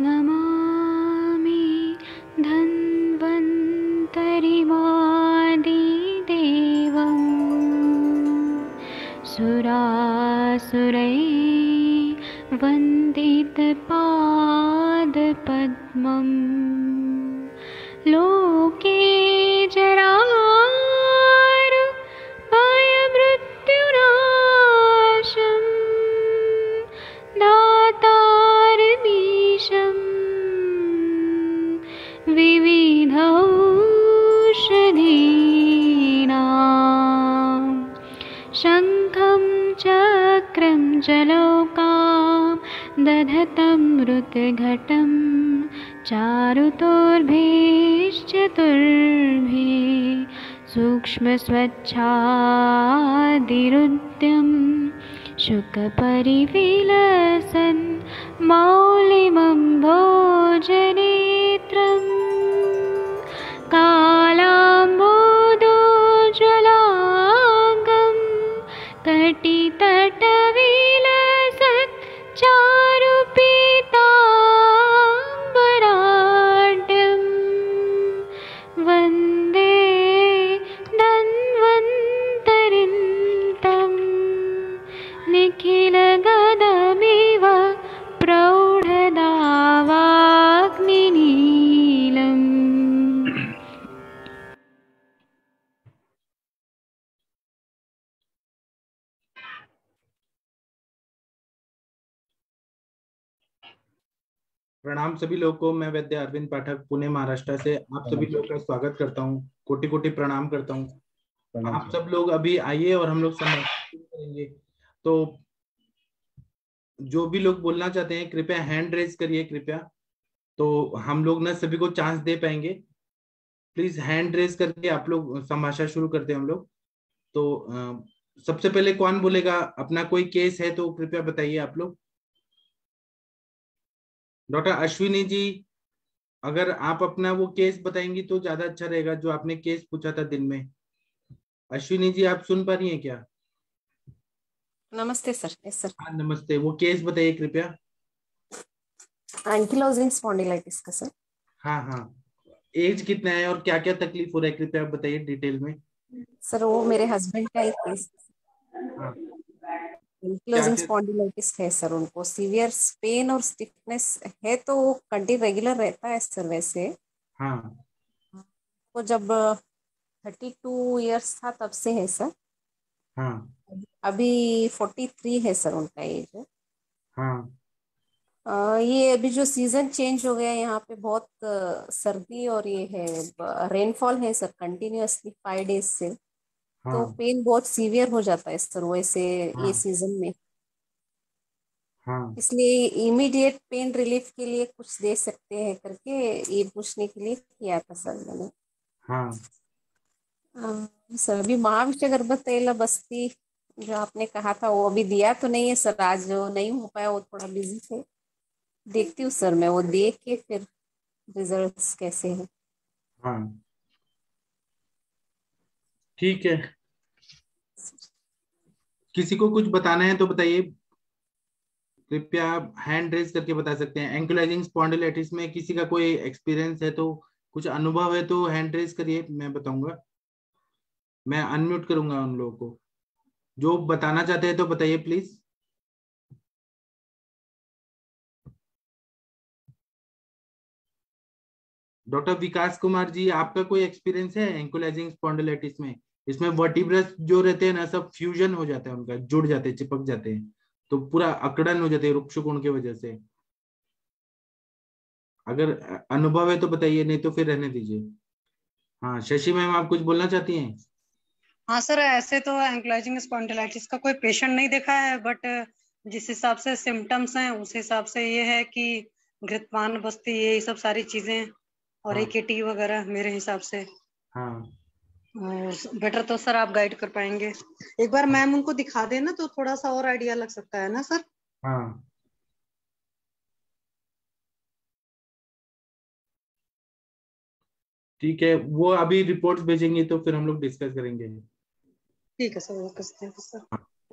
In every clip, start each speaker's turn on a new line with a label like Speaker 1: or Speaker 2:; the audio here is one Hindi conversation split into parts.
Speaker 1: नमामि धन्वन्तरिमादिदेवम् सुरासुरै वन्दितपादपद्मम् स्वच्छादिरुत्यं शुकपरिविलसन् मौलिमं
Speaker 2: भोजने सभी लोगों को मैं वैद्य अरविंद पाठक पुणे महाराष्ट्र से आप सभी लोगों का स्वागत करता हूँ कोटि कोटि प्रणाम करता हूँ। आप सब लोग अभी आइए और हम लोग करेंगे। तो जो भी लोग बोलना चाहते हैं कृपया हैंड रेज करिए कृपया। तो हम लोग ना सभी को चांस दे पाएँगे। प्लीज़ हैंड रेज करके आप लोग संभाषण शुरू करते हैं हम लोग। तो सबसे पहले कौन बोलेगा? अपना कोई केस है तो कृपया बताइए आप लोग। डॉक्टर अश्विनी जी अगर आप अपना वो केस बताएँगी तो ज़्यादा अच्छा रहेगा जो आपने केस पूछा था दिन में। अश्विनी जी आप सुन पा रही हैं क्या?
Speaker 3: नमस्ते सर यस सर।
Speaker 2: हाँ नमस्ते। वो केस बताइए कृपया।
Speaker 3: एंकिलोजिंग स्पॉन्डिलाइटिस का सर।
Speaker 2: हाँ हाँ। एज कितना है और क्या क्या तकलीफ़ हो रहा है कृपया आप बताइए डिटेल में।
Speaker 3: सर वो मेरे हस्बैंड का एक केस।
Speaker 2: हाँ।
Speaker 3: एंकिलोजिंग स्पॉन्डिलाइटिस है सर उनको। सीवियर पेन और स्टिफनेस है तो कंटिन्यू रेगुलर रहता है सर वैसे।
Speaker 2: हाँ।
Speaker 3: वो जब थर्टी टू ईयर्स था तब से है सर।
Speaker 2: हाँ।
Speaker 3: अभी फोर्टी थ्री है सर उनका एज
Speaker 2: हाँ।
Speaker 3: ये अभी जो सीज़न चेंज हो गया यहाँ पे बहुत सर्दी और ये है रेनफॉल है सर कंटिन्यूअसली फाइव डेज़ से। तो
Speaker 2: हाँ।
Speaker 3: पेन बहुत सीवियर हो जाता है सर वैसे
Speaker 2: हाँ।
Speaker 3: ये सीज़न में।
Speaker 2: हाँ।
Speaker 3: इसलिए इमीडिएट पेन रिलीफ के लिए कुछ दे सकते हैं करके ये पूछने के लिए किया था सर मैंने।
Speaker 2: हाँ।
Speaker 3: सर अभी महाविष्ट तेला बस्ती जो आपने कहा था वो अभी दिया तो नहीं है सर आज जो नहीं हो पाया वो थोड़ा बिज़ी थे। देखती हूँ सर मैं वो देख के फिर रिजल्ट्स कैसे हैं।
Speaker 2: हाँ। ठीक है। किसी को कुछ बताना है तो बताइए। कृपया हैंड रेज करके बता सकते हैं। एंकुलाइजिंग स्पॉन्डिलाइटिस में किसी का कोई एक्सपीरियंस है तो कुछ अनुभव है तो हैंड रेज करिए, मैं बताऊँगा। मैं अनम्यूट करूँगा उन लोगों को। जो बताना चाहते हैं तो बताइए प्लीज़ डॉक्टर विकास कुमार जी, आपका कोई एक्सपीरियंस है एंकुलाइजिंग स्पॉन्डिलाइटिस में? इसमें वर्टिब्रस जो रहते हैं ना सब फ्यूजन हो जाता है उनका जुड़ जाते हैं चिपक जाते हैं। तो पूरा अकड़न हो जाते हैं रुक्षकोण की वजह से। अगर अनुभव है तो बताइए नहीं तो फिर रहने दीजिए। हाँ शशि मैम आप कुछ बोलना चाहती हैं?
Speaker 4: हाँ सर ऐसे तो एंक्लाइजिंग स्पॉन्डिलाइटिस का कोई पेशेंट नहीं देखा है बट जिस हिसाब से सिम्टम्स हैं उस हिसाब से ये है कि घृतपान बस्ती ये सब सारी चीज़ें और
Speaker 2: हाँ।
Speaker 4: एकेटी वगैरह मेरे हिसाब से।
Speaker 2: हाँ।
Speaker 4: बेटर तो सर आप गाइड कर पाएँगे। एक बार मैम उनको दिखा देना तो थोड़ा सा और आइडिया लग सकता है ना सर
Speaker 2: हाँ। ठीक है वो अभी रिपोर्ट्स भेजेंगे तो फिर हम लोग डिस्कस करेंगे।
Speaker 4: ठीक है सर ओके सर सर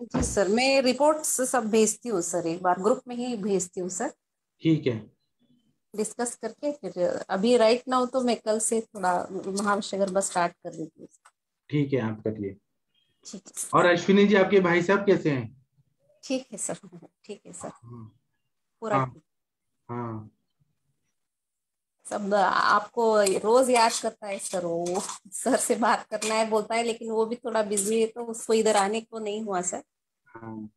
Speaker 3: जी सर मैं रिपोर्ट्स सब भेजती हूँ सर एक बार ग्रुप में ही भेजती हूँ सर
Speaker 2: ठीक है।
Speaker 3: डिस्कस करके फिर अभी राइट नाउ तो मैं कल से थोड़ा महाविश्व बस स्टार्ट कर देती हूँ।
Speaker 2: ठीक है आप करिए। और अश्विनी जी आपके भाई साहब कैसे हैं?
Speaker 3: ठीक है सर ठीक है सर
Speaker 2: हाँ।
Speaker 3: पूरा
Speaker 2: हाँ। हाँ।
Speaker 3: सब आपको रोज याद करता है सर वो। सर से बात करना है बोलता है लेकिन वो भी थोड़ा बिज़ी है तो उसको इधर आने को नहीं हुआ सर
Speaker 2: हाँ।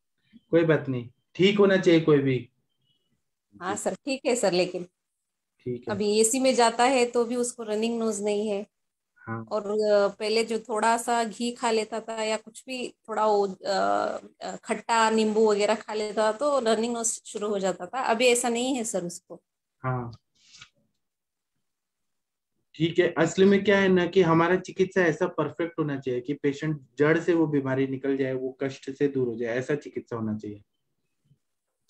Speaker 2: कोई बात नहीं। ठीक होना चाहिए कोई भी।
Speaker 3: हाँ सर ठीक है सर लेकिन
Speaker 2: ठीक है।
Speaker 3: अभी एसी में जाता है तो भी उसको रनिंग नोज़ नहीं है।
Speaker 2: हाँ।
Speaker 3: और पहले जो थोड़ा सा घी खा लेता था या कुछ भी थोड़ा वो खट्टा नींबू वगैरह खा लेता था तो रनिंग नोज़ शुरू हो जाता था। अभी ऐसा नहीं है सर उसको।
Speaker 2: हाँ। ठीक है असली में क्या है ना कि हमारा चिकित्सा ऐसा परफेक्ट होना चाहिए कि पेशेंट जड़ से वो बीमारी निकल जाए वो कष्ट से दूर हो जाए ऐसा चिकित्सा होना चाहिए।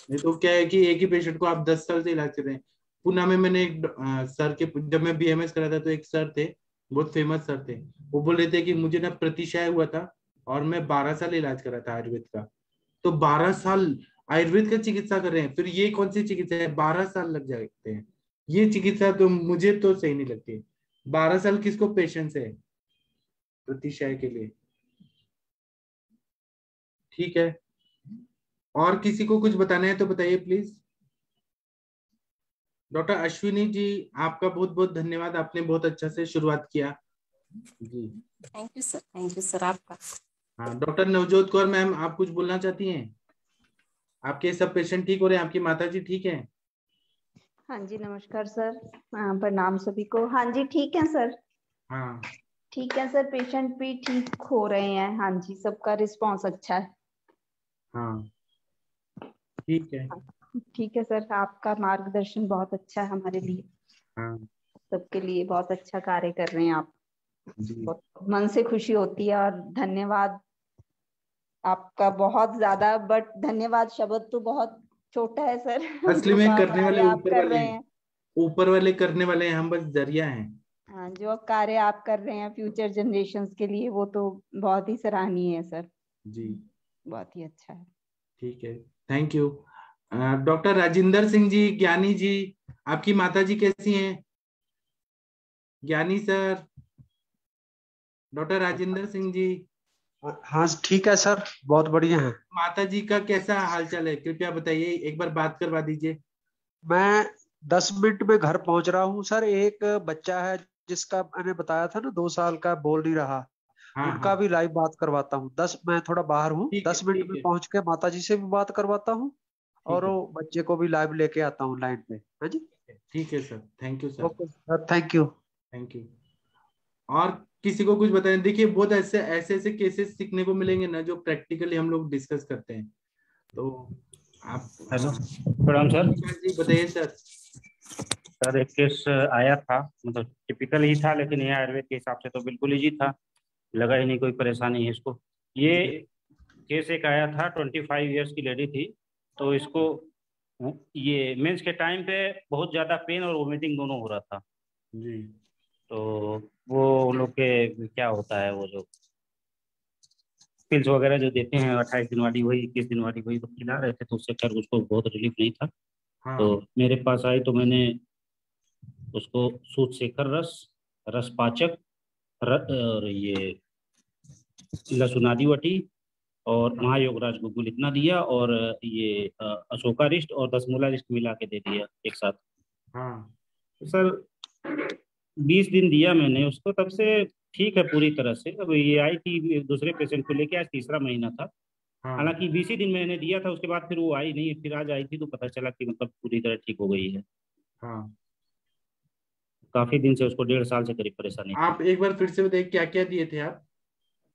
Speaker 2: नहीं तो क्या है कि एक ही पेशेंट को आप दस साल से इलाज कर रहे हैं पुणे में मैंने एक सर के, जब मैं बीएमएस करा था तो एक सर थे, बहुत फ़ेमस सर थे। वो बोल रहे थे कि मुझे ना प्रतिशय हुआ था और मैं बारह साल इलाज करा था आयुर्वेद का। तो बारह साल आयुर्वेद का चिकित्सा कर रहे हैं, फिर ये कौन सी चिकित्सा है? बारह साल लग जाते हैं। ये चिकित्सा तो मुझे तो सही नहीं लगती। बारह साल किसको पेशेंस है? प्रतिशय के लिए। ठीक है। और किसी को कुछ बताना है तो बताइए प्लीज़ डॉक्टर अश्विनी जी आपका बहुत बहुत धन्यवाद आपने बहुत अच्छा से शुरुआत किया। जी।
Speaker 3: Thank you sir thank you sir आपका।
Speaker 2: हाँ डॉक्टर नवजोत कौर मैम आप कुछ बोलना चाहती हैं? आपके सब पेशेंट ठीक हो रहे हैं? आपकी माता जी ठीक है?
Speaker 5: हाँ जी नमस्कार सर। हाँ, प्रणाम सभी को। हाँ जी ठीक है सर।
Speaker 2: हाँ।
Speaker 5: ठीक है सर। पेशेंट भी ठीक हो रहे हैं। हाँ जी सबका रिस्पांस अच्छा है।
Speaker 2: हाँ। ठीक है।
Speaker 5: ठीक है सर आपका मार्गदर्शन बहुत अच्छा है हमारे लिए।
Speaker 2: हाँ।
Speaker 5: सबके लिए बहुत अच्छा कार्य कर रहे हैं आप। मन से खुशी होती है और धन्यवाद आपका बहुत ज़्यादा बट धन्यवाद शब्द तो बहुत छोटा है सर।
Speaker 2: असली में करने वाले ऊपर वाले हैं।
Speaker 5: हैं।
Speaker 2: ऊपर वाले करने वाले हैं हम बस ज़रिया हैं।
Speaker 5: हाँ जो कार्य आप कर रहे हैं फ्यूचर जनरेशन के लिए वो तो बहुत ही सराहनीय है सर।
Speaker 2: जी।
Speaker 5: बहुत ही अच्छा है।
Speaker 2: ठीक है। Thank you. Doctor Rajinder Singh ji Gyani ji आपकी माता जी कैसी हैं? Gyani sir doctor Rajinder Singh ji.
Speaker 6: हाँ ठीक है सर बहुत बढ़िया है।
Speaker 2: माता जी का कैसा हालचाल है? कृपया बताइए एक बार बात करवा दीजिए।
Speaker 6: मैं दस मिनट में घर पहुँच रहा हूँ सर एक बच्चा है जिसका मैंने बताया था ना दो साल का बोल नहीं रहा।
Speaker 2: हाँ
Speaker 6: उनका
Speaker 2: हाँ।
Speaker 6: भी लाइव बात करवाता हूँ। दस मैं थोड़ा बाहर हूँ। दस मिनट में। पहुँच के माता जी से भी बात करवाता हूँ। और वो बच्चे को भी लाइव लेके आता हूँ लाइन पे। हाँ जी?
Speaker 2: ठीक है sir thank you sir
Speaker 6: okay sir thank you
Speaker 2: thank you और किसी को कुछ बताए? देखिए बहुत ऐसे ऐसे ऐसे केसेस सीखने को मिलेंगे ना जो प्रैक्टिकली हम लोग डिस्कस करते हैं। तो आप
Speaker 7: हेलो प्रणाम सर
Speaker 2: जी बताइए सर
Speaker 7: सर एक केस आया था मतलब टिपिकल ही था लेकिन ये आयुर्वेद के हिसाब से तो बिल्कुल ही था। लगा ही नहीं कोई परेशानी है इसको। ये केस एक आया था ट्वेंटी फाइव ईयर्स की लेडी थी। तो इसको ये मेंस के टाइम पे बहुत ज़्यादा पेन और वोमिटिंग दोनों हो रहा था।
Speaker 2: जी।
Speaker 7: तो वो उन लोग के क्या होता है वो जो पिल्स वगैरह जो देते हैं अट्ठाईस दिन वाली वही इक्कीस दिन वाली वही तो खिला रहे थे तो उससे खैर उसको बहुत रिलीफ नहीं था।
Speaker 2: हाँ।
Speaker 7: तो मेरे पास आई तो मैंने उसको सूत शेखर रस रस पाचक र, और ये लसुनादी वटी और महायोगराज गुगुल इतना दिया और ये अशोका रिष्ट और दसमूला रिष्ट मिला के दे दिया एक साथ।
Speaker 2: हाँ।
Speaker 7: तो सर बीस दिन दिया मैंने उसको तब से ठीक है पूरी तरह से। अब ये आई थी दूसरे पेशेंट को लेके आज तीसरा महीना था।
Speaker 2: हाँ।
Speaker 7: हालाँकि बीस ही दिन मैंने दिया था उसके बाद फिर वो आई नहीं फिर आज आई थी तो पता चला कि मतलब पूरी तरह ठीक हो गई है।
Speaker 2: हाँ।
Speaker 7: काफ़ी दिन से उसको डेढ़ साल से करीब परेशानी
Speaker 2: आप एक बार फिर से बताइए क्या क्या दिए थे आप?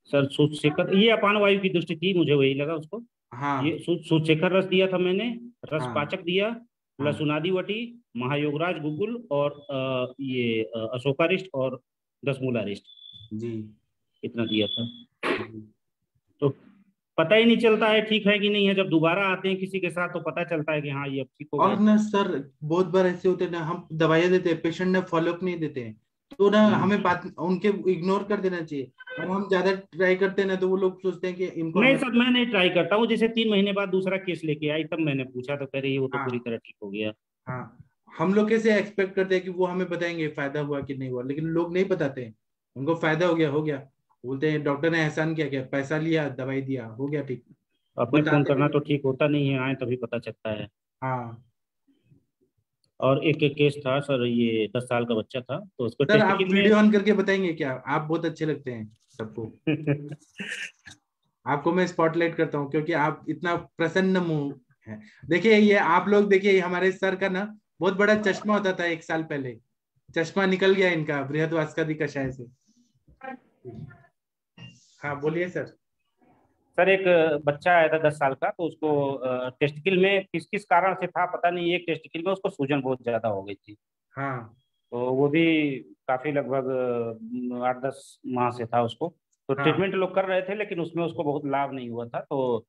Speaker 7: सर सूत शेखर ये अपान वायु की दृष्टि थी मुझे वही लगा उसको।
Speaker 2: हाँ।
Speaker 7: ये सूत सूत शेखर रस दिया था मैंने रस
Speaker 2: हाँ।
Speaker 7: पाचक दिया
Speaker 2: हाँ।
Speaker 7: लसुनादी वटी महायोगराज गुगुल और ये अशोकारिष्ट और दसमूला रिष्ट
Speaker 2: जी।
Speaker 7: इतना दिया था। तो पता ही नहीं चलता है ठीक है कि नहीं है। जब दोबारा आते हैं किसी के साथ तो पता चलता है कि हाँ ये अब ठीक हो
Speaker 2: और ना सर बहुत बार ऐसे होते हैं ना हम दवाइयाँ देते हैं पेशेंट ने फॉलोअप नहीं देते हैं। तो ना
Speaker 7: हम्म।
Speaker 2: हमें बात उनके इग्नोर कर देना चाहिए। और हम ज़्यादा ट्राई करते हैं ना तो वो लोग सोचते हैं कि इनको
Speaker 7: नहीं सर मैं नहीं ट्राई करता हूँ। जैसे तीन महीने बाद दूसरा केस लेके आई तब मैंने पूछा तो कह रही है वो तो
Speaker 2: हाँ।
Speaker 7: पूरी तरह ठीक हो गया।
Speaker 2: हाँ। हम लोग कैसे एक्सपेक्ट करते हैं कि वो हमें बताएँगे फ़ायदा हुआ कि नहीं हुआ? लेकिन लोग नहीं बताते हैं। उनको फ़ायदा हो गया हो गया। बोलते हैं डॉक्टर ने एहसान किया क्या? पैसा लिया दवाई दिया हो गया ठीक।
Speaker 7: अपने फ़ोन करना तो ठीक होता नहीं है आए तभी पता चलता है।
Speaker 2: हाँ।
Speaker 7: और एक एक केस था सर ये दस साल का बच्चा था तो उसको
Speaker 2: सर आप वीडियो ऑन करके बताएँगे क्या? आप बहुत अच्छे लगते हैं सबको। आपको मैं स्पॉटलाइट करता हूँ क्योंकि आप इतना प्रसन्न मुँह है। देखिए ये आप लोग देखिए हमारे सर का ना बहुत बड़ा चश्मा होता था एक साल पहले। चश्मा निकल गया इनका बृहद वास्कदी कषाय से। हाँ बोलिए सर।
Speaker 7: सर एक बच्चा आया था दस साल का तो उसको टेस्टिकल में किस किस कारण से था पता नहीं एक टेस्टिकल में उसको सूजन बहुत ज़्यादा हो गई थी।
Speaker 2: हाँ।
Speaker 7: तो वो भी काफ़ी लगभग आठ दस माह से था उसको। तो
Speaker 2: हाँ।
Speaker 7: ट्रीटमेंट लोग कर रहे थे लेकिन उसमें उसको बहुत लाभ नहीं हुआ था। तो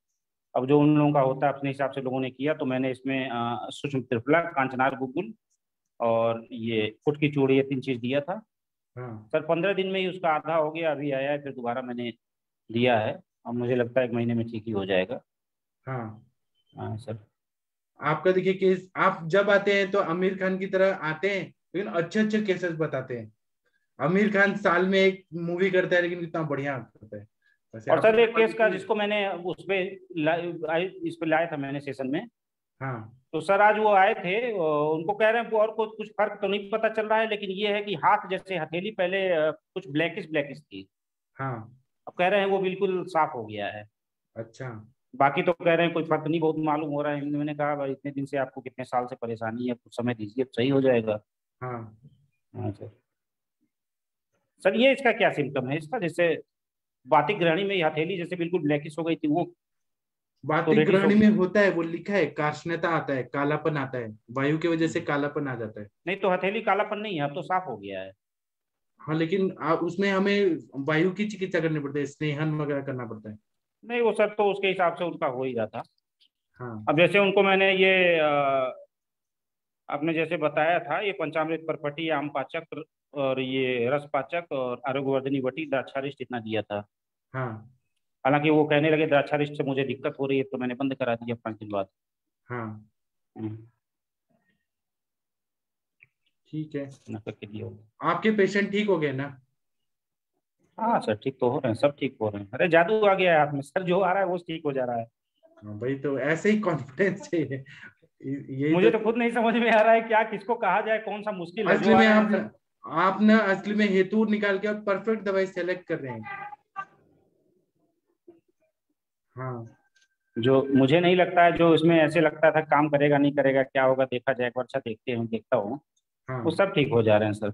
Speaker 7: अब जो उन लोगों का होता है अपने हिसाब से लोगों ने किया तो मैंने इसमें सूक्ष्म त्रिफला कांचनार गुगुल और ये फुट की चूड़ी ये तीन चीज़ दिया था।
Speaker 2: हाँ।
Speaker 7: सर पंद्रह दिन में ही उसका आधा हो गया अभी आया है फिर दोबारा मैंने दिया है। अब मुझे लगता है एक महीने में ठीक ही हो जाएगा।
Speaker 2: हाँ।
Speaker 7: हाँ सर।
Speaker 2: आपका देखिए केस आप जब आते हैं तो आमिर खान की तरह आते हैं लेकिन अच्छे अच्छे केसेस बताते हैं। आमिर खान साल में एक मूवी करता है लेकिन कितना बढ़िया करता है।
Speaker 7: और सर एक केस का जिसको मैंने उस पे इस पे लाया था मैंने सेशन में।
Speaker 2: हाँ।
Speaker 7: तो सर आज वो आए थे उनको कह रहे हैं और कुछ कुछ फ़र्क तो नहीं पता चल रहा है लेकिन ये है कि हाथ जैसे हथेली पहले कुछ ब्लैकिश ब्लैकिश थी।
Speaker 2: हाँ।
Speaker 7: अब कह रहे हैं वो बिल्कुल साफ़ हो गया है।
Speaker 2: अच्छा।
Speaker 7: बाकी तो कह रहे हैं कोई फ़र्क नहीं बहुत मालूम हो रहा है। मैंने कहा भाई इतने दिन से आपको कितने साल से परेशानी है कुछ समय दीजिए तो सही हो जाएगा।
Speaker 2: हाँ।
Speaker 7: हाँ सर सर ये इसका क्या सिम्टम है? इसका जैसे बातिक ग्रहणी में हथेली जैसे बिल्कुल ब्लैकिश हो गई थी वो
Speaker 2: बातिक
Speaker 7: रेडी
Speaker 2: ग्रहणी में होता है वो लिखा है कार्शनता आता है कालापन आता है वायु की वजह से कालापन आ जाता है।
Speaker 7: नहीं तो हथेली कालापन नहीं है अब तो साफ़ हो गया है।
Speaker 2: हाँ लेकिन आ, उसमें हमें वायु की चिकित्सा करनी पड़ती है स्नेहन वगैरह करना पड़ता है।
Speaker 7: नहीं वो सर तो उसके हिसाब से उनका हो ही था
Speaker 2: हाँ।
Speaker 7: अब जैसे उनको मैंने ये आपने जैसे बताया था ये पंचामृत परपटी आम पाचक और ये रस पाचक और आरोग्यवर्धनी बटी द्राक्षारिष्ट इतना दिया था।
Speaker 2: हाँ।
Speaker 7: हालाँकि वो कहने लगे द्राक्षारिष्ट से मुझे दिक्कत हो रही है तो मैंने बंद करा दिया पाँच दिन बाद।
Speaker 2: हाँ।
Speaker 7: हम्म,
Speaker 2: ठीक है। आपके पेशेंट ठीक हो गए ना?
Speaker 7: हाँ सर ठीक तो हो रहे हैं सब ठीक हो रहे हैं। अरे जादू आ गया है आप में सर जो आ रहा है वो ठीक हो जा रहा है।
Speaker 2: हाँ भाई तो ऐसे ही कॉन्फिडेंस चाहिए ये
Speaker 7: मुझे तो खुद नहीं समझ में आ रहा है क्या किसको कहा जाए कौन सा मुश्किल
Speaker 2: असली में आप
Speaker 7: सर,
Speaker 2: आप ना असली में हेतु निकाल के आप परफेक्ट दवाई सेलेक्ट कर रहे हैं। हाँ।
Speaker 7: जो मुझे नहीं लगता है जो इसमें ऐसे लगता था काम करेगा नहीं करेगा क्या होगा देखा जाए एक बार अच्छा देखते हैं देखता हूँ।
Speaker 2: हाँ।
Speaker 7: वो सब ठीक हो जा रहे हैं सर।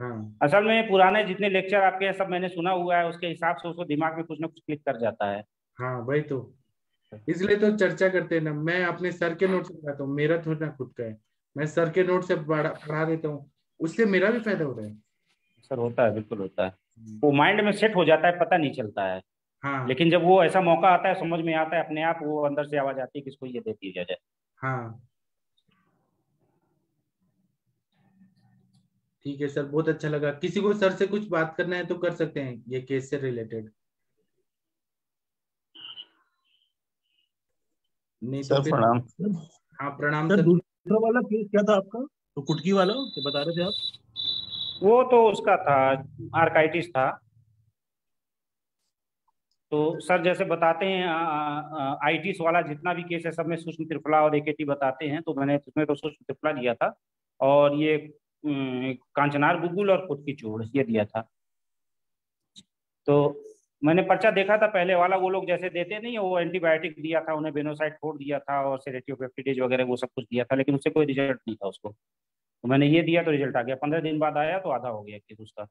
Speaker 2: हाँ।
Speaker 7: असल में पुराने जितने लेक्चर आपके हैं सब मैंने सुना हुआ है उसके हिसाब से उसको दिमाग में कुछ ना कुछ क्लिक कर जाता है।
Speaker 2: हाँ भाई तो। इसलिए तो चर्चा करते हैं ना मैं अपने सर के नोट से पढ़ाता हूँ मेरा थोड़ा ना खुद का है। मैं सर के नोट से पढ़ा देता हूँ उससे मेरा भी फ़ायदा हो रहा है।
Speaker 7: सर होता है बिल्कुल होता है। वो माइंड में सेट हो जाता है पता नहीं चलता है।
Speaker 2: हाँ।
Speaker 7: लेकिन जब वो ऐसा मौका आता है समझ में आता है अपने आप वो अंदर से आवाज़ आती है कि इसको ये दे दिया जाए
Speaker 2: हाँ। ठीक है सर बहुत अच्छा लगा। किसी को सर से कुछ बात करना है तो कर सकते हैं ये केस से रिलेटेड। नहीं तो
Speaker 8: सर
Speaker 2: फिर
Speaker 8: प्रणाम।
Speaker 2: हाँ प्रणाम
Speaker 8: सर
Speaker 2: सर।
Speaker 8: दूसरा वाला केस क्या था आपका? तो कुटकी वाला जो बता रहे थे आप।
Speaker 7: वो तो उसका था आर्काइटिस था। तो सर जैसे बताते हैं आईटीस वाला जितना भी केस है सब में सूक्ष्म त्रिफला और एकेटी बताते हैं तो मैंने उसमें तो सूक्ष्म त्रिफला लिया था। और ये कांचनार गुगुल और खुद की चूड़ ये दिया था। तो मैंने पर्चा देखा था पहले वाला वो लोग जैसे देते नहीं वो एंटीबायोटिक दिया था उन्हें बेनोसाइड छोड़ दिया था और सेरेटियोपेप्टिडेज वगैरह वो सब कुछ दिया था लेकिन उससे कोई रिज़ल्ट नहीं था उसको। तो मैंने ये दिया तो रिज़ल्ट आ गया। पंद्रह दिन बाद आया तो आधा हो गया केस उसका।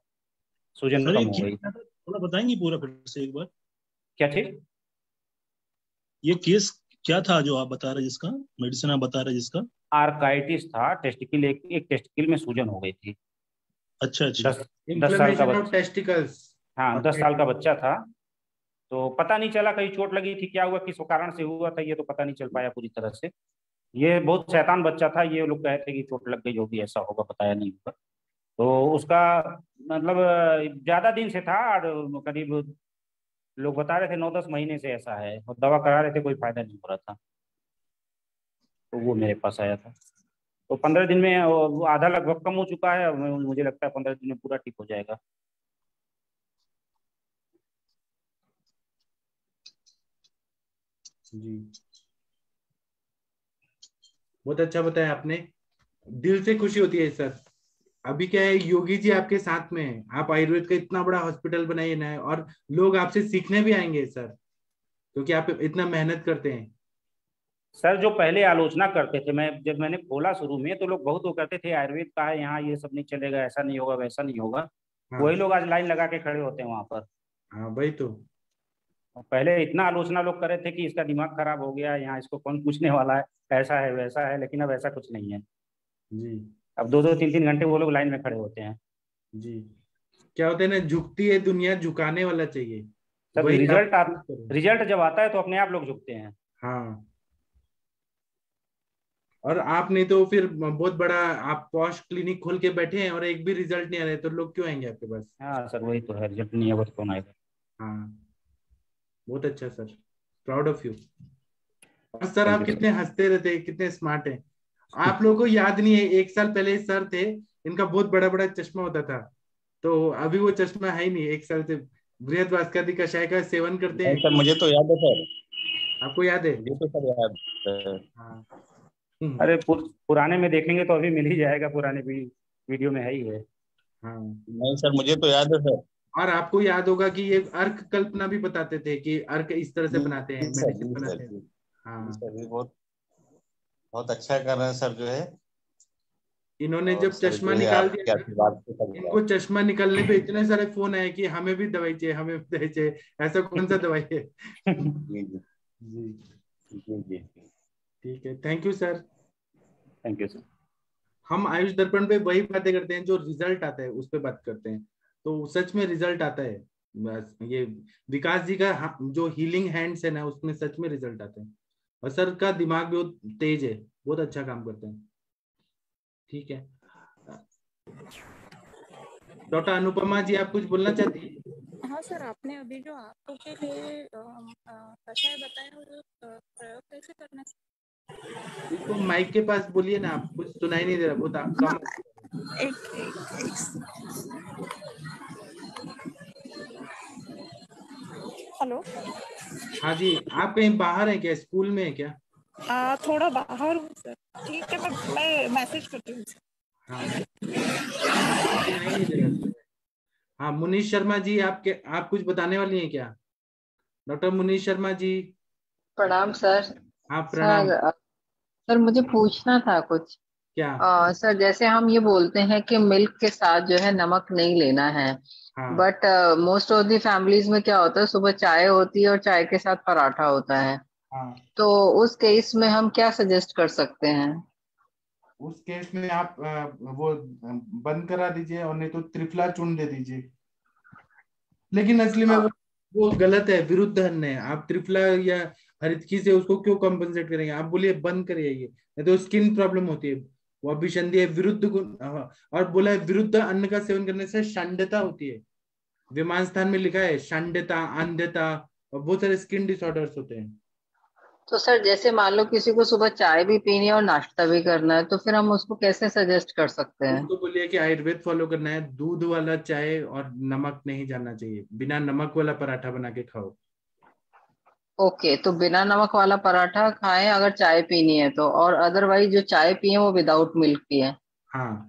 Speaker 7: सूजन कम हो गई।
Speaker 8: था? थोड़ा बताएँगे पूरा फिर से एक बार।
Speaker 7: क्या ठीक
Speaker 8: ये केस क्या था जो आप बता रहे जिसका? मेडिसिन आप बता रहे जिसका?
Speaker 7: आर्काइटिस था टेस्टिकल एक, एक टेस्टिकल में सूजन हो गई थी।
Speaker 8: अच्छा अच्छा।
Speaker 7: दस दस साल का बच्चा।
Speaker 2: टेस्टिकल्स
Speaker 7: हाँ दस साल का बच्चा था। तो पता नहीं चला कहीं चोट लगी थी क्या हुआ किस कारण से हुआ था ये तो पता नहीं चल पाया पूरी तरह से। ये बहुत शैतान बच्चा था ये लोग कहे थे कि चोट लग गई जो भी ऐसा होगा बताया नहीं होगा। तो उसका मतलब ज़्यादा दिन से था और करीब लोग बता रहे थे नौ दस महीने से ऐसा है और दवा करा रहे थे, कोई फ़ायदा नहीं हो रहा था। तो वो मेरे पास आया था। तो पंद्रह दिन में वो- आधा लगभग कम हो चुका है मुझे लगता है पंद्रह दिन में पूरा ठीक हो जाएगा।
Speaker 2: जी। बहुत अच्छा बताया आपने। दिल से खुशी होती है, सर। अभी क्या है योगी जी आपके साथ में है। आप आयुर्वेद का इतना बड़ा हॉस्पिटल बनाइए ना और लोग आपसे सीखने भी आएँगे सर क्योंकि आप इतना मेहनत करते हैं।
Speaker 7: सर जो पहले आलोचना करते थे मैं जब मैंने खोला शुरू में तो लोग बहुत वो कहते थे आयुर्वेद का है यहाँ ये सब नहीं चलेगा ऐसा नहीं होगा वैसा नहीं होगा।
Speaker 2: हाँ,
Speaker 7: वही लोग आज लाइन लगा के खड़े होते हैं वहाँ पर।
Speaker 2: हाँ वही तो।
Speaker 7: पहले इतना आलोचना लोग कर रहे थे कि इसका दिमाग खराब हो गया यहाँ इसको कौन पूछने वाला है ऐसा है वैसा है लेकिन अब ऐसा कुछ नहीं है।
Speaker 2: जी।
Speaker 7: अब दो दो तीन तीन घंटे वो लोग लाइन में खड़े होते हैं।
Speaker 2: जी। क्या होते हैं ना झुकती है दुनिया झुकाने वाला चाहिए।
Speaker 7: सर रिज़ल्ट
Speaker 2: आप
Speaker 7: रिज़ल्ट जब आता है तो अपने आप लोग झुकते हैं।
Speaker 2: हाँ। और आप नहीं तो फिर बहुत बड़ा आप पॉश क्लिनिक खोल के बैठे हैं और एक भी रिज़ल्ट नहीं आ रहे तो लोग क्यों आएँगे आपके पास?
Speaker 7: हाँ सर वही तो है रिज़ल्ट नहीं है बस कौन आएगा।
Speaker 2: हाँ। बहुत अच्छा सर प्राउड ऑफ़ यू और सर आप कितने हँसते रहते हैं कितने स्मार्ट हैं। आप लोगों को याद नहीं है एक साल पहले सर थे इनका बहुत बड़ा बड़ा चश्मा होता था। तो अभी वो चश्मा है ही नहीं एक साल से। बृहद भास्कर जी कषाय का सेवन करते हैं।
Speaker 9: सर मुझे तो याद है सर।
Speaker 2: आपको याद है?
Speaker 9: मुझे तो सर याद है।
Speaker 2: हाँ। हम्म,
Speaker 7: अरे पुर, पुराने में देखेंगे तो अभी मिल ही जाएगा पुराने भी वीडियो में है ही है।
Speaker 2: हाँ।
Speaker 9: नहीं सर मुझे तो याद है सर।
Speaker 2: और आपको याद होगा कि ये अर्क कल्पना भी बताते थे कि अर्क इस तरह से बनाते हैं मेडिसिन बनाते हैं। हाँ।
Speaker 9: जी सर ये बहुत बहुत अच्छा कर रहे हैं सर जो है।
Speaker 2: इन्होंने जब चश्मा निकाल दिया इनको चश्मा निकालने पे इतने सारे फ़ोन आए कि हमें भी दवाई चाहिए हमें भी दवाई चाहिए। ऐसा कौन सा दवाई है? ठीक है thank you sir
Speaker 7: thank you sir
Speaker 2: हम आयुष दर्पण पे वही बातें करते हैं जो रिज़ल्ट आता है उस पर बात करते हैं। तो सच में रिज़ल्ट आता है। ये विकास जी का जो हीलिंग हैंड्स है ना उसमें सच में रिज़ल्ट आते है। और सर का दिमाग बहुत तेज है बहुत अच्छा काम करते हैं। ठीक है। डॉक्टर अनुपमा जी आप कुछ बोलना चाहती हैं?
Speaker 10: हाँ सर आपने अभी जो आँखों के लिए कषाय बताया वो प्रयोग कैसे करना
Speaker 2: इसको माइक के पास बोलिए ना आप कुछ सुनाई नहीं दे रहा बहुत आप- कम
Speaker 10: एक एक एक हेलो।
Speaker 2: हाँ जी आप कहीं बाहर हैं क्या? स्कूल में है क्या?
Speaker 10: आ, थोड़ा बाहर हूँ सर। ठीक है मैं मैं मैसेज करती हूँ
Speaker 2: हाँ। रहा हाँ मुनीश शर्मा जी आपके आप कुछ बताने वाली हैं क्या? डॉक्टर मुनीश शर्मा जी।
Speaker 11: प्रणाम सर।
Speaker 2: हाँ प्रणाम।
Speaker 11: सर सर मुझे पूछना था कुछ।
Speaker 2: क्या?
Speaker 11: सर जैसे हम ये बोलते हैं कि मिल्क के साथ जो है नमक नहीं लेना है।
Speaker 2: हाँ।
Speaker 11: But most of the families में क्या होता है सुबह चाय होती है और चाय के साथ पराठा होता है।
Speaker 2: हाँ।
Speaker 11: तो उस केस में हम क्या सजेस्ट कर सकते हैं?
Speaker 2: उस केस में आप वो बंद करा दीजिए और नहीं तो त्रिफला चूर्ण दे दीजिए। लेकिन असली में वो वो गलत है विरुद्ध अन्न है। आप त्रिफला या हरितकी से उसको क्यों कंपनसेट करेंगे? आप बोलिए बंद करिए ये। नहीं तो स्किन प्रॉब्लम होती है। वो अभिसंधि है विरुद्ध गुण और बोला है विरुद्ध अन्न का सेवन करने से षंडता होती है। विमान स्थान में लिखा है षंडता अंधता और बहुत सारे स्किन डिसऑर्डर्स होते हैं।
Speaker 11: तो सर जैसे मान लो किसी को सुबह चाय भी पीनी है और नाश्ता भी करना है तो फिर हम उसको कैसे सजेस्ट कर सकते हैं?
Speaker 2: उसको बोलिए कि आयुर्वेद फॉलो करना है दूध वाला चाय और नमक नहीं जाना चाहिए बिना नमक वाला पराठा बना के खाओ।
Speaker 11: ओके तो बिना नमक वाला पराठा खाएँ अगर चाय पीनी है तो। और अदरवाइज़ जो चाय पिए वो विदाउट मिल्क पिए।
Speaker 2: हाँ।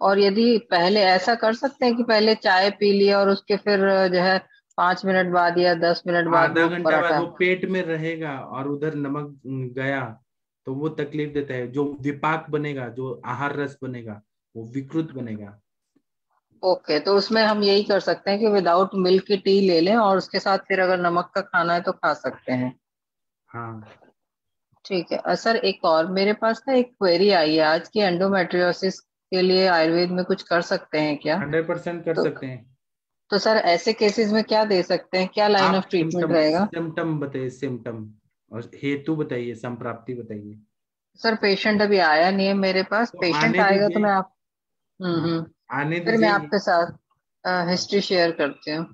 Speaker 11: और यदि पहले ऐसा कर सकते हैं कि पहले चाय पी लिया और उसके फिर जो है पाँच मिनट बाद या दस मिनट बाद
Speaker 2: आधा घंटा बाद वो पेट में रहेगा और उधर नमक गया तो वो तकलीफ़ देता है। जो विपाक बनेगा जो आहार रस बनेगा वो विकृत बनेगा।
Speaker 11: ओके तो उसमें हम यही कर सकते हैं कि विदाउट मिल्क की टी ले लें और उसके साथ फिर अगर नमक का खाना है तो खा सकते हैं।
Speaker 2: हाँ।
Speaker 11: ठीक है। सर एक और मेरे पास ना एक क्वेरी आई है आज की एंडोमेट्रियोसिस के लिए आयुर्वेद में कुछ कर सकते हैं क्या?
Speaker 2: हंड्रेड परसेंट कर
Speaker 11: तो-
Speaker 2: सकते हैं।
Speaker 11: तो सर ऐसे केसेस में क्या दे सकते हैं? क्या लाइन ऑफ़ ट्रीटमेंट रहेगा?
Speaker 2: सिम्टम बताइए सिम्टम और हेतु बताइए संप्राप्ति बताइए।
Speaker 11: सर पेशेंट अभी आया नहीं है मेरे पास।
Speaker 2: तो
Speaker 11: पेशेंट आएगा तो मैं आप हम्म हम्म।
Speaker 2: आने
Speaker 11: फिर मैं आपके साथ हिस्ट्री शेयर करती हूँ।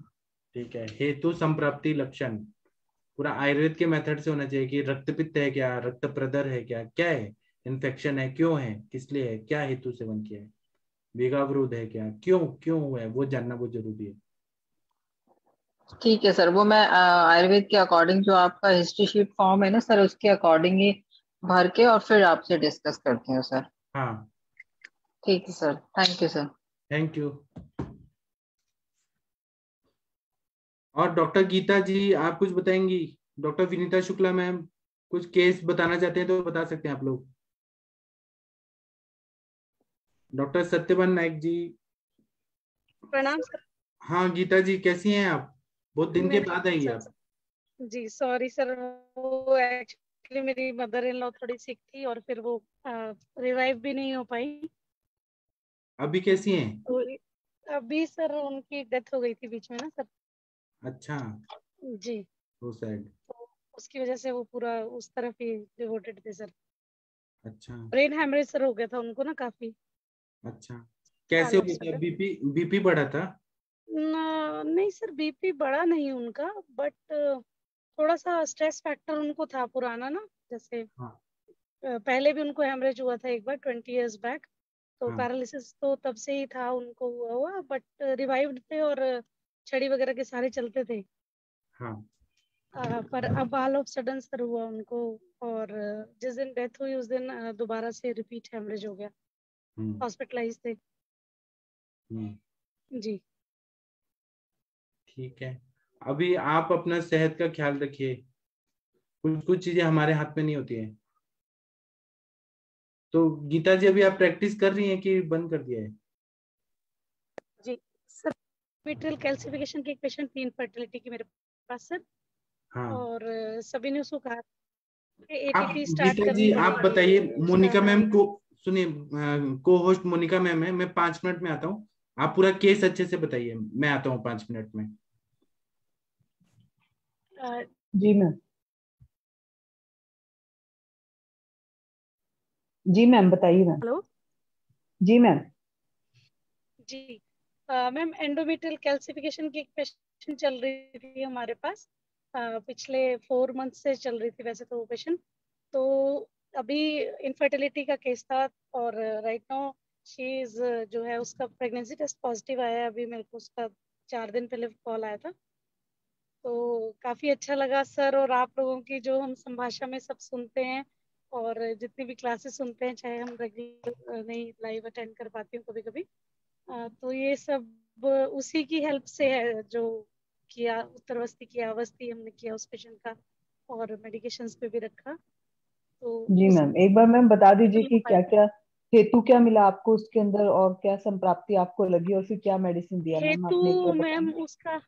Speaker 2: ठीक है। हेतु संप्राप्ति लक्षण। पूरा आयुर्वेद के मेथड से होना चाहिए कि रक्तपित्त है क्या रक्त प्रदर है क्या क्या है? इन्फेक्शन है क्यों है? किस लिए है? क्या हेतु सेवन किया है? वेगावरोध है क्या? क्यों क्यों हुआ है? वो जानना बहुत ज़रूरी है।
Speaker 11: ठीक है सर वो मैं आयुर्वेद के अकॉर्डिंग जो आपका हिस्ट्री शीट फॉर्म है ना सर उसके अकॉर्डिंग ही भर के और फिर आपसे डिस्कस करते हूँ सर।
Speaker 2: हाँ।
Speaker 11: ठीक है sir thank you sir.
Speaker 2: Thank you और डॉक्टर गीता जी आप कुछ बताएँगी? डॉक्टर विनीता शुक्ला मैम कुछ केस बताना चाहते हैं तो बता सकते हैं आप लोग। डॉक्टर सत्यवान नायक जी।
Speaker 12: प्रणाम सर।
Speaker 2: हाँ गीता जी कैसी हैं आप? बहुत दिन के बाद आई आप।
Speaker 12: जी सॉरी सर वो एक्चुअली मेरी मदर इन लॉ थोड़ी सिक थी और फिर वो रिवाइव भी नहीं हो पाई।
Speaker 2: अभी कैसी हैं?
Speaker 12: तो अभी सर उनकी डेथ हो गई थी बीच में ना सर
Speaker 2: अच्छा।
Speaker 12: जी।
Speaker 2: सो सैड
Speaker 12: उसकी वजह से वो पूरा उस तरफ़ ही डिवोटेड थे सर।
Speaker 2: अच्छा।
Speaker 12: ब्रेन हैमरेज सर हो गया था उनको ना काफ़ी।
Speaker 2: अच्छा। कैसे हो गया बीपी बीपी बढ़ा था?
Speaker 12: न- नहीं सर बीपी बढ़ा नहीं उनका बट थोड़ा सा स्ट्रेस फैक्टर उनको था पुराना ना जैसे
Speaker 2: हाँ।
Speaker 12: पहले भी उनको हेमरेज हुआ था एक बार ट्वेंटी इयर्स बैक तो
Speaker 2: हाँ।
Speaker 12: पैरालिसिस तो तब से ही था उनको हुआ हुआ बट रिवाइव्ड थे और छड़ी वगैरह के सारे चलते थे।
Speaker 2: हाँ।
Speaker 12: अ, पर अब ऑल ऑफ़ सडन सर हुआ उनको और जिस दिन डेथ हुई उस दिन दोबारा से रिपीट हेमरेज हो गया।
Speaker 2: हम्म।
Speaker 12: हॉस्पिटलाइज थे।
Speaker 2: हम्म।
Speaker 12: जी।
Speaker 2: ठीक है। अभी आप अपना सेहत का ख्याल रखिए। कुछ कुछ चीज़ें हमारे हाथ में नहीं होती है। तो गीता जी अभी आप प्रैक्टिस कर रही हैं कि बंद कर दिया है?
Speaker 12: जी सर मेटेरियल कैल्सिफिकेशन की एक पेशेंट थी इनफर्टिलिटी की मेरे पास सर।
Speaker 2: हाँ।
Speaker 12: और सभी ने उसको कहा
Speaker 2: आप गीता जी आप बताइए मोनिका मैम को सुनिए को होस्ट मोनिका मैम है मैं पाँच मिनट में आता हूँ। आप पूरा केस अच्छे से बताइए मैं आता हूँ पाँच मिनट में।
Speaker 5: जी मैम। जी मैम बताइए मैम।
Speaker 12: हेलो।
Speaker 5: जी मैम।
Speaker 12: जी मैम एंडोमेट्रियल कैल्सिफिकेशन की एक पेशेंट चल रही थी हमारे पास। अ, पिछले फोर मंथ से चल रही थी वैसे तो वो पेशेंट तो अभी इनफर्टिलिटी का केस था और राइट नाउ शी इज़ जो है उसका प्रेगनेंसी टेस्ट पॉजिटिव आया है। अभी मेरे को उसका चार दिन पहले कॉल आया था। तो काफ़ी अच्छा लगा सर और आप लोगों की जो हम संभाषा में सब सुनते हैं और जितनी भी क्लासेस सुनते हैं चाहे हम रेगुलर नहीं लाइव अटेंड कर पाती हूँ कभी कभी तो ये सब उसी की हेल्प से है जो किया उत्तरवस्ती किया अवस्थी हमने किया उस पेशेंट का और मेडिकेशंस पे भी रखा। तो
Speaker 5: जी मैम एक बार मैम बता दीजिए कि क्या क्या हेतु क्या मिला आपको उसके अंदर और क्या संप्राप्ति आपको लगी और फिर क्या मेडिसिन दिया
Speaker 12: हेतु मैम उसका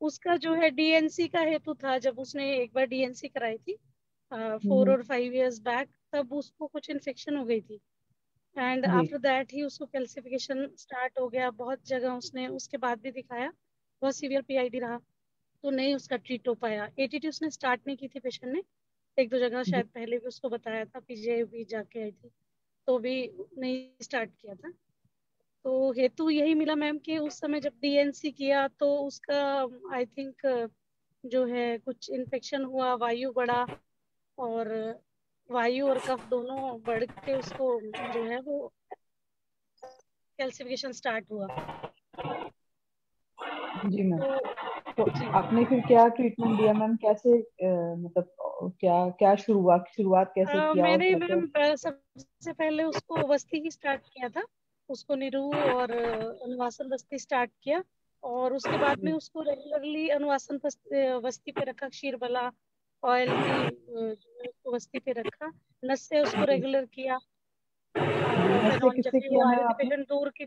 Speaker 12: उसका जो है डीएनसी का हेतु था जब उसने एक बार डीएनसी कराई थी फोर। और फाइव इयर्स बैक तब उसको कुछ इन्फेक्शन हो गई थी। एंड आफ्टर दैट ही उसको कैल्सिफिकेशन स्टार्ट हो गया बहुत जगह उसने उसके बाद भी दिखाया बहुत सीवियर पीआईडी रहा तो नहीं उसका ट्रीट हो पाया। एटीटी उसने स्टार्ट नहीं की थी पेशेंट ने एक दो जगह शायद पहले भी उसको बताया था पीजे भी जाके आई थी तो भी नहीं स्टार्ट किया था। तो हेतु यही मिला मैम कि उस समय जब डीएनसी किया तो उसका आई थिंक जो है कुछ इन्फेक्शन हुआ वायु बढ़ा और वायु और कफ दोनों बढ़ के उसको जो है वो कैल्सिफिकेशन स्टार्ट हुआ।
Speaker 5: जी मैम।
Speaker 12: तो
Speaker 5: तो आपने फिर क्या ट्रीटमेंट दिया मैम? कैसे मतलब क्या क्या शुरुआत शुरुआत कैसे
Speaker 12: अ,
Speaker 5: किया
Speaker 12: मैंने मैम सबसे पहले उसको वस्ती ही स्टार्ट किया था। उसको निरू और अनुवासन वस्ती स्टार्ट किया और उसके बाद में उसको रेगुलरली अनुवासन वस- वस्ती पे रखा क्षीरबला ऑयल की जो है उसको वस्ती पे रखा नस से उसको रेगुलर किया।
Speaker 5: किससे किया
Speaker 12: दूर की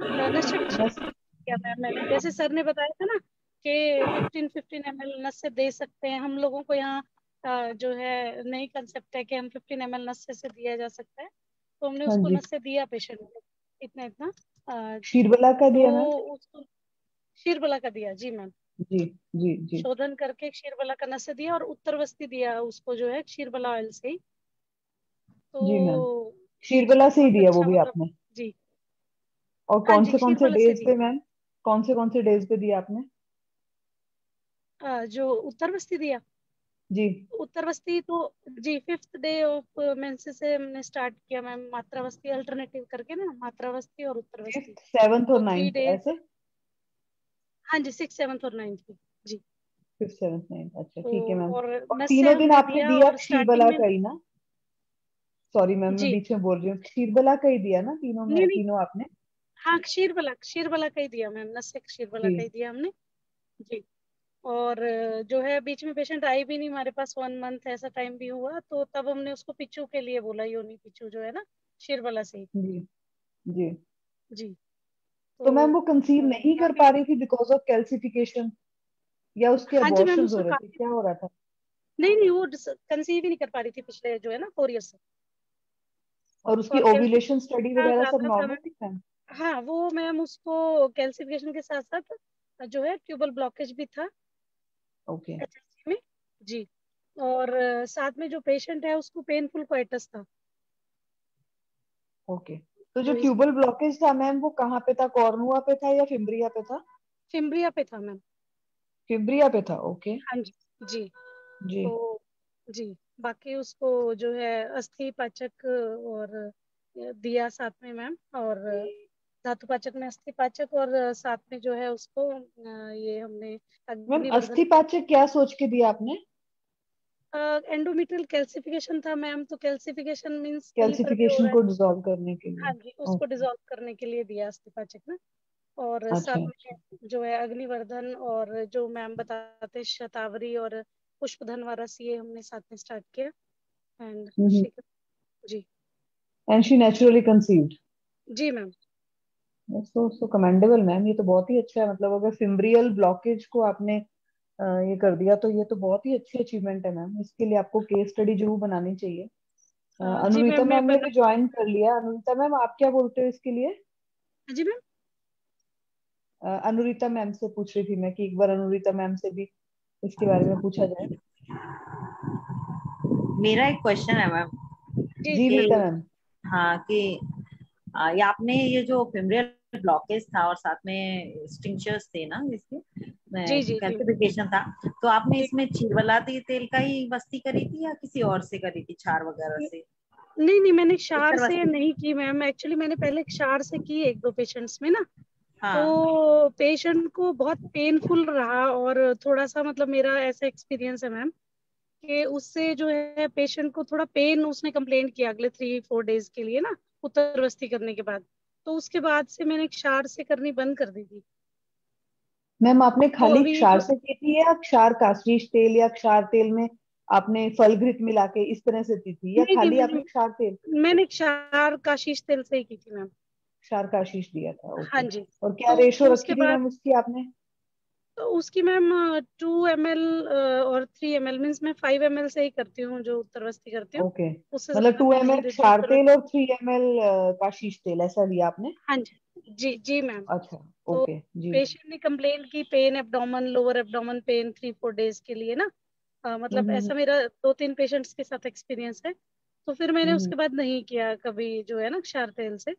Speaker 12: किया मैम जैसे सर ने बताया था ना कि 15 15 एम नस से दे सकते हैं। हम लोगों को यहाँ जो है नई कंसेप्ट है कि हम 15 एम नस से, दिया जा सकता है। तो हमने
Speaker 5: हाँ
Speaker 12: उसको नस से दिया पेशेंट को इतना इतना।
Speaker 5: शीरबला का दिया
Speaker 12: तो उसको शीरबला का दिया जी मैम।
Speaker 5: जी जी जी।
Speaker 12: शोधन करके क्षीरबला का नस दिया और उत्तरवस्ती दिया उसको जो है क्षीरबला ऑयल से ही। तो
Speaker 5: शीरबला से ही दिया वो
Speaker 12: अच्छा
Speaker 5: भी
Speaker 12: मतलब
Speaker 5: आपने।
Speaker 12: जी।
Speaker 5: और
Speaker 12: हाँ
Speaker 5: कौन से कौन से डेज़ पे मैम? कौन से कौन से डेज़ पे दिया आपने?
Speaker 12: जो उत्तरवस्ती दिया?
Speaker 5: जी।
Speaker 12: उत्तरवस्ती तो जी फिफ्थ डे ऑफ़ मेंसेस से हमने स्टार्ट किया मैम मात्रावस्ती अल्टरनेटिव करके ना मात्रावस्ती और उत्तरवस्ती
Speaker 5: फिफ्थ सेवन्थ और
Speaker 12: तो
Speaker 5: नाइन्थ ऐसे?
Speaker 12: हाँ जी सिक्स सेवन्थ और नाइन्थ की जी।
Speaker 5: फिफ्थ सेवन्थ नाइन्थ अच्छा
Speaker 12: तो
Speaker 5: ठीक है मैम
Speaker 12: और
Speaker 5: तीनों दिन आपने
Speaker 12: दिया
Speaker 5: क्षीरबला का ही ना? सॉरी मैम मैं बीच में बोल रही हूँ। क्षीरबला का ही दिया ना तीनों में तीनों आपने?
Speaker 12: हाँ क्षीरबला क्षीरबला का ही दिया मैम क्षीरबला का ही दिया हमने। जी। और जो है बीच में पेशेंट आई भी नहीं हमारे पास वन मंथ ऐसा टाइम भी हुआ तो तब हमने उसको पिच्चू के लिए बोला योनी पिच्चू जो है ना क्षीरबला से
Speaker 5: जी जी।
Speaker 12: जी।
Speaker 5: तो मैम वो कंसीव नहीं कर पा रही थी बिकॉज़ ऑफ़ कैल्सिफिकेशन या उसके
Speaker 12: हाँ
Speaker 5: अबॉर्शंस हो रहे थे। क्या हो रहा था?
Speaker 12: नहीं नहीं वो कंसीव ही नहीं कर पा रही थी पिछले जो है ना फोर ईयर से।
Speaker 5: और उसकी ओव्यूलेशन स्टडी वगैरह सब नॉर्मल
Speaker 12: मैम
Speaker 5: थी मैम?
Speaker 12: हाँ वो मैम उसको कैल्सिफिकेशन के साथ साथ जो है ट्यूबल ब्लॉकेज भी था।
Speaker 5: ओके
Speaker 12: HSC में जी। और साथ में जो पेशेंट है उसको पेनफुल कोइटस था।
Speaker 5: ओके तो जो ट्यूबल ब्लॉकेज था मैम वो कहाँ पे था? कॉर्नुआ पे था या फिम्ब्रिया पे था?
Speaker 12: फिम्ब्रिया पे था मैम।
Speaker 5: फिम्ब्रिया पे था ओके।
Speaker 12: हाँ जी जी।
Speaker 5: जी।
Speaker 12: तो जी बाकी उसको जो है अस्थि पाचक और दिया साथ में मैम और धातु पाचक में अस्थि पाचक और साथ में जो है उसको ये हमने
Speaker 5: मैम अस्थि पाचक क्या सोच के दिया आपने?
Speaker 12: एंडोमेट्रियल कैल्सिफिकेशन था मैम तो कैल्सिफिकेशन मींस हो
Speaker 5: कैल्सिफिकेशन को डिसॉल्व करने के
Speaker 12: हाँ
Speaker 5: लिए
Speaker 12: जी उसको
Speaker 5: ओके
Speaker 12: डिसॉल्व करने के लिए दिया अस्थि पाचक ना। और
Speaker 5: अच्छा
Speaker 12: साथ
Speaker 5: अच्छा।
Speaker 12: में जो है अग्निवर्धन और जो मैम बताते शतावरी और पुष्पधन वाला ये हमने साथ में स्टार्ट किया। एंड
Speaker 5: हम्म
Speaker 12: जी।
Speaker 5: And she naturally conceived
Speaker 12: ji ma'am
Speaker 5: so so commendable ma'am ये तो बहुत ही अच्छा है। मतलब अगर फिम्ब्रियल ब्लॉकेज को आपने ये कर दिया। तो ये तो बहुत ही अच्छी अचीवमेंट है मैम इसके लिए आपको केस स्टडी ज़रूर बनानी चाहिए। अ, अनुरिता
Speaker 12: मैम
Speaker 5: ने भी ज्वाइन कर लिया। अनुरिता मैम आप क्या बोलते हो इसके लिए?
Speaker 12: जी मैम
Speaker 5: अनुरिता मैम से पूछ रही थी मैं कि एक बार अनुरिता मैम से भी इसके बारे में पूछा जाए।
Speaker 13: मेरा एक क्वेश्चन है मैम
Speaker 12: जी
Speaker 5: मैम
Speaker 13: हाँ कि ये आपने ये जो फिमरियल ब्लॉकेज था और साथ में स्टिंचर्स थे ना इसके कैल्सिफिकेशन था तो आपने इसमें चीरवलाती तेल का ही बस्ती करी थी या किसी और से करी थी क्षार वगैरह से?
Speaker 12: नहीं नहीं मैंने क्षार से नहीं की मैम। एक्चुअली मैंने पहले क्षार से की एक दो पेशेंट्स में ना।
Speaker 13: हाँ।
Speaker 12: तो पेशेंट को बहुत पेनफुल रहा और थोड़ा सा मतलब मेरा ऐसा एक्सपीरियंस है मैम कि उससे जो है पेशेंट को थोड़ा पेन उसने कंप्लेन किया अगले थ्री फोर डेज़ के लिए ना। उत्तरवस्ती करने के बाद। तो उसके बाद से मैंने क्षार से करनी बंद कर दी थी।
Speaker 5: मैम आपने
Speaker 12: तो
Speaker 5: खाली क्षार
Speaker 12: जो
Speaker 5: से की थी या क्षार काशीश तेल या क्षार तेल में आपने फल घृत मिला के इस तरह से की थी या खाली आपने क्षार तेल?
Speaker 12: मैंने क्षार का शीश तेल से ही की थी मैम।
Speaker 5: क्षार काशीश दिया था
Speaker 12: हाँ जी।
Speaker 5: और क्या
Speaker 12: तो
Speaker 5: रेशो रखी थी मैम उसकी आपने?
Speaker 12: तो उसकी मैम टू एम एल और थ्री एम एल मीन्स मैं फाइव एम एल से ही करती हूँ जो उत्तरवस्ती करती हूँ।
Speaker 5: ओके
Speaker 12: उससे
Speaker 5: मतलब टू एम एल क्षार तेल और थ्री एम एल काशीश तेल ऐसा लिया आपने?
Speaker 12: हाँ जी। जी जी मैम।
Speaker 5: अच्छा
Speaker 12: तो
Speaker 5: ओके जी।
Speaker 12: पेशेंट ने कंप्लेन की pain abdomen lower abdomen pain three four days के लिए ना। अ, मतलब
Speaker 5: हम्म
Speaker 12: ऐसा मेरा दो तीन पेशेंट्स के साथ एक्सपीरियंस है। तो फिर मैंने
Speaker 5: हम्म
Speaker 12: उसके बाद नहीं किया कभी जो है ना क्षार तेल से।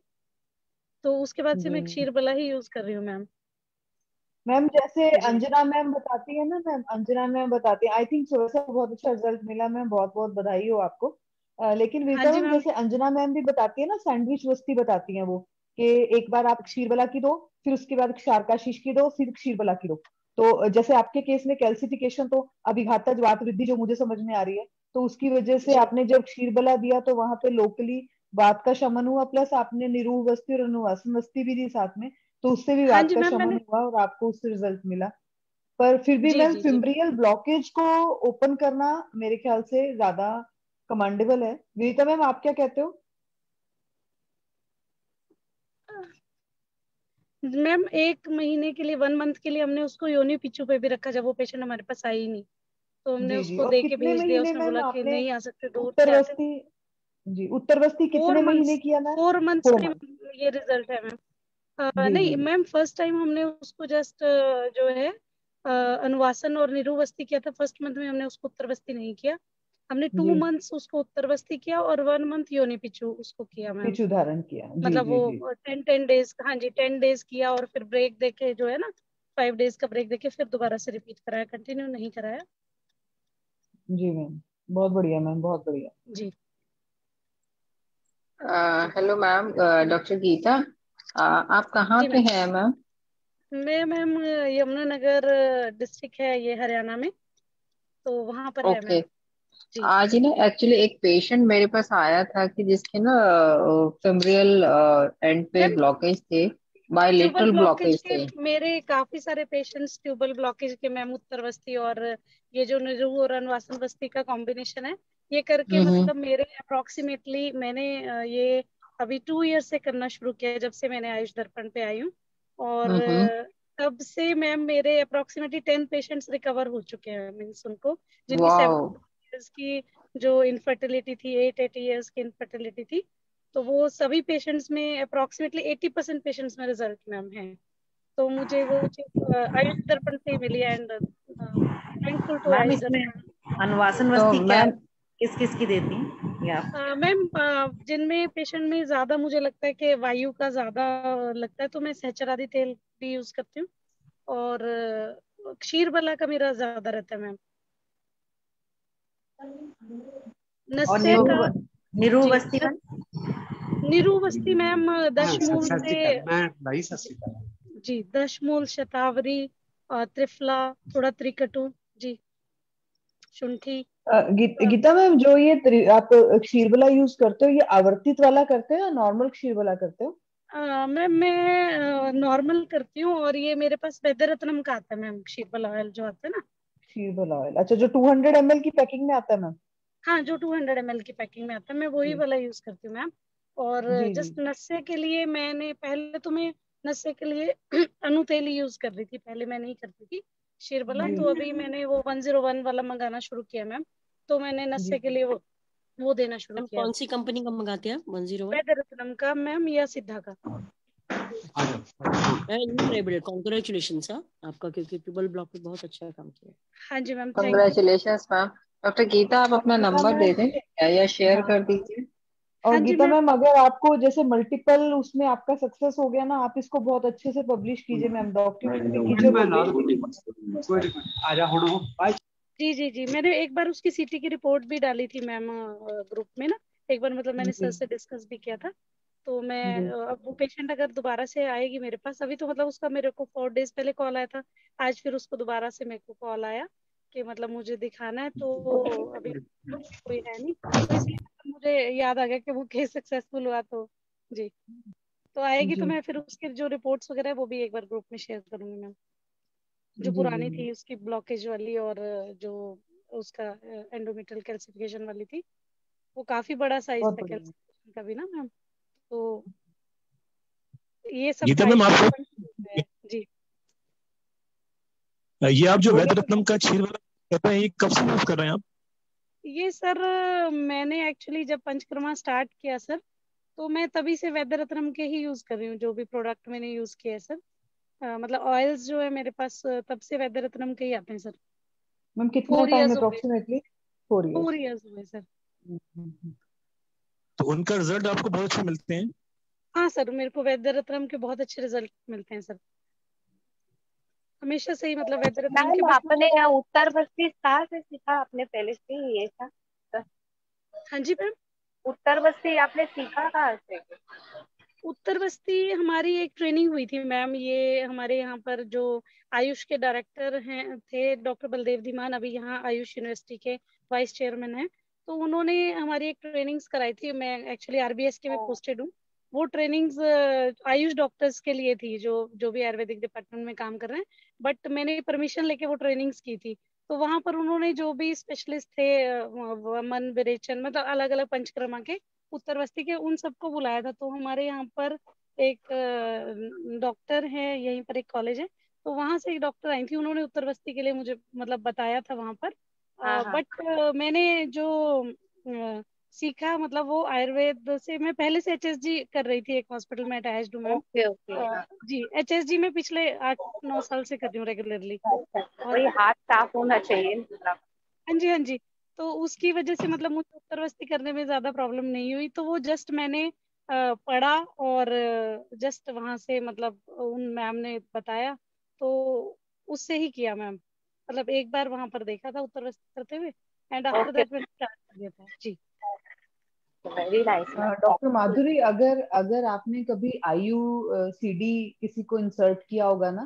Speaker 12: तो उसके बाद से मैं क्षीर बला ही यूज़ कर रही हूँ मैम।
Speaker 5: मैम जैसे अंजना मैम बताती है ना मैम अंजना मैम बताती है। आई थिंक सुबह से बहुत अच्छा रिज़ल्ट मिला मैम बहुत बहुत बधाई हो आपको। अ, लेकिन
Speaker 12: हाँ
Speaker 5: मैम
Speaker 12: मैम।
Speaker 5: जैसे अंजना मैम भी बताती है ना सैंडविच वस्ती बताती है वो कि एक बार आप क्षीर क्षीरबला की दो फिर उसके बाद क्षारकाशीष की दो फिर क्षीर क्षीरबला की दो। तो जैसे आपके केस में कैल्सिफिकेशन तो अभिघातज वात वृद्धि जो मुझे समझ में आ रही है तो उसकी वजह से आपने जब क्षीरबला दिया तो वहाँ पे लोकली वात का शमन हुआ प्लस आपने निरूह वस्ती और अनुवासन वस्ती भी दी साथ में। तो उससे भी
Speaker 12: हाँ मैम
Speaker 5: शमन
Speaker 12: मैंने
Speaker 5: हुआ और आपको उससे रिज़ल्ट मिला। पर फिर भी
Speaker 12: जी
Speaker 5: मैम
Speaker 12: जी जी।
Speaker 5: फिम्ब्रियल ब्लॉकेज को ओपन करना मेरे ख्याल से ज़्यादा कमांडेबल है। विनीता मैम आप क्या कहते हो?
Speaker 12: मैम एक महीने के लिए वन मंथ के लिए हमने उसको योनि पिच्चू पे भी रखा जब वो पेशेंट हमारे पास आई ही नहीं। तो हमने
Speaker 5: जी जी।
Speaker 12: उसको
Speaker 5: और
Speaker 12: दे के
Speaker 5: कितने
Speaker 12: भेज दिया
Speaker 5: महीने
Speaker 12: उसने
Speaker 5: मैम
Speaker 12: बोला कि
Speaker 5: आपने
Speaker 12: नहीं आ सकते दूर आते
Speaker 5: उत्तरवस्ती जी उत्तरवस्ती
Speaker 12: फोर
Speaker 5: कितने महीने
Speaker 12: मंथ्स
Speaker 5: किया मैम?
Speaker 12: फोर मंथ्स
Speaker 5: फोर
Speaker 12: में
Speaker 5: मंथ
Speaker 12: ये रिज़ल्ट है मैम। नहीं मैम फ़र्स्ट टाइम हमने उसको जस्ट जो है अनुवासन और निरुवस्ती किया था। फ़र्स्ट मंथ में हमने उसको उत्तरवस्ती नहीं किया। हमने टू मंथ्स उसको उत्तरवस्ती किया और वन मंथ योनि पिचू उसको किया मैम।
Speaker 5: पिछू धारण किया। जी
Speaker 12: मतलब
Speaker 5: जी
Speaker 12: वो टेन टेन डेज़ हाँ जी टेन डेज़ किया और फिर ब्रेक देके जो है ना फाइव डेज़ का ब्रेक देके फिर दोबारा से रिपीट कराया कंटिन्यू नहीं कराया।
Speaker 5: जी मैम। बहुत बढ़िया मैम बहुत बढ़िया।
Speaker 12: जी।
Speaker 11: Hello ma'am doctor Geeta. आप कहाँ पे हैं मैम?
Speaker 12: मैं मैम यमुनानगर डिस्ट्रिक्ट है ये हरियाणा में तो वहाँ पर है
Speaker 11: ओके।
Speaker 12: जी।
Speaker 11: आज ही ना एक्चुअली एक पेशेंट मेरे पास आया था कि जिसके ना फेमरियल एंड पे ब्लॉकेज थे बायलेटरल
Speaker 12: ब्लॉकेज
Speaker 11: थे।
Speaker 12: मेरे काफ़ी सारे पेशेंट्स ट्यूबल ब्लॉकेज के मैम उत्तर बस्ती और ये जो निरू और अनवासन बस्ती का कॉम्बिनेशन है ये करके
Speaker 11: हम्म
Speaker 12: मतलब मेरे अप्रोक्सीमेटली मैंने ये अभी टू ईयर से करना शुरू किया जब से मैंने आयुष दर्पण पे आई हूँ। और तब से मैम मेरे अप्रोक्सीमेटली टेन पेशेंट्स रिकवर हो चुके हैं मीन्स उनको जिनकी की जो इनफर्टिलिटी थी एट एट इयर्स की इनफर्टिलिटी थी तो वो सभी पेशेंट्स में अप्रोक्सीमेटली एटी परसेंट पेशेंट्स में रिज़ल्ट मैम है। तो मुझे वो चीज़ आयुष दर्पण से मिली एंड थैंकफुल टू दर्पण।
Speaker 11: तो
Speaker 13: वस्ती क्या किस किस की देती हैं?
Speaker 12: मैम जिनमें पेशेंट में ज़्यादा मुझे लगता है कि वायु का ज़्यादा लगता है तो मैं सहचरादी तेल भी यूज़ करती हूँ और क्षीर बला का मेरा ज़्यादा रहता है मैम।
Speaker 13: और
Speaker 12: नस्से
Speaker 13: निरू
Speaker 12: का
Speaker 13: निरू
Speaker 12: जी।
Speaker 13: बस्ती
Speaker 12: न-
Speaker 13: में
Speaker 12: निरू बस्ती मैम दश
Speaker 6: हाँ,
Speaker 12: मूल से
Speaker 6: श्रीकाल। मैं भाई सत श्रीकाल।
Speaker 12: जी दश मूल शतावरी त्रिफला थोड़ा त्रिकटु जी। शुंठी
Speaker 5: गी, गीता मैम जो ये आप क्षीरबला यूज़ करते हो ये आवर्तित वाला करते हो या नॉर्मल क्षीरबला करते हो?
Speaker 12: मैम मैं नॉर्मल करती हूँ और ये मेरे पास वैद्य रत्नम का आता है मैम शीतल ऑयल जो आता है ना।
Speaker 5: क्षीरबला ऑयल अच्छा जो 200 ml की पैकिंग में आता है मैम?
Speaker 12: हाँ जो 200 ml की पैकिंग में आता है मैं वही वाला यूज़ करती हूँ मैम। और जस्ट नस्से के लिए मैंने पहले तो मैं नस्से के लिए अनु तेल यूज़ कर रही थी पहले मैं नहीं करती थी। शीरबला
Speaker 5: जी।
Speaker 12: तो अभी मैंने वो 101 वाला मंगाना शुरू किया मैम तो मैंने नशे के लिए वो वो देना शुरू किया।
Speaker 14: कौन सी कंपनी का मंगाते हैं वन ज़ीरो वन?
Speaker 12: रत्नम का मैम या सिद्धा का?
Speaker 14: कॉन्ग्रेचुलेशन आपका क्योंकि ट्यूबल ब्लॉक पे बहुत अच्छा काम किया
Speaker 12: हाँ। जी ma'am
Speaker 11: congratulation ma'am doctor Geeta आप अपना नंबर दे दें या, शेयर
Speaker 5: हाँ
Speaker 11: कर दीजिए।
Speaker 5: और
Speaker 12: हाँ जी
Speaker 5: गीता
Speaker 12: मैम।
Speaker 5: मैम अगर आपको जैसे मल्टीपल उसमें आपका सक्सेस हो गया ना आप इसको बहुत अच्छे से पब्लिश कीजिए मैम डॉक्यूमेंट
Speaker 12: जी जी जी। मैंने एक बार उसकी सीटी की रिपोर्ट भी डाली थी मैम ग्रुप में ना। एक बार मतलब मैंने सर से डिस्कस भी किया था। तो मैं अब वो पेशेंट अगर दोबारा से आएगी मेरे पास अभी तो मतलब उसका मेरे को फोर डेज़ पहले कॉल आया था। आज फिर उसको दोबारा से मेरे को कॉल आया। कि मतलब मुझे दिखाना है तो अभी कोई है नहीं। तो मुझे याद आ गया कि वो केस सक्सेसफुल हुआ तो। जी। तो आएगी तो मैं फिर उसके जो रिपोर्ट्स वगैरह है वो भी एक बार ग्रुप में शेयर करूँगी मैम जो पुरानी थी उसकी ब्लॉकेज वाली और जो उसका एंडोमेट्रियल कैल्सिफिकेशन वाली थी वो काफ़ी बड़ा साइज़ था कैल्सिफिकेशन का भी ना मैम। तो ये सब
Speaker 8: गीता मैम
Speaker 12: आयुष
Speaker 8: आप
Speaker 12: जी।
Speaker 8: ये आप जो
Speaker 5: बोलिए
Speaker 8: वैद्य रत्नम का क्षीर वाला कहते हैं ये कब से यूज़ कर रहे हैं आप?
Speaker 12: ये सर मैंने एक्चुअली जब पंचकर्मा स्टार्ट किया सर तो मैं तभी से वैद्य रत्नम के ही यूज़ कर रही हूँ जो भी प्रोडक्ट मैंने यूज़ किया है सर। अ, मतलब ऑयल्स जो है मेरे पास तब से वैद्य रत्नम के ही आते हैं सर।
Speaker 5: मैम कितना
Speaker 12: four time
Speaker 5: approximately four years
Speaker 12: four years हुए सर।
Speaker 8: तो उनका रिज़ल्ट आपको बहुत अच्छे मिलते हैं?
Speaker 12: हाँ सर मेरे को वैद्य रत्नम के बहुत अच्छे रिज़ल्ट मिलते हैं सर। हमेशा से ही मतलब के
Speaker 15: मैम आपने उत्तर बस्ती कहाँ से सीखा आपने पहले से ही ये था।
Speaker 12: हाँ जी मैम।
Speaker 15: उत्तर बस्ती आपने सीखा कहाँ से?
Speaker 12: उत्तर बस्ती हमारी एक ट्रेनिंग हुई थी मैम। ये हमारे यहाँ पर जो आयुष के डायरेक्टर हैं थे डॉक्टर बलदेव धीमान अभी यहाँ आयुष यूनिवर्सिटी के वाइस चेयरमैन हैं। तो उन्होंने हमारी एक ट्रेनिंग्स कराई थी। मैं एक्चुअली आरबीएस के में पोस्टेड हूँ। वो ट्रेनिंग्स आयुष डॉक्टर्स के लिए थी जो जो भी आयुर्वेदिक डिपार्टमेंट में काम कर रहे हैं। बट मैंने परमिशन लेके वो ट्रेनिंग्स की थी। तो वहाँ पर उन्होंने जो भी स्पेशलिस्ट थे वमन विरेचन मतलब अलग अलग पंचकर्मा के उत्तर बस्ती के उन सबको बुलाया था। तो हमारे यहाँ पर एक डॉक्टर है यहीं पर एक कॉलेज है। तो वहाँ से एक डॉक्टर आई थी। उन्होंने उत्तर बस्ती के लिए मुझे मतलब बताया था वहाँ पर।
Speaker 15: हाँ हाँ।
Speaker 12: बट मैंने जो सीखा मतलब वो आयुर्वेद से मैं पहले से एचएसजी कर रही थी एक हॉस्पिटल में अटैच्ड हूँ मैम
Speaker 15: ओके हाँ
Speaker 12: जी एचएसजी में पिछले आठ नौ साल से कर रही हूँ रेगुलरली
Speaker 15: अच्छा
Speaker 12: और
Speaker 15: वही हाथ साफ़ होना चाहिए मतलब।
Speaker 12: हाँ जी हाँ जी। तो उसकी वजह से मतलब मुझे उत्तरवस्ती करने में ज़्यादा प्रॉब्लम नहीं हुई। तो वो जस्ट मैंने पढ़ा और जस्ट वहाँ से मतलब उन मैम ने बताया। तो उससे ही किया मैम मतलब एक बार वहाँ पर देखा था उत्तरवस्ती करते हुए एंड आफ्टर दैट मैंने स्टार्ट कर दिया था। जी।
Speaker 15: वेरी नाइस
Speaker 5: डॉक्टर माधुरी अगर अगर आपने कभी आयु सीडी किसी को इंसर्ट किया होगा ना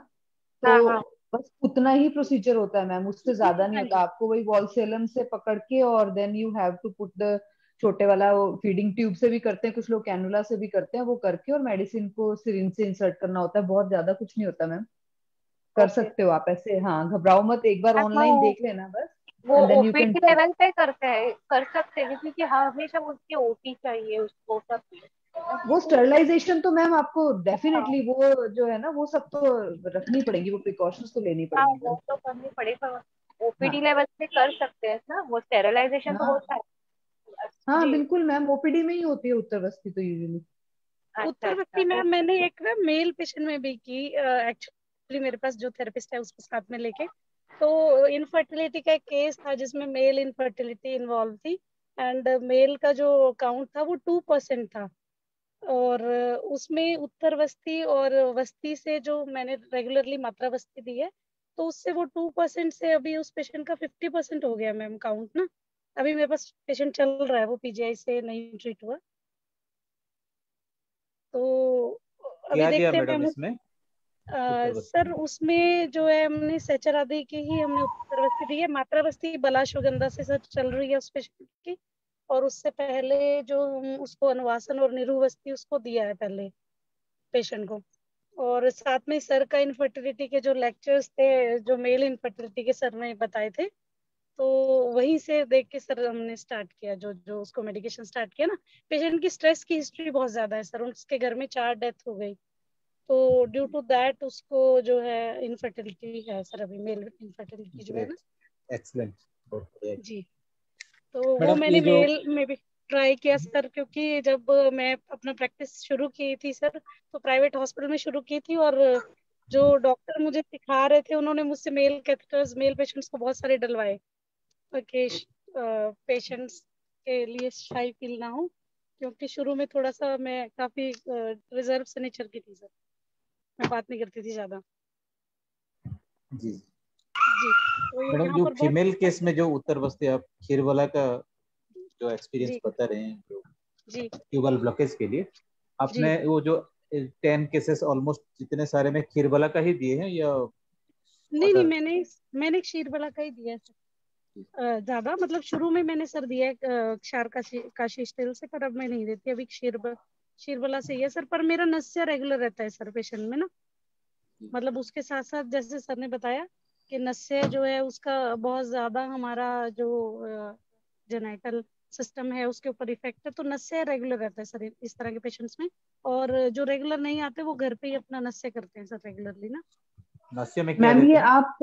Speaker 5: तो
Speaker 15: हाँ, हाँ।
Speaker 5: बस उतना ही प्रोसीजर होता है मैम उससे ज़्यादा नहीं
Speaker 12: हाँ
Speaker 5: होता। आपको वही वॉलसेलम से पकड़ के और then you have to put the छोटे वाला वो फीडिंग ट्यूब से भी करते हैं कुछ लोग कैनुला से भी करते हैं वो करके और मेडिसिन को सिरिंज से इंसर्ट करना होता है। बहुत ज़्यादा कुछ नहीं होता मैम कर सकते हो आप ऐसे हाँ घबराओ मत एक बार ऑनलाइन देख लेना बस।
Speaker 15: वो ओपीडी लेवल पे करते हैं कर सकते हैं क्योंकि हमेशा उसकी ओटी चाहिए उसको सब
Speaker 5: वो स्टरलाइजेशन तो मैम आपको डेफिनेटली वो जो है ना वो सब तो रखनी पड़ेगी वो प्रिकॉशंस तो लेनी
Speaker 15: हाँ
Speaker 5: पड़ेगी।
Speaker 15: वो तो करनी पड़े पर ओपीडी
Speaker 5: हाँ।
Speaker 15: लेवल पे कर सकते हैं ना वो स्टेरिलाइजेशन तो
Speaker 5: हाँ।
Speaker 15: होता है।
Speaker 5: हाँ बिल्कुल मैम ओपीडी में ही होती है उत्तर बस्ती तो यूजुअली
Speaker 15: अच्छा,
Speaker 12: उत्तरवर्ती
Speaker 15: अच्छा,
Speaker 12: मैम मैंने एक ना मेल पेशेंट में भी की एक्चुअली मेरे पास जो थेरेपिस्ट है उसको साथ में लेके तो इनफर्टिलिटी का एक केस था जिसमें मेल इनफर्टिलिटी इन्वॉल्व थी एंड मेल का जो काउंट था वो टू परसेंट था। और उसमें उत्तर बस्ती और बस्ती से जो मैंने रेगुलरली मात्रा वस्ती दी है तो उससे वो टू परसेंट से अभी उस पेशेंट का फिफ्टी परसेंट हो गया मैम काउंट ना। अभी मेरे पास पेशेंट चल रहा है वो पीजीआई से नहीं ट्रीट हुआ। तो अभी देखते हैं मैम।
Speaker 16: इसमें?
Speaker 12: सर उसमें जो है हमने सेचर आदि की ही हमने उत्तरवस्थी दी है। मात्रा बस्ती बलाशोगंधा से सर चल रही है उस पेशेंट की और उससे पहले जो उसको अनुवासन और निरुवस्ती उसको दिया है पहले पेशेंट को। और साथ में सर का इनफर्टिलिटी के जो लेक्चर्स थे जो मेल इनफर्टिलिटी के सर ने बताए थे तो वहीं से देख के सर हमने स्टार्ट किया जो जो उसको मेडिकेशन स्टार्ट किया ना। पेशेंट की स्ट्रेस की हिस्ट्री बहुत ज़्यादा है सर। उसके घर में चार डेथ हो गई। तो ड्यू टू दैट उसको जो है इनफर्टिलिटी है सर अभी मेल इनफर्टिलिटी जो है ना।
Speaker 16: एक्सलेंट
Speaker 12: जी। तो वो मैंने मेल में भी ट्राई किया सर क्योंकि जब मैं अपना प्रैक्टिस शुरू की थी सर तो प्राइवेट हॉस्पिटल में शुरू की थी और जो डॉक्टर मुझे सिखा रहे थे उन्होंने मुझसे मेल कैथेटर्स मेल पेशेंट्स को बहुत सारे डलवाए। कि पेशेंट्स के लिए शाई फील ना हो क्योंकि शुरू में थोड़ा सा मैं काफ़ी रिज़र्व से नेचर की थी सर मैं बात नहीं करती थी ज़्यादा।
Speaker 16: जी।
Speaker 12: जी तो
Speaker 16: मैडम जो फीमेल केस में जो उत्तर बस्ती आप खीरवाला का जो एक्सपीरियंस बता रहे हैं जो
Speaker 12: जी।
Speaker 16: ट्यूबल ब्लॉकेज के लिए आपने वो जो टेन केसेस ऑलमोस्ट जितने सारे में खीरवाला का ही दिए हैं या
Speaker 12: नहीं नहीं मैंने मैंने क्षीरबला का ही दिया है। ज़्यादा मतलब शुरू में मैंने सर दिया है क्षार काशी काशी स्टील से पर अब मैं नहीं देती अभी क्षीर क्षीरबला से ही है सर पर मेरा नस्या रेगुलर रहता है सर पेशेंट में ना। मतलब उसके साथ साथ जैसे सर ने बताया कि नस्य जो है उसका बहुत ज़्यादा हमारा जो जेनेटल सिस्टम है उसके ऊपर इफ़ेक्ट है तो नस्य रेगुलर रहता है सर इस तरह के पेशेंट्स में। और जो रेगुलर नहीं आते वो घर पे ही अपना नस्य करते हैं सर रेगुलरली ना।
Speaker 16: नस्य में क्या
Speaker 5: मैम ये आप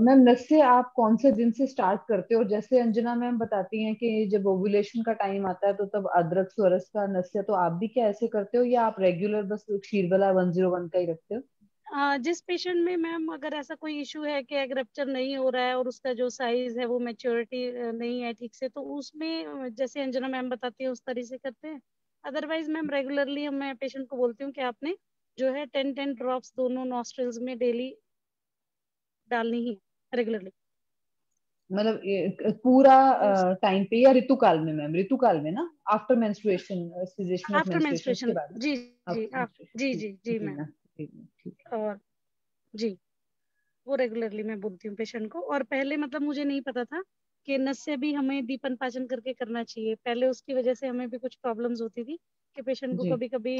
Speaker 5: मैम नस्य आप कौन से दिन से स्टार्ट करते हो? जैसे अंजना मैम बताती हैं कि जब ओव्यूलेशन का टाइम आता है तो तब अदरक स्वरस का नस्य तो आप भी क्या ऐसे करते हो या आप रेगुलर बस वन ज़ीरो वन का ही रखते हो?
Speaker 12: जिस पेशेंट में मैम अगर ऐसा कोई इशू है कि एग रप्चर नहीं हो रहा है और उसका जो साइज़ है वो मेच्योरिटी नहीं है ठीक से तो उसमें जैसे अंजना मैम बताती है उस तरह से करते हैं। अदरवाइज़ मैम रेगुलरली मैं पेशेंट को बोलती हूँ कि आपने जो है टेन टेन ड्रॉप्स दोनों नॉस्ट्रल्स में डेली डालनी ही रेगुलरली
Speaker 5: मतलब पूरा टाइम पे या ऋतुकाल में मैम ऋतुकाल में ना? आफ्टर मेंस्ट्रुएशन
Speaker 12: आफ्टर
Speaker 5: मेंस्ट्रुएशन
Speaker 12: जी जी जी जी जी मैम और जी वो रेगुलरली मैं बोलती हूँ पेशेंट को। और पहले मतलब मुझे नहीं पता था कि नस से भी हमें दीपन पाचन करके करना चाहिए। पहले उसकी वजह से हमें भी कुछ प्रॉब्लम्स होती थी। कि पेशेंट को कभी कभी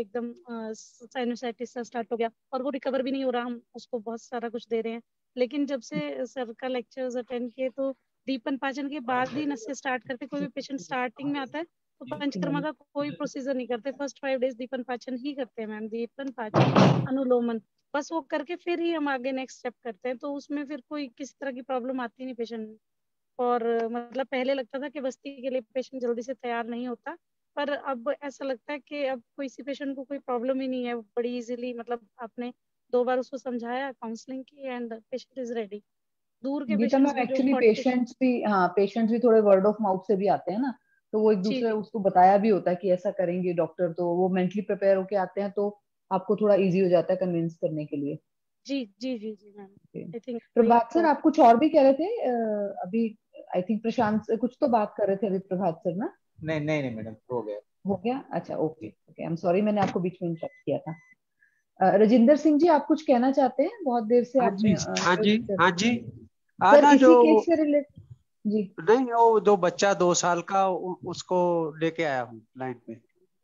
Speaker 12: एकदम साइनोसाइटिस सा स्टार्ट हो गया और वो रिकवर भी नहीं हो रहा हम उसको बहुत सारा कुछ दे रहे हैं। लेकिन जब से सर का लेक्चर्स अटेंड किए तो दीपन पाचन के बाद ही नस से स्टार्ट करते कोई भी पेशेंट स्टार्टिंग में आता है तो पंचकर्मा का कोई प्रोसीजर नहीं करते। फ़र्स्ट फाइव डेज़ दीपन पाचन ही करते हैं मैम दीपन पाचन अनुलोमन बस वो करके फिर ही हम आगे नेक्स्ट स्टेप करते हैं। तो उसमें फिर कोई किसी तरह की प्रॉब्लम आती नहीं पेशेंट और मतलब पहले लगता था कि बस्ती के लिए पेशेंट जल्दी से तैयार नहीं होता पर अब ऐसा लगता है कि अब कोई सी पेशेंट को कोई प्रॉब्लम ही नहीं है। बड़ी इजीली मतलब आपने दो बार उसको समझाया काउंसलिंग की एंड पेशेंट इज़ रेडी दूर के
Speaker 5: एक्चुअली पेशेंट्स भी हाँ पेशेंट्स भी थोड़े वर्ड ऑफ़ माउथ से भी आते हैं ना। तो वो एक दूसरे उसको बताया भी होता है कि ऐसा करेंगे डॉक्टर तो। वो मेंटली प्रिपेयर होके आते हैं तो आपको थोड़ा इजी हो जाता है कन्विंस करने के लिए।
Speaker 12: जी जी जी जी ma'am. I think
Speaker 5: Prabhat sir
Speaker 12: तो।
Speaker 5: आप कुछ और भी कह रहे थे? अभी आई थिंक प्रशांत कुछ तो बात कर रहे थे अभी प्रभात सर ना?
Speaker 16: नहीं नहीं नहीं मैडम हो गया।
Speaker 5: हो गया? अच्छा okay okay I am sorry मैंने आपको बीच में इंटरप्ट किया था। रजिंदर सिंह जी आप कुछ कहना चाहते हैं? बहुत देर से
Speaker 6: हाँ जी हाँ जी हाँ जी।
Speaker 5: सर
Speaker 6: आना जो
Speaker 5: केस से रिलेट जी।
Speaker 6: नहीं वो जो बच्चा दो साल का उसको लेके आया हूँ लाइन में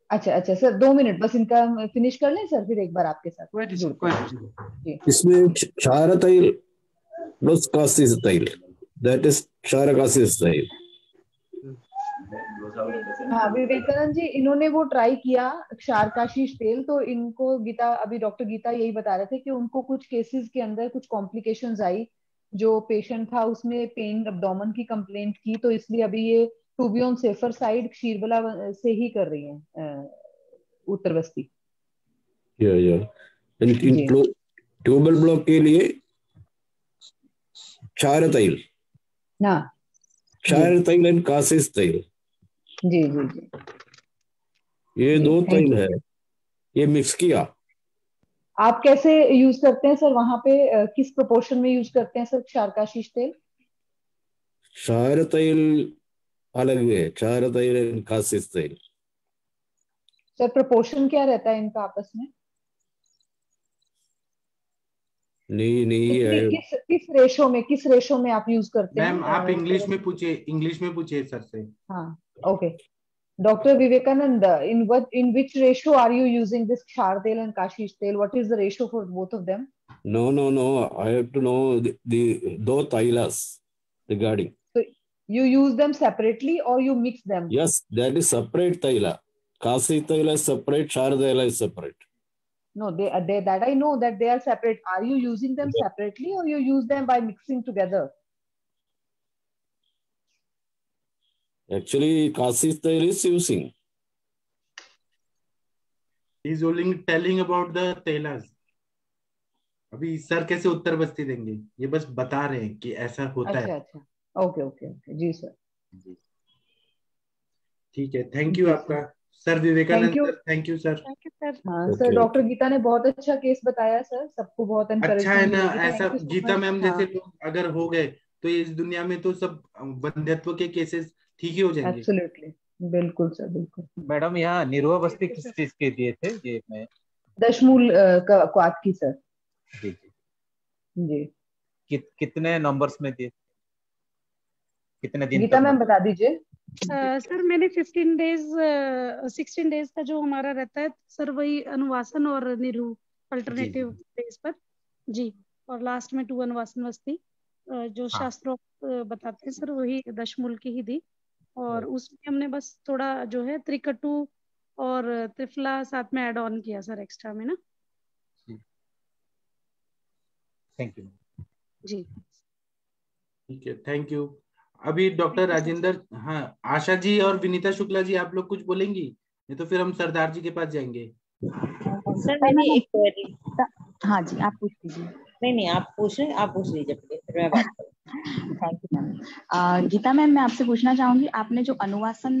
Speaker 5: अच्छा अच्छा सर दो मिनट बस इनका फिनिश कर लें सर फिर एक बार आपके साथ?
Speaker 6: कोई नहीं कोई
Speaker 5: हैं
Speaker 6: नहीं।
Speaker 17: इसमें क्षारतैल प्लस कासिस्तैल दैट इज़ क्षारकासिस्तैल
Speaker 5: हाँ विवेकानंद जी इन्होंने वो ट्राई किया क्षारकाशीष तेल तो इनको गीता अभी डॉक्टर गीता यही बता रहे थे कि उनको कुछ केसेस के अंदर कुछ कॉम्प्लिकेशंस आई जो पेशेंट था उसमें पेन abdomen की कंप्लेंट की तो इसलिए अभी ये to be on safer side क्षीरबला से ही कर रही हैं उत्तर बस्ती।
Speaker 17: या या। ट्यूबल ब्लॉक के लिए क्षारतैल।
Speaker 5: हाँ। जी
Speaker 17: क्षारतैल एंड कासिस्तैल
Speaker 5: जी जी जी।
Speaker 17: ये
Speaker 5: जी
Speaker 17: दो तैल
Speaker 5: यू
Speaker 17: है। ये मिक्स किया।
Speaker 5: आप कैसे यूज़ करते हैं सर वहाँ पे किस प्रोपोर्शन में यूज़ करते हैं सर क्षारकाशीष तेल?
Speaker 17: क्षारतैल अलग है। क्षार क्षारतैल एंड कासिस्तैल
Speaker 5: सर प्रोपोर्शन क्या रहता है इनका आपस में?
Speaker 17: नहीं नहीं है
Speaker 5: किस किस रेशो में किस रेशो में आप यूज़ करते हैं
Speaker 2: मैम आप इंग्लिश में पूछिए। इंग्लिश में पूछिए सर से।
Speaker 5: हाँ। Okay. Dr. Vivekananda, in what in which ratio are you using this Kshar and Kashish tail? What is the ratio for both of them?
Speaker 17: No, no, no. I have to know the, the tailas regarding.
Speaker 5: So you use them separately or you mix them?
Speaker 17: Yes, that is separate taila. Kashi taila is separate, Kshar is separate.
Speaker 5: No, they, they that I know that they are separate. Are you using them yeah. separately or you use them by mixing together?
Speaker 17: Actually kasi tail is using
Speaker 2: He is only telling about the telas अभी सर कैसे उत्तर बस्ती देंगे? ये बस बता रहे हैं कि ऐसा होता
Speaker 5: अच्छा
Speaker 2: है।
Speaker 5: अच्छा ओके ओके ओके। जी सर।
Speaker 2: ठीक है थैंक यू आपका। Sir Vivekananda
Speaker 5: thank you
Speaker 2: sir thank you sir
Speaker 12: thank you sir
Speaker 5: हाँ
Speaker 17: Okay,
Speaker 5: सर डॉक्टर गीता ने बहुत अच्छा केस बताया सर। सबको बहुत
Speaker 2: अच्छा है ना ऐसा गीता मैम
Speaker 5: हाँ।
Speaker 2: जैसे लोग अगर हो गए तो इस दुनिया में तो सब बंध्यत्व के केसेस ठीक ही हो जाएँगे।
Speaker 5: एब्सोल्युटली बिल्कुल सर बिल्कुल।
Speaker 16: मैडम यहाँ निरुआ बस्ती किस चीज़ के दिए थे? ये मैं
Speaker 5: दशमूल का- क्वात की सर।
Speaker 16: जी जी।
Speaker 5: जी।
Speaker 16: कि, कितने नंबर्स में दिए कितने दिन
Speaker 5: गीता मैम बता दीजिए।
Speaker 12: सर मैंने 15 डेज़ 16 डेज़ का जो हमारा रहता है सर वही अनुवासन और निरू अल्टरनेटिव डेज़ पर। जी और लास्ट में टू अनुवासन वस्ती अ, जो
Speaker 16: हाँ।
Speaker 12: शास्त्रों बताते हैं सर वही दशमूल की ही दी और उसमें हमने बस थोड़ा जो है त्रिकटू और त्रिफला साथ में ऐड ऑन किया सर एक्स्ट्रा में ना।
Speaker 16: Thank you
Speaker 12: ji.
Speaker 2: ठीक है थैंक यू अभी डॉक्टर राजेंद्र हाँ आशा जी और विनीता शुक्ला जी आप लोग कुछ बोलेंगी? नहीं तो फिर हम सरदार जी के पास जाएँगे।
Speaker 13: सर
Speaker 15: सर मैंने
Speaker 13: एक क्वेरी
Speaker 15: हाँ जी आप पूछ लीजिए।
Speaker 13: नहीं नहीं आप पूछ रहे आप पूछ लीजिए फिर मैं बात करूँ।
Speaker 15: Thank you ma'am Geeta ma'am मैं आपसे पूछना चाहूँगी आपने जो अनुवासन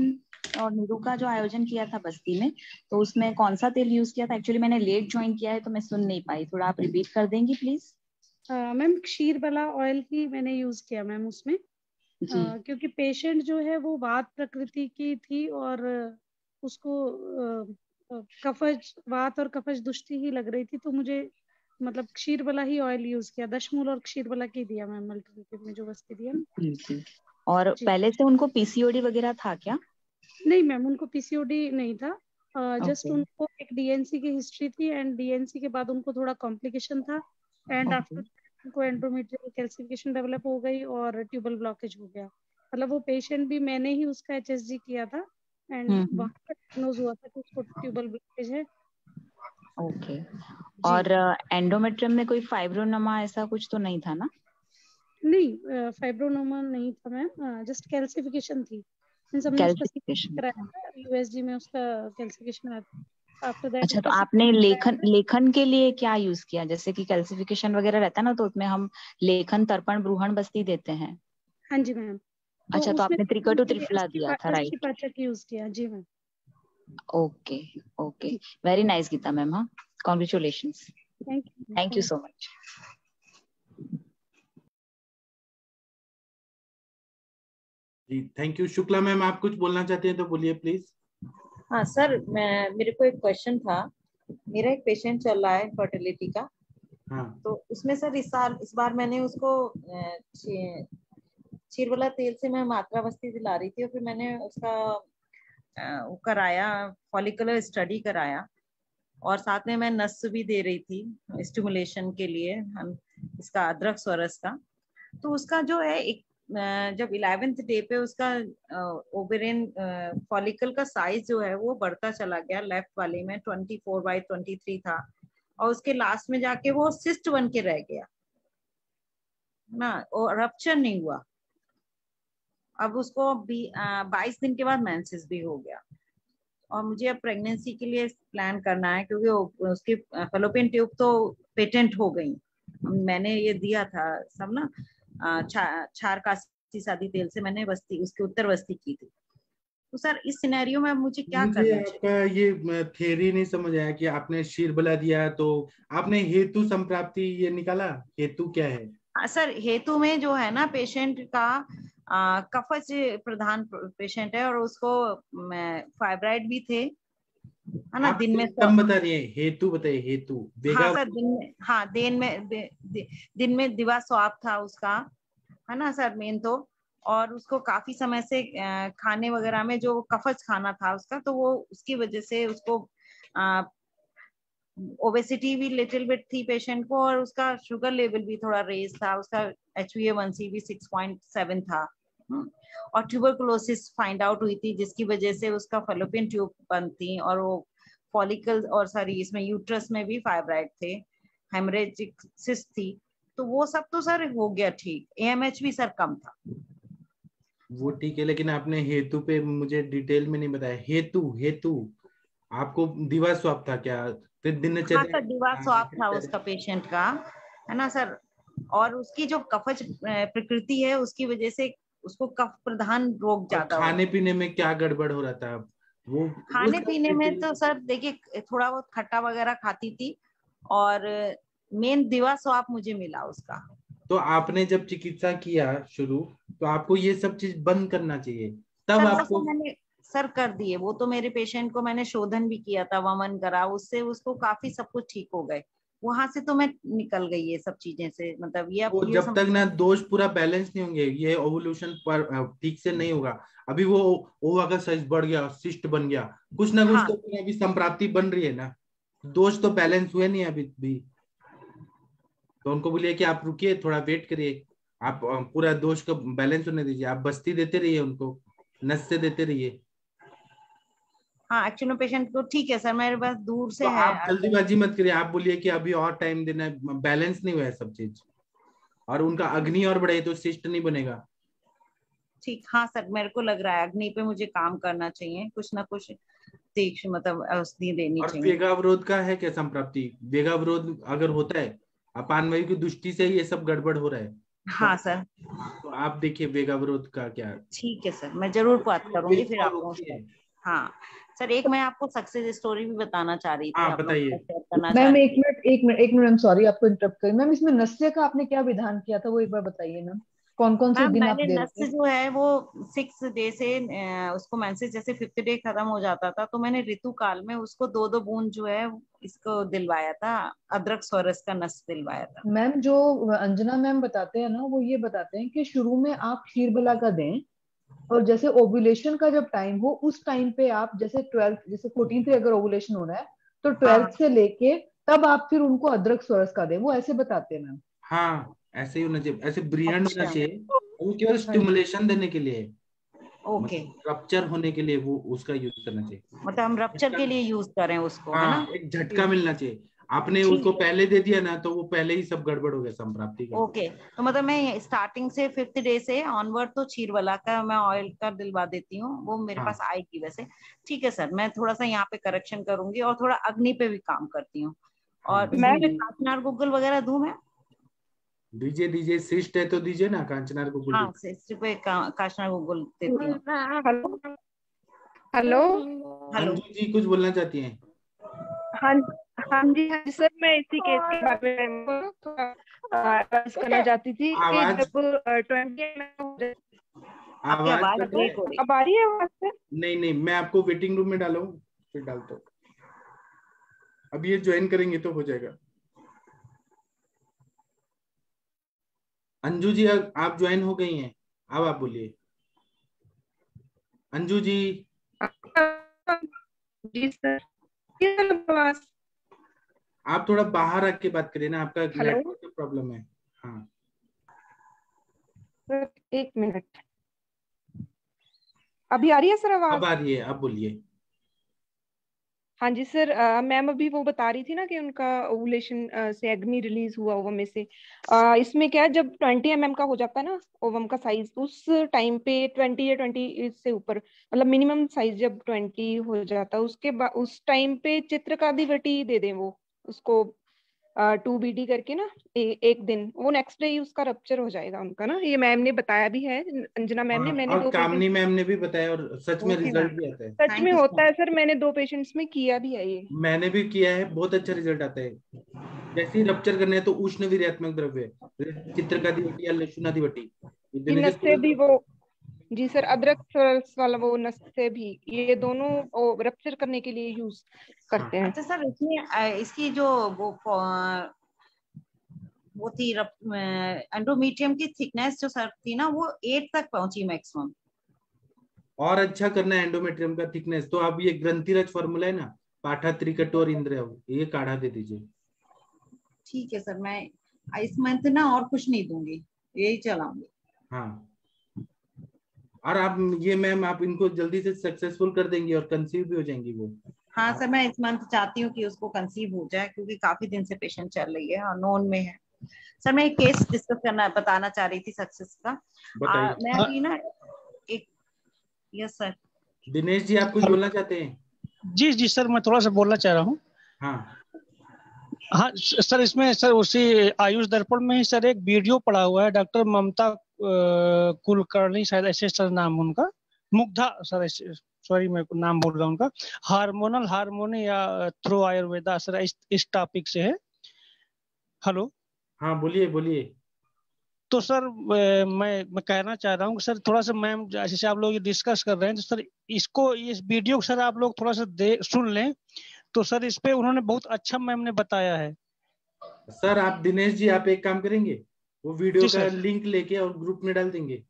Speaker 15: और निरू का जो आयोजन किया था बस्ती में तो उसमें कौन सा तेल यूज़ किया था? एक्चुअली मैंने लेट ज्वाइन किया है तो मैं सुन नहीं पाई। थोड़ा आप रिपीट कर देंगी प्लीज़
Speaker 12: मैम क्षीर वाला ऑयल ही मैंने यूज़ किया मैम उसमें। अ, क्योंकि पेशेंट जो है वो वात प्रकृति की थी और उसको अ, अ, कफज वात और कफज दुष्टि ही लग रही थी तो मुझे मतलब क्षीर वाला ही ऑयल यूज़ किया दशमूल और क्षीर वाला की दिया मैम अल्टरनेटिव में जो बस्ती दिया। ना
Speaker 15: जी जी। और पहले से उनको पीसीओडी वगैरह था क्या?
Speaker 12: नहीं मैम उनको पीसीओडी नहीं था। Just
Speaker 15: okay.
Speaker 12: उनको एक डीएनसी की हिस्ट्री थी एंड डीएनसी के बाद उनको थोड़ा कॉम्प्लिकेशन था। एंड आफ्टर उनको एंड्रोमेट्रियल कैल्सिफिकेशन डेवलप हो गई और ट्यूबल ब्लॉकेज हो गया। मतलब वो पेशेंट भी मैंने ही उसका एचएसजी किया था। And
Speaker 15: hmm hmm.
Speaker 12: वहाँ पर डायग्नोज हुआ था कि उसको ट्यूबल ब्लॉकेज है।
Speaker 15: ओके। और एंडोमेट्रियम में कोई फाइब्रोनमा ऐसा कुछ तो नहीं था ना?
Speaker 12: नहीं फाइब्रोनोमा नहीं था मैम। जस्ट कैल्सिफिकेशन थी। यूएसजी में उसका कैल्सिफिकेशन
Speaker 15: अच्छा तो आपने लेखन लेखन के लिए क्या यूज़ किया? जैसे कि कैल्सिफिकेशन वगैरह रहता है ना तो उसमें हम लेखन तर्पण ब्रूहण बस्ती देते हैं।
Speaker 12: हाँ जी मैम। तो
Speaker 15: अच्छा तो
Speaker 12: उसमें
Speaker 15: आपने त्रिकटु त्रिफला दिया था राइट
Speaker 12: यूज़ किया। Ji ma'am.
Speaker 15: Okay okay very nice Geeta ma'am हाँ
Speaker 12: congratulations
Speaker 15: thank you so much
Speaker 2: ji thank you Shukla ma'am आप कुछ बोलना चाहते हैं तो बोलिए प्लीज़
Speaker 13: हाँ सर मैं मेरे को एक क्वेश्चन था। मेरा एक पेशेंट चल रहा है फर्टिलिटी का।
Speaker 2: हाँ।
Speaker 13: तो उसमें सर इस साल इस बार मैंने उसको चीरवाला तेल से मैं मात्रा बस्ती दिला रही थी और फिर मैंने उसका कराया फॉलिकुलर स्टडी कराया। और साथ में मैं नस भी दे रही थी स्टिमुलेशन के लिए, हम इसका अदरक स्वरस का। तो उसका जो है एक जब इलेवेंथ डे पे उसका ओबेरियन फॉलिकल का साइज़ जो है वो बढ़ता चला गया। लेफ़्ट वाले में twenty four by twenty three था। और उसके लास्ट में जाके वो सिस्ट बन के रह गया। ना, और रप्चर नहीं हुआ। अब उसको बाईस दिन के बाद मेंसेस भी हो गया। और मुझे अब प्रेगनेंसी के लिए प्लान करना है क्योंकि उसकी फेलोपियन ट्यूब तो पेटेंट हो गई। मैंने ये दिया था सब ना छा, छार कासी शादी तेल से मैंने बस्ती उसकी उत्तर बस्ती की थी। तो सर इस सिनेरियो में मुझे क्या
Speaker 2: मुझे
Speaker 13: करना
Speaker 2: आपका ये थ्योरी नहीं समझ आया कि आपने शीर बला दिया तो आपने हेतु संप्राप्ति ये निकाला? हेतु क्या है?
Speaker 13: सर हेतु में जो है ना पेशेंट का कफज प्रधान पेशेंट है और उसको फाइब्राइड भी थे। है ना दिन में
Speaker 2: सिम्टम बता रही है हेतु बताइए हेतु।
Speaker 13: हाँ सर दिन में हाँ दिन में दि, दि, दिन में दिवा स्वाप था उसका। है ना सर मेन तो। और उसको काफ़ी समय से खाने वगैरह में जो कफज खाना था उसका तो वो उसकी वजह से उसको ओबेसिटी भी लिटिल बिट थी पेशेंट को और उसका शुगर लेवल भी थोड़ा रेज था उसका एच सी भी सिक्स पॉइंट सेवन था। हम्म, और ट्यूबरकुलोसिस फाइंड आउट हुई थी जिसकी वजह से उसका फेलोपियन ट्यूब बंद थी और वो फॉलिकल और सॉरी इसमें यूट्रस में भी फाइब्राइड थे हेमरेजिक सिस्ट थी। तो वो सब तो सर हो गया ठीक एएमएच भी सर कम था।
Speaker 2: वो ठीक है लेकिन आपने हेतु पे मुझे डिटेल में नहीं बताया। हेतु हेतु। आपको दिवा स्वाप था क्या? फिर
Speaker 13: हाँ सर दीवार स्वाप था उसका पेशेंट का है ना सर? और उसकी जो कफज प्रकृति है उसकी वजह से उसको कफ प्रधान रोग ज़्यादा
Speaker 2: खाने पीने में क्या गड़बड़ हो रहा था? वो
Speaker 13: खाने पीने में तो सर देखिए थोड़ा बहुत खट्टा वगैरह खाती थी और मेन दिवा स्वाप मुझे मिला उसका।
Speaker 2: तो आपने जब चिकित्सा किया शुरू तो आपको ये सब चीज़ बंद करना चाहिए। तब आपको
Speaker 13: मैंने सर कर दिए। वो तो मेरे पेशेंट को मैंने शोधन भी किया था वमन करा उससे उसको काफ़ी सब कुछ ठीक हो गए। वहाँ से तो मैं निकल गई ये सब चीज़ें से मतलब ये
Speaker 2: वो जब तक ना दोष पूरा बैलेंस नहीं होंगे ये ओवोल्यूशन पर ठीक से नहीं होगा। अभी वो ओवा का साइज़ बढ़ गया सिस्ट बन गया कुछ ना कुछ
Speaker 13: हाँ।
Speaker 2: तो अभी संप्राप्ति बन रही है ना। दोष तो बैलेंस हुए नहीं अभी भी। तो उनको बोलिए कि आप रुकिए थोड़ा वेट करिए। आप पूरा दोष को बैलेंस होने दीजिए। आप बस्ती देते रहिए उनको नस से देते रहिए।
Speaker 13: हाँ एक्चुअली पेशेंट को ठीक है सर मेरे पास दूर से
Speaker 2: तो
Speaker 13: है
Speaker 2: आप जल्दीबाजी मत करिए आप बोलिए कि अभी और टाइम देना है बैलेंस नहीं हुआ है सब चीज़। और उनका अग्नि और बढ़े तो शिष्ट नहीं बनेगा।
Speaker 13: ठीक हाँ सर मेरे को लग रहा है अग्नि पे मुझे काम करना चाहिए कुछ ना कुछ तीक्ष्ण मतलब औषधि देनी
Speaker 2: और
Speaker 13: चाहिए।
Speaker 2: वेगावरोध का है क्या संप्राप्ति? वेगावरोध अगर होता है अपानवायु की दृष्टि से ही ये सब गड़बड़ हो रहा है
Speaker 13: हाँ सर।
Speaker 2: तो आप देखिए वेगावरोध का क्या
Speaker 13: ठीक है सर मैं ज़रूर बात करूँगी फिर आपको। हाँ। सर एक मैं आपको सक्सेस स्टोरी भी बताना चाह रही थी
Speaker 2: हाँ, बताइए।
Speaker 5: मैम एक मिनट एक मिनट एक मिनट मैम सॉरी आपको इंटरप्ट करी। मैम इसमें नस्ये का आपने क्या विधान किया था वो एक बार बताइए मैम कौन कौन से दिन आप दे
Speaker 13: नस
Speaker 5: रहे थे?
Speaker 13: जो है वो सिक्स डे से उसको मेंसेस जैसे फिफ्थ डे खत्म हो जाता था तो मैंने ऋतु काल में उसको दो दो बूंद जो है इसको दिलवाया था अदरक स्वरस का नस दिलवाया था।
Speaker 5: मैम जो अंजना मैम बताते हैं ना वो ये बताते हैं कि शुरू में आप क्षीरबला का दें और जैसे ओव्यूलेशन का जब टाइम हो उस टाइम पे आप जैसे ट्वेल्थ जैसे फोर्टीन से अगर ओव्यूलेशन हो रहा है तो ट्वेल्थ हाँ. से लेके तब आप फिर उनको अदरक स्वरस का दें। वो ऐसे बताते हैं मैम।
Speaker 2: हाँ ऐसे ही होना चाहिए। ऐसे होना
Speaker 13: अच्छा।
Speaker 2: चाहिए। वो केवल स्टिमुलेशन देने के लिए।
Speaker 13: ओके।
Speaker 2: रप्चर होने के लिए वो उसका यूज़ करना चाहिए।
Speaker 13: मतलब हम रप्चर के लिए यूज़ करें उसको हाँ, है ना?
Speaker 2: हाँ एक झटका मिलना चाहिए। आपने उसको पहले दे दिया ना तो वो पहले ही सब गड़बड़ हो गया संप्राप्ति का
Speaker 13: ओके तो मतलब मैं स्टार्टिंग से फिफ्थ डे से ऑनवर्ड तो छीर वाला का मैं ऑयल का दिलवा देती हूँ वो मेरे
Speaker 2: हाँ।
Speaker 13: पास आएगी वैसे। ठीक है सर मैं थोड़ा सा यहाँ पे करेक्शन करूँगी और थोड़ा अग्नि पे भी काम करती हूँ। और मैं कांचनार गूगल वगैरह दू मैं?
Speaker 2: दीजिए दीजिए सिस्ट है तो दीजिए ना कांचनार को
Speaker 13: हाँ पे का, काशनार गूगल देती हूँ।
Speaker 18: हेलो? हेलो?
Speaker 13: हेलो?
Speaker 2: जी कुछ बोलना चाहती हैं।
Speaker 18: हाँ हाँ जी हाँ जी सर मैं इसी केस के बारे में थोड़ा करना चाहती थी कि जब ट्वेंटी
Speaker 2: आवाज़
Speaker 13: हो
Speaker 18: अब आ रही है आवाज़ से
Speaker 2: नहीं नहीं मैं आपको वेटिंग रूम में डाला हूँ फिर डालता हूँ। अब ये ज्वाइन करेंगे तो हो जाएगा। अंजू जी आप ज्वाइन हो गई हैं। अब आप बोलिए। अंजू जी।
Speaker 18: जी सर। सर
Speaker 2: आप थोड़ा बाहर आके बात करिए ना आपका नेटवर्क का प्रॉब्लम है। हाँ।
Speaker 18: एक मिनट अभी आ रही है सर आवाज़?
Speaker 2: अब आ रही है अब बोलिए।
Speaker 18: हाँ जी सर मैम अभी वो बता रही थी ना कि उनका ओवुलेशन से एग्नी रिलीज़ हुआ ओवम में से। अ, इसमें क्या है जब 20 एम mm का हो जाता है ना ओवम का साइज़ उस टाइम पे 20 या 20 से ऊपर मतलब मिनिमम साइज़ जब 20 हो जाता है उसके बाद उस टाइम पे चित्रकादिवटी दे दें वो। उसको टू बी डी करके ना ए, एक दिन वो नेक्स्ट डे ही उसका रप्चर हो जाएगा उनका ना। ये मैम ने बताया भी है अंजना मैम ने
Speaker 2: हाँ,
Speaker 18: मैंने
Speaker 2: और
Speaker 18: दो
Speaker 2: कामनी मैम ने भी बताया और सच में रिज़ल्ट भी आता है।
Speaker 18: सच में होता है सर मैंने दो पेशेंट्स में किया भी है ये।
Speaker 2: मैंने भी किया है बहुत अच्छा रिज़ल्ट आता है। जैसे ही रप्चर करने हैं तो उष्ण वीर्यात्मक द्रव्य या लक्षुणादिवटी ये
Speaker 18: कि
Speaker 2: देने
Speaker 18: नस
Speaker 2: से
Speaker 18: से भी वो जी सर अदरक वाला वो नस से भी ये दोनों रप्चर करने के लिए यूज़ करते हैं।
Speaker 13: अच्छा सर इसमें इसकी जो वो वो थी एंडोमीट्रियम की थिकनेस जो सर थी ना वो एट तक पहुँची मैक्सिमम
Speaker 2: और अच्छा करना है एंडोमेट्रियम का थिकनेस तो आप ये ग्रंथिरज फॉर्मूला है ना पाठा त्रिकट और इंद्र ये काढ़ा दे दीजिए।
Speaker 13: ठीक है सर मैं इस मंथ ना और कुछ नहीं दूँगी यही चलाऊँगी।
Speaker 2: हाँ। और आप ये मैम आप इनको जल्दी से सक्सेसफुल कर देंगी और कंसीव भी हो जाएँगी वो।
Speaker 13: हाँ सर मैं इस मंथ चाहती हूँ कि उसको कंसीव हो जाए क्योंकि काफ़ी दिन से पेशेंट चल रही है और नोन में है। सर मैं एक केस डिस्कस करना बताना चाह रही थी सक्सेस का। आ, मैं। अभी ना एक यस सर
Speaker 2: दिनेश जी आप कुछ बोलना चाहते हैं?
Speaker 19: जी जी सर मैं थोड़ा सा बोलना चाह रहा हूँ।
Speaker 2: हाँ।
Speaker 19: हाँ सर इसमें सर उसी आयुष दर्पण में ही सर एक वीडियो पड़ा हुआ है डॉक्टर ममता कुलकर्णी शायद ऐसे सर नाम उनका। मुग्धा सर सॉरी मैं नाम बोल रहा हूँ उनका। हार्मोनल हार्मोनी या थ्रो आयुर्वेदा सर इस इस टॉपिक से है। हेलो
Speaker 2: हाँ बोलिए बोलिए।
Speaker 19: तो सर मैं मैं कहना चाह रहा हूँ सर थोड़ा सा मैम जैसे आप लोग ये डिस्कस कर रहे हैं तो सर इसको इस वीडियो को सर आप लोग थोड़ा सा दे सुन लें। तो सर इस पे उन्होंने बहुत अच्छा मैम ने बताया है।
Speaker 2: सर आप दिनेश जी आप एक काम करेंगे? वो वीडियो का लिंक लेके और ग्रुप में डाल देंगे।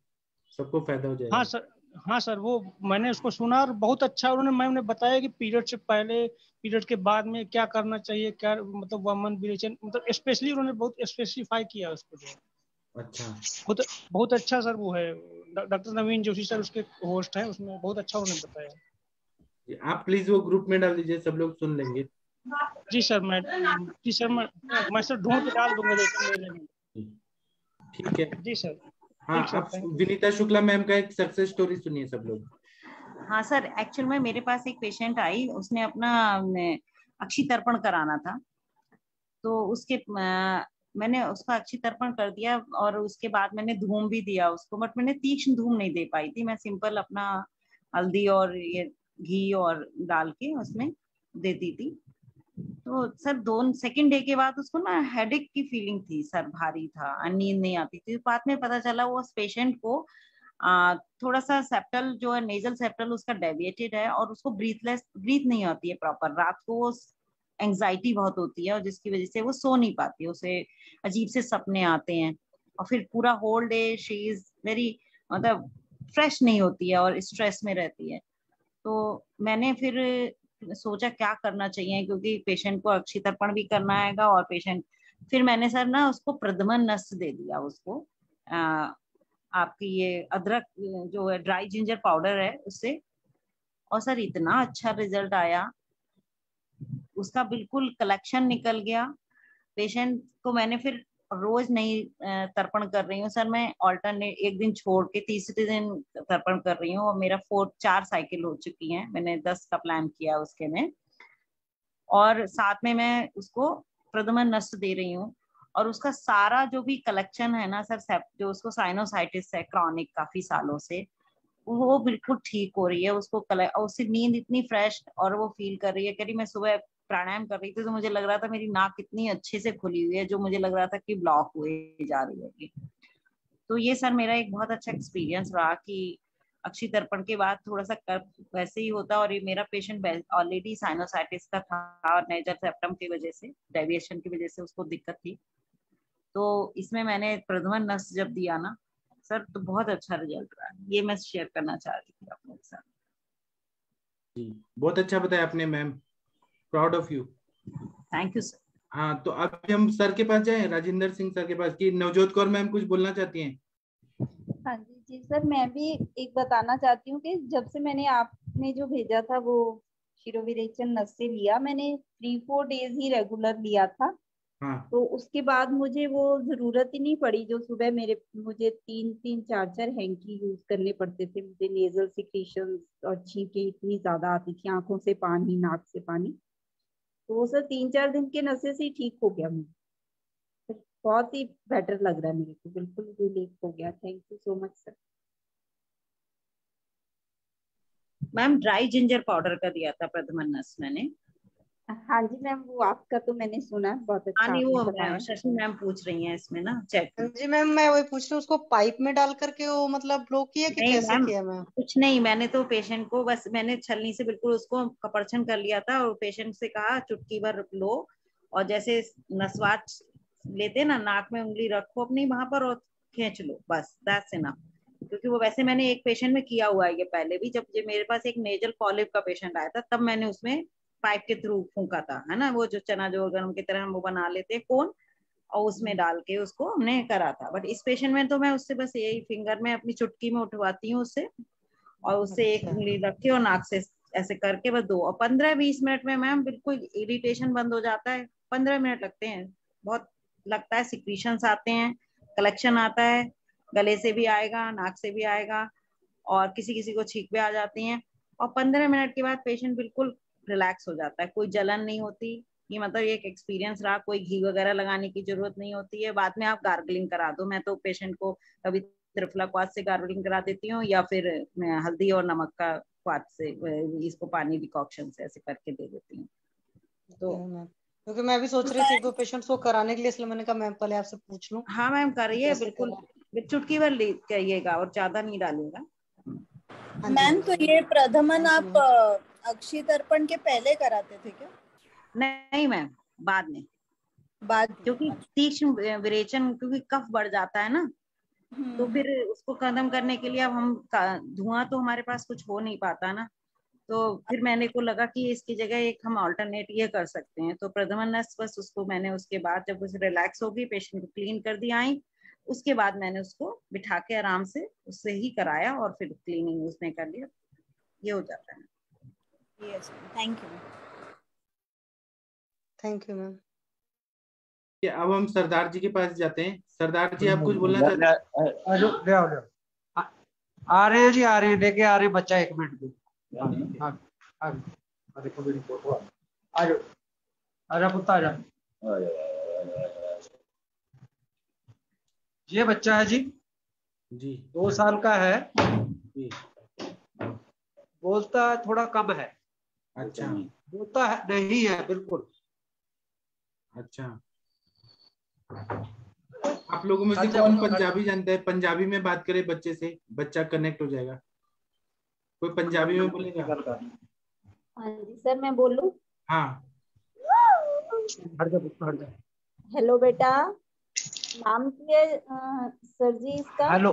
Speaker 2: सबको फ़ायदा हो जाएगा।
Speaker 19: हाँ सर हाँ सर वो मैंने उसको सुना और बहुत अच्छा उन्होंने मैम ने बताया कि पीरियड से पहले पीरियड के बाद में क्या करना चाहिए क्या मतलब वमन विरेचन मतलब स्पेशली उन्होंने बहुत स्पेसिफाई किया उसको जो
Speaker 2: अच्छा।
Speaker 19: बहुत बहुत अच्छा सर वो है। डॉक्टर नवीन जोशी सर उसके होस्ट हैं उसमें बहुत अच्छा उन्होंने बताया।
Speaker 2: आप प्लीज़ वो ग्रुप में डाल दीजिए सब लोग सुन लेंगे।
Speaker 19: जी सर मैं जी सर मैं मैं सर ढूंढ के डाल दूँगा में
Speaker 2: ठीक है।
Speaker 19: जी सर
Speaker 2: हाँ आप विनीता शुक्ला मैम का एक सक्सेस स्टोरी सुनिए सब लोग।
Speaker 13: हाँ सर एक्चुअल में मेरे पास एक पेशेंट आई उसने अपना अक्षी तर्पण कराना था। तो उसके मैंने उसका अक्षी तर्पण कर दिया और उसके बाद मैंने धूम भी दिया उसको बट मैंने तीक्ष्ण धूम नहीं दे पाई थी। मैं सिंपल अपना हल्दी और ये घी और डाल के उसमें देती थी। तो सर दो सेकंड डे के बाद उसको ना हेडेक की फीलिंग थी सर भारी था नींद नहीं आती थी। बाद में पता चला वो पेशेंट को आ, थोड़ा सा सेप्टल जो है नेजल सेप्टल उसका डेविएटेड है और उसको ब्रीथलेस ब्रीथ नहीं आती है प्रॉपर रात को वो एंजाइटी बहुत होती है और जिसकी वजह से वो सो नहीं पाती उसे अजीब से सपने आते हैं। और फिर पूरा whole day she is very मतलब फ्रेश नहीं होती है और स्ट्रेस में रहती है। तो मैंने फिर सोचा क्या करना चाहिए क्योंकि पेशेंट को अक्षी तर्पण भी करना आएगा और पेशेंट फिर मैंने सर ना उसको प्रदमन नस दे दिया उसको। आ, आपकी ये अदरक जो है ड्राई जिंजर पाउडर है उससे। और सर इतना अच्छा रिज़ल्ट आया। उसका बिल्कुल कलेक्शन निकल गया। पेशेंट को मैंने फिर रोज नहीं तर्पण कर रही हूँ सर, मैं ऑल्टरनेट एक दिन छोड़ के तीसरे दिन तर्पण कर रही हूँ और मेरा फोर चार साइकिल हो चुकी है। मैंने दस का प्लान किया उसके में। और साथ में मैं उसको प्रदमन नष्ट दे रही हूँ। और उसका सारा जो भी कलेक्शन है ना सर जो उसको साइनोसाइटिस है क्रॉनिक काफ़ी सालों से, वो बिल्कुल ठीक हो रही है। उसको कले, और उससे नींद इतनी फ्रेश और वो फील कर रही है कह रही मैं सुबह प्राणायाम कर रही थी तो मुझे लग रहा था मेरी नाक कितनी अच्छे से खुली हुई है, जो मुझे लग रहा था कि ब्लॉक हुए जा रही है तो ये सर मेरा एक बहुत अच्छा एक्सपीरियंस रहा कि अक्षी तर्पण के बाद थोड़ा सा कर वैसे ही होता और ये मेरा पेशेंट ऑलरेडी साइनोसाइटिस का था और नेजर सेप्टम की वजह से डेविएशन की वजह से उसको दिक्कत थी। तो इसमें मैंने प्रधमन नस जब दिया ना, सर तो बहुत अच्छा रिज़ल्ट रहा। ये मैं शेयर करना चाह रही थी आप लोग साथ
Speaker 2: जी, बहुत अच्छा बताया आपने ma'am proud of you
Speaker 13: thank you sir
Speaker 2: हाँ तो अब हम सर के पास जाएँ राजेंद्र सिंह सर के पास कि नवजोत कौर मैम कुछ बोलना चाहती हैं?
Speaker 20: हाँ जी जी सर मैं भी एक बताना चाहती हूँ कि जब से मैंने आपने जो भेजा था वो शिरोविरेचन नस से लिया मैंने थ्री फोर डेज़ ही रेगुलर लिया था।
Speaker 2: हाँ।
Speaker 20: तो उसके बाद मुझे वो ज़रूरत ही नहीं पड़ी जो सुबह मेरे मुझे तीन तीन चार चार हैंकी यूज़ करने पड़ते थे मुझे नेजल सिक्रीशन और छींके इतनी ज़्यादा आती थी आँखों से पानी नाक से पानी। तो वो सर तीन चार दिन के नशे से ही ठीक हो गया मुझे। बहुत ही बेटर लग रहा है मेरे को, बिल्कुल रिलीफ हो गया। Thank you so much sir
Speaker 13: ma'am dry ginger powder का दिया था प्रथमन नस मैंने।
Speaker 20: हाँ जी मैम वो आपका तो मैंने सुना है बहुत अच्छा
Speaker 13: हाँ नहीं वो मैम, शशि मैम पूछ रही हैं इसमें ना चेक
Speaker 4: जी मैम मैं वही पूछ रही हूँ उसको पाइप में डाल करके वो मतलब ब्लो किया कि कैसे किया मैम?
Speaker 13: कुछ नहीं मैंने तो पेशेंट को बस मैंने छलनी से बिल्कुल उसको कपड़छन कर लिया था और पेशेंट से कहा चुटकी भर लो और जैसे नसवाट लेते ना नाक में उंगली रखो अपनी वहाँ पर और खींच लो बस दैट्स इनफ क्योंकि वो वैसे मैंने एक पेशेंट में किया हुआ है ये पहले भी जब ये मेरे पास एक नेजल पॉलिप का पेशेंट आया था तब मैंने उसमें पाइप के थ्रू फूका था है ना? वो जो चना जो गर्म की तरह हम वो बना लेते हैं कोन और उसमें डाल के उसको हमने करा था। बट इस पेशेंट में तो मैं उससे बस यही फिंगर में अपनी चुटकी में उठवाती हूँ उससे और उससे एक उंगली रख के और नाक से ऐसे करके बस दो। और पंद्रह बीस मिनट में मैम बिल्कुल इरिटेशन बंद हो जाता है। पंद्रह मिनट लगते हैं। बहुत लगता है सिक्रीशंस आते हैं कलेक्शन आता है गले से भी आएगा नाक से भी आएगा और किसी किसी को छींक भी आ जाती हैं। और पंद्रह मिनट के बाद पेशेंट बिल्कुल रिलैक्स हो जाता है। कोई जलन नहीं होती ये मतलब एक एक्सपीरियंस रहा कोई घी वगैरह लगाने की ज़रूरत नहीं होती है। बाद में आप गार्गलिंग करा दो। मैं तो पेशेंट को कभी त्रिफला क्वाथ से गार्गलिंग करा देती हूँ या फिर मैं हल्दी और नमक का क्वाथ से इसको पानी डिकॉक्शन से ऐसे करके दे देती हूँ। तो
Speaker 4: क्योंकि मैं भी सोच रही थी दो पेशेंट्स को कराने के लिए इसलिए मैंने कहा मैम पहले आपसे पूछ लूँ।
Speaker 13: हाँ मैम करिए बिल्कुल। चुटकी भर ले करिएगा और ज़्यादा नहीं डालिएगा
Speaker 10: मैम तो ये प्रथमन आप अ, अक्षी तर्पण के पहले कराते थे क्या?
Speaker 13: नहीं मैम बाद में।
Speaker 10: बाद
Speaker 13: क्योंकि तीक्ष्ण विरेचन क्योंकि कफ बढ़ जाता है ना तो फिर उसको खत्म करने के लिए अब हम धुआँ तो हमारे पास कुछ हो नहीं पाता ना तो फिर मैंने को लगा कि इसकी जगह एक हम ऑल्टरनेट ये कर सकते हैं। तो प्रथमन नस बस उसको मैंने उसके बाद जब उसे रिलैक्स हो गई पेशेंट को क्लीन कर दिया आई उसके बाद मैंने उसको बिठा के आराम से उससे ही कराया और फिर क्लीनिंग उसने कर लिया। ये हो जाता है।
Speaker 10: Thank
Speaker 4: you thank you
Speaker 2: ma'am अब हम सरदार जी के पास जाते हैं। सरदार जी आप कुछ बोलना चाहते हैं?
Speaker 6: आ रहे हैं जी आ रहे हैं। लेके आ रहे हैं बच्चा एक मिनट में आ जाओ। ये बच्चा है जी।
Speaker 2: जी।
Speaker 6: दो साल का है।
Speaker 2: जी।
Speaker 6: बोलता थोड़ा कम है।
Speaker 2: अच्छा।
Speaker 6: बोलता है नहीं है बिल्कुल।
Speaker 2: अच्छा। आप लोगों में से
Speaker 6: अच्छा,
Speaker 2: कौन। पंजाबी जानता है? पंजाबी में बात करे बच्चे से। बच्चा कनेक्ट हो जाएगा। कोई पंजाबी में बोलेगा?
Speaker 20: हाँ सर मैं बोलूँ?
Speaker 2: हाँ।
Speaker 20: हेलो बेटा। नाम की है सर जी इसका?
Speaker 6: हेलो।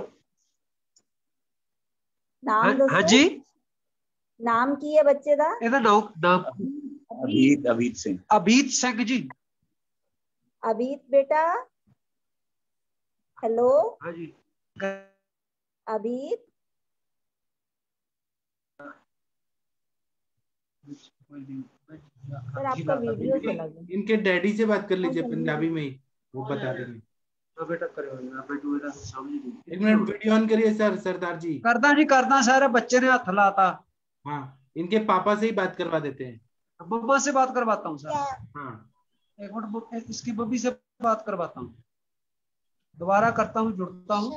Speaker 20: नाम
Speaker 6: हाँ हाँ जी।
Speaker 20: नाम की है बच्चे का
Speaker 6: ਇਹਦਾ ਨਾਮ ਨਾਮ
Speaker 21: अभीत अभीत सिंह
Speaker 6: ਅਬੀਤ ਸਿੰਘ ਜੀ
Speaker 20: अबीत बेटा हेलो
Speaker 6: हाँ जी
Speaker 20: अबीत सर आपका वीडियो चला गया
Speaker 2: इनके डैडी से बात कर लीजिए पंजाबी में ही वो बता देंगे
Speaker 6: हाँ बेटा करो ਮੈਨੂੰ ਇਹਦਾ ਸਮਝ ਨਹੀਂ
Speaker 2: एक मिनट वीडियो ऑन करिए सर सरदार जी
Speaker 6: ਕਰਦਾ ਜੀ ਕਰਦਾ ਸਰ ਬੱਚੇ ने हथ लाता
Speaker 2: हाँ इनके पापा से ही बात करवा देते हैं
Speaker 6: मम्मा से बात करवाता हूँ सर
Speaker 2: हाँ
Speaker 6: एक मिनट मु- इसकी मम्मी से बात करवाता हूँ दोबारा करता हूँ जुड़ता हूँ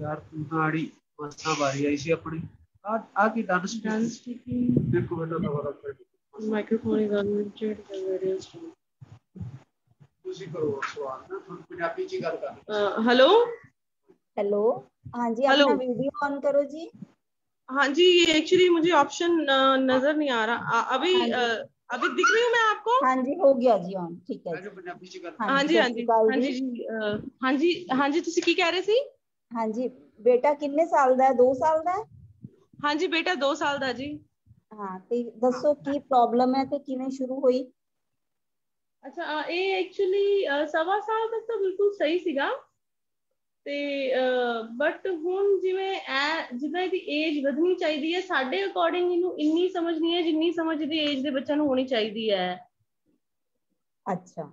Speaker 6: यार नाड़ी मस्ता बारी आई सी अपनी आ आ की डांस देखो बेटा दोबारा कर
Speaker 22: microphone is unmuted the video is on.
Speaker 6: ਤੁਸੀਂ ਕਰੋ ਸਵਾਲ ਨਾ ਤੁਹਾਨੂੰ ਪੰਜਾਬੀ ਚ ਹੀ ਗੱਲ ਕਰ
Speaker 22: Uh, hello
Speaker 20: हेलो हाँ जी
Speaker 23: हेलो
Speaker 20: अपना वीडियो ऑन करो जी
Speaker 23: हाँ जी ये एक्चुअली मुझे ऑप्शन नजर नहीं आ रहा आ, अभी
Speaker 20: हाँ जी।
Speaker 23: अ, अभी दिख रही हूँ मैं आपको
Speaker 20: हाँ जी हो गया जी ऑन ठीक है जी
Speaker 23: हाँ जी हाँ
Speaker 20: ਸਤਿ
Speaker 23: जी
Speaker 20: ਸ਼੍ਰੀ ਅਕਾਲ
Speaker 23: हाँ जी जी अ, हाँ जी हाँ जी ਤੁਸੀਂ ਕੀ ਕਹਿ ਰਹੇ ਸੀ
Speaker 20: हाँ जी ਬੇਟਾ ਕਿੰਨੇ ਸਾਲ ਦਾ ਹੈ 2 ਸਾਲ ਦਾ ਹੈ
Speaker 23: हाँ जी बेटा 2 ਸਾਲ ਦਾ ਜੀ
Speaker 20: ਹਾਂ ਤੇ ਦੱਸੋ ਕੀ ਪ੍ਰੋਬਲਮ ਹੈ ਤੇ ਕਿਵੇਂ ਸ਼ੁਰੂ ਹੋਈ
Speaker 23: ਅੱਛਾ ਅ, ਇਹ ਐਕਚੁਅਲੀ ਸਵਾ ਸਾਲ ਤੱਕ ਤਾਂ ਬਿਲਕੁਲ ਸਹੀ ਸੀਗਾ ਤੇ ਬਟ ਹੁਣ ਜਿਵੇਂ ਐ ਜਿੱਦਾਂ ਇਹਦੀ ਏਜ ਵਧਣੀ ਚਾਹੀਦੀ ਹੈ ਸਾਡੇ ਅਕੋਰਡਿੰਗ ਇਹਨੂੰ ਇੰਨੀ ਸਮਝ ਨਹੀਂ ਹੈ ਜਿੰਨੀ ਸਮਝ ਇਹਦੀ ਏਜ ਦੇ ਬੱਚਿਆਂ ਨੂੰ ਹੋਣੀ ਚਾਹੀਦੀ ਹੈ
Speaker 20: ਅੱਛਾ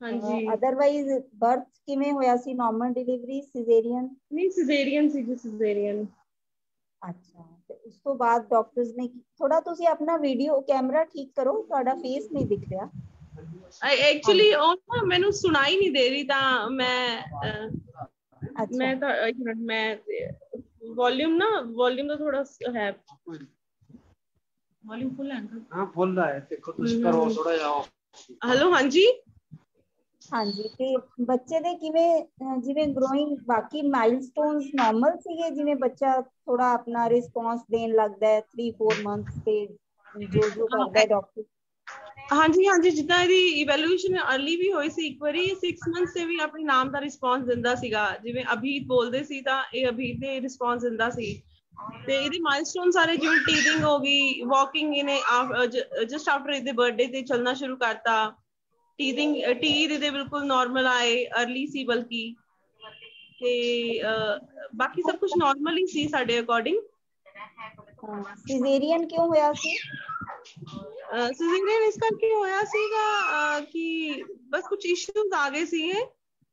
Speaker 23: ਹਾਂਜੀ
Speaker 20: ਅਦਰਵਾਈਜ਼ ਬਰਥ ਕਿਵੇਂ ਹੋਇਆ ਸੀ ਨਾਰਮਲ ਡਿਲੀਵਰੀ ਸਿਜ਼ੇਰੀਅਨ
Speaker 23: ਨਹੀਂ ਸਿਜ਼ੇਰੀਅਨ ਸੀ ਜੀ ਸਿਜ਼ੇਰੀਅਨ
Speaker 20: ਅੱਛਾ ਤੇ ਉਸ ਤੋਂ ਬਾਅਦ ਡਾਕਟਰਸ ਨੇ ਥੋੜਾ ਤੁਸੀਂ ਆਪਣਾ ਵੀਡੀਓ ਕੈਮਰਾ ਠੀਕ ਕਰੋ ਤੁਹਾਡਾ ਫੇਸ ਨਹੀਂ ਦਿਖ ਰਿਹਾ
Speaker 23: ਐਕਚੁਅਲੀ ਉਹ ਨਾ ਮੈਨੂੰ ਸੁਣਾਈ ਨਹੀਂ ਦੇ ਰਹੀ ਤਾਂ ਮੈਂ ਅ, ਮੈਂ ਤਾਂ ਇੱਕ ਮਿੰਟ ਮੈਂ ਵੋਲਿਊਮ ਨਾ ਵੋਲਿਊਮ ਦਾ ਥੋੜਾ ਹੈ ਵੋਲਿਊਮ ਫੁੱਲ ਹੈ
Speaker 6: हाँ बोल रहा है देखो कुछ करो थोड़ा जाओ
Speaker 23: ਹੈਲੋ ਹਾਂਜੀ
Speaker 20: ਹਾਂਜੀ ਤੇ ਬੱਚੇ ਦੇ ਕਿਵੇਂ ਅਹ ਜਿਵੇਂ ਗਰੋਇੰਗ ਬਾਕੀ ਮਾਈਲਸਟੋਨਸ ਨਾਰਮਲ ਸੀਗੇ ਜਿਵੇਂ ਬੱਚਾ ਥੋੜਾ ਆਪਣਾ ਰਿਸਪੌਂਸ ਦੇਣ ਲੱਗਦਾ ਹੈ 3-4 ਮੰਥਸ ਤੇ ਜੋ ਜੋ ਕਰਦਾ ਹੈ ਡਾਕਟਰ
Speaker 23: ਹਾਂਜੀ ਹਾਂਜੀ ਜਿੱਦਾਂ ਇਹਦੀ ਇਵੈਲੂਏਸ਼ਨ ਅਰਲੀ ਵੀ ਹੋਈ ਸੀ ਇੱਕ ਵਾਰੀ 6 ਮੰਥ ਤੇ ਵੀ ਆਪਣੇ ਨਾਮ ਦਾ ਰਿਸਪੌਂਸ ਦਿੰਦਾ ਸੀਗਾ ਜਿਵੇਂ ਅਭੀਤ ਬੋਲਦੇ ਸੀ ਤਾਂ ਇਹ ਅਭੀਤ ਦੇ ਰਿਸਪੌਂਸ ਦਿੰਦਾ ਸੀ ਤੇ ਇਹਦੇ ਮਾਈਲਸਟੋਨ ਸਾਰੇ ਜਿਵੇਂ ਟੀਥਿੰਗ ਹੋ ਗਈ ਵਾਕਿੰਗ ਇਹਨੇ ਜਸਟ ਆਫਟਰ ਇਹਦੇ ਬਰਥਡੇ ਤੇ ਚੱਲਣਾ ਸ਼ੁਰੂ ਕਰਤਾ ਟੀਥਿੰਗ ਟੀਥ ਇਹਦੇ ਬਿਲਕੁਲ ਨਾਰਮਲ ਆਏ ਅਰਲੀ ਸੀ ਬਲਕਿ ਤੇ ਅਹ, ਬਾਕੀ ਸਭ ਕੁਝ ਨਾਰਮਲ ਹੀ ਸੀ ਸਾਡੇ ਅਕੋਰਡਿੰਗ
Speaker 20: ਸਿਜ਼ੇਰੀਅਨ ਕਿਉਂ ਹੋਇਆ ਸੀ
Speaker 23: ਸਿਜ਼ੇਰੀਅਨ ਇਸ ਕਰਕੇ ਹੋਇਆ ਸੀਗਾ ਅਹ, ਕਿ ਬਸ ਕੁਝ ਇਸ਼ੂਜ਼ ਆ ਗਏ ਸੀਗੇ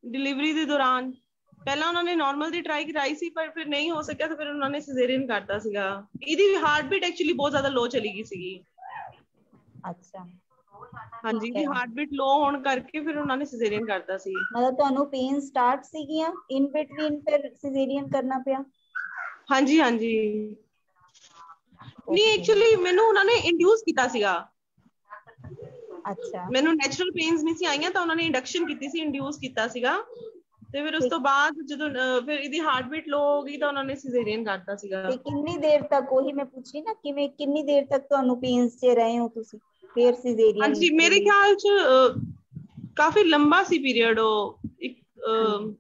Speaker 23: ਡਿਲੀਵਰੀ ਦੇ ਦੌਰਾਨ ਪਹਿਲਾਂ ਉਹਨਾਂ ਨੇ ਨਾਰਮਲ ਦੀ ਟਰਾਈ ਕਰਾਈ ਸੀ ਪਰ ਫਿਰ ਨਹੀਂ ਹੋ ਸਕਿਆ ਤਾਂ ਫਿਰ ਉਹਨਾਂ ਨੇ ਸਿਜ਼ੇਰੀਅਨ ਕਰਤਾ ਸੀਗਾ ਇਹਦੀ ਹਾਰਟ ਬੀਟ ਐਕਚੁਅਲੀ ਬਹੁਤ ਜ਼ਿਆਦਾ ਲੋ ਚਲੀ ਗਈ ਸੀਗੀ
Speaker 20: ਅੱਛਾ
Speaker 23: ਹਾਂਜੀ ਇਹਦੀ ਹਾਰਟ ਬੀਟ ਲੋ ਹੋਣ ਕਰਕੇ ਫਿਰ ਉਹਨਾਂ ਨੇ ਸਿਜ਼ੇਰੀਅਨ ਕਰਤਾ ਸੀ
Speaker 20: ਮਤਲਬ ਤੁਹਾਨੂੰ ਪੇਨ ਸਟਾਰਟ ਸੀਗੀਆਂ ਇਨ ਬਿਟਵੀਨ ਫਿਰ ਸਿਜ਼ੇਰੀਅਨ ਕਰਨਾ ਪਿਆ
Speaker 23: ਹਾਂਜੀ ਹਾਂਜੀ ਨਹੀਂ ਐਕਚੁਅਲੀ ਮੈਨੂੰ ਉਹਨਾਂ ਨੇ ਇੰਡਿਊਸ ਕੀਤਾ ਸੀਗਾ
Speaker 20: ਅੱਛਾ
Speaker 23: ਮੈਨੂੰ ਨੈਚੁਰਲ ਪੇਨਸ ਨਹੀਂ ਸੀ ਆਈਆਂ ਤਾਂ ਉਹਨਾਂ ਨੇ ਇੰਡਕਸ਼ਨ ਕੀਤੀ ਸੀ ਇੰਡਿਊਸ ਕੀਤਾ ਸੀਗਾ ਤੇ ਫਿਰ ਉਸ ਤੋਂ ਬਾਅਦ ਜਦੋਂ ਅਹ, ਫਿਰ ਇਹਦੀ ਹਾਰਟ ਬੀਟ ਲੋ ਹੋ ਗਈ ਤਾਂ ਉਹਨਾਂ ਨੇ ਸਿਜ਼ੇਰੀਅਨ ਕਰਤਾ ਸੀਗਾ
Speaker 20: ਤੇ ਕਿੰਨੀ ਦੇਰ ਤੱਕ ਉਹੀ ਮੈਂ ਪੁੱਛ ਰਹੀ ਨਾ ਕਿਵੇਂ ਕਿੰਨੀ ਦੇਰ ਤੱਕ ਤੁਹਾਨੂੰ ਪੇਨਸ 'ਚ ਰਹੇ ਹੋ ਤੁਸੀਂ ਫਿਰ ਸਿਜ਼ੇਰੀਅਨ
Speaker 23: ਹਾਂਜੀ ਮੇਰੇ ਖਿਆਲ ਚ ਅਹ, ਕਾਫੀ ਲੰਬਾ ਸੀ ਪੀਰੀਅਡ ਉਹ ਇੱਕ ਅਹ,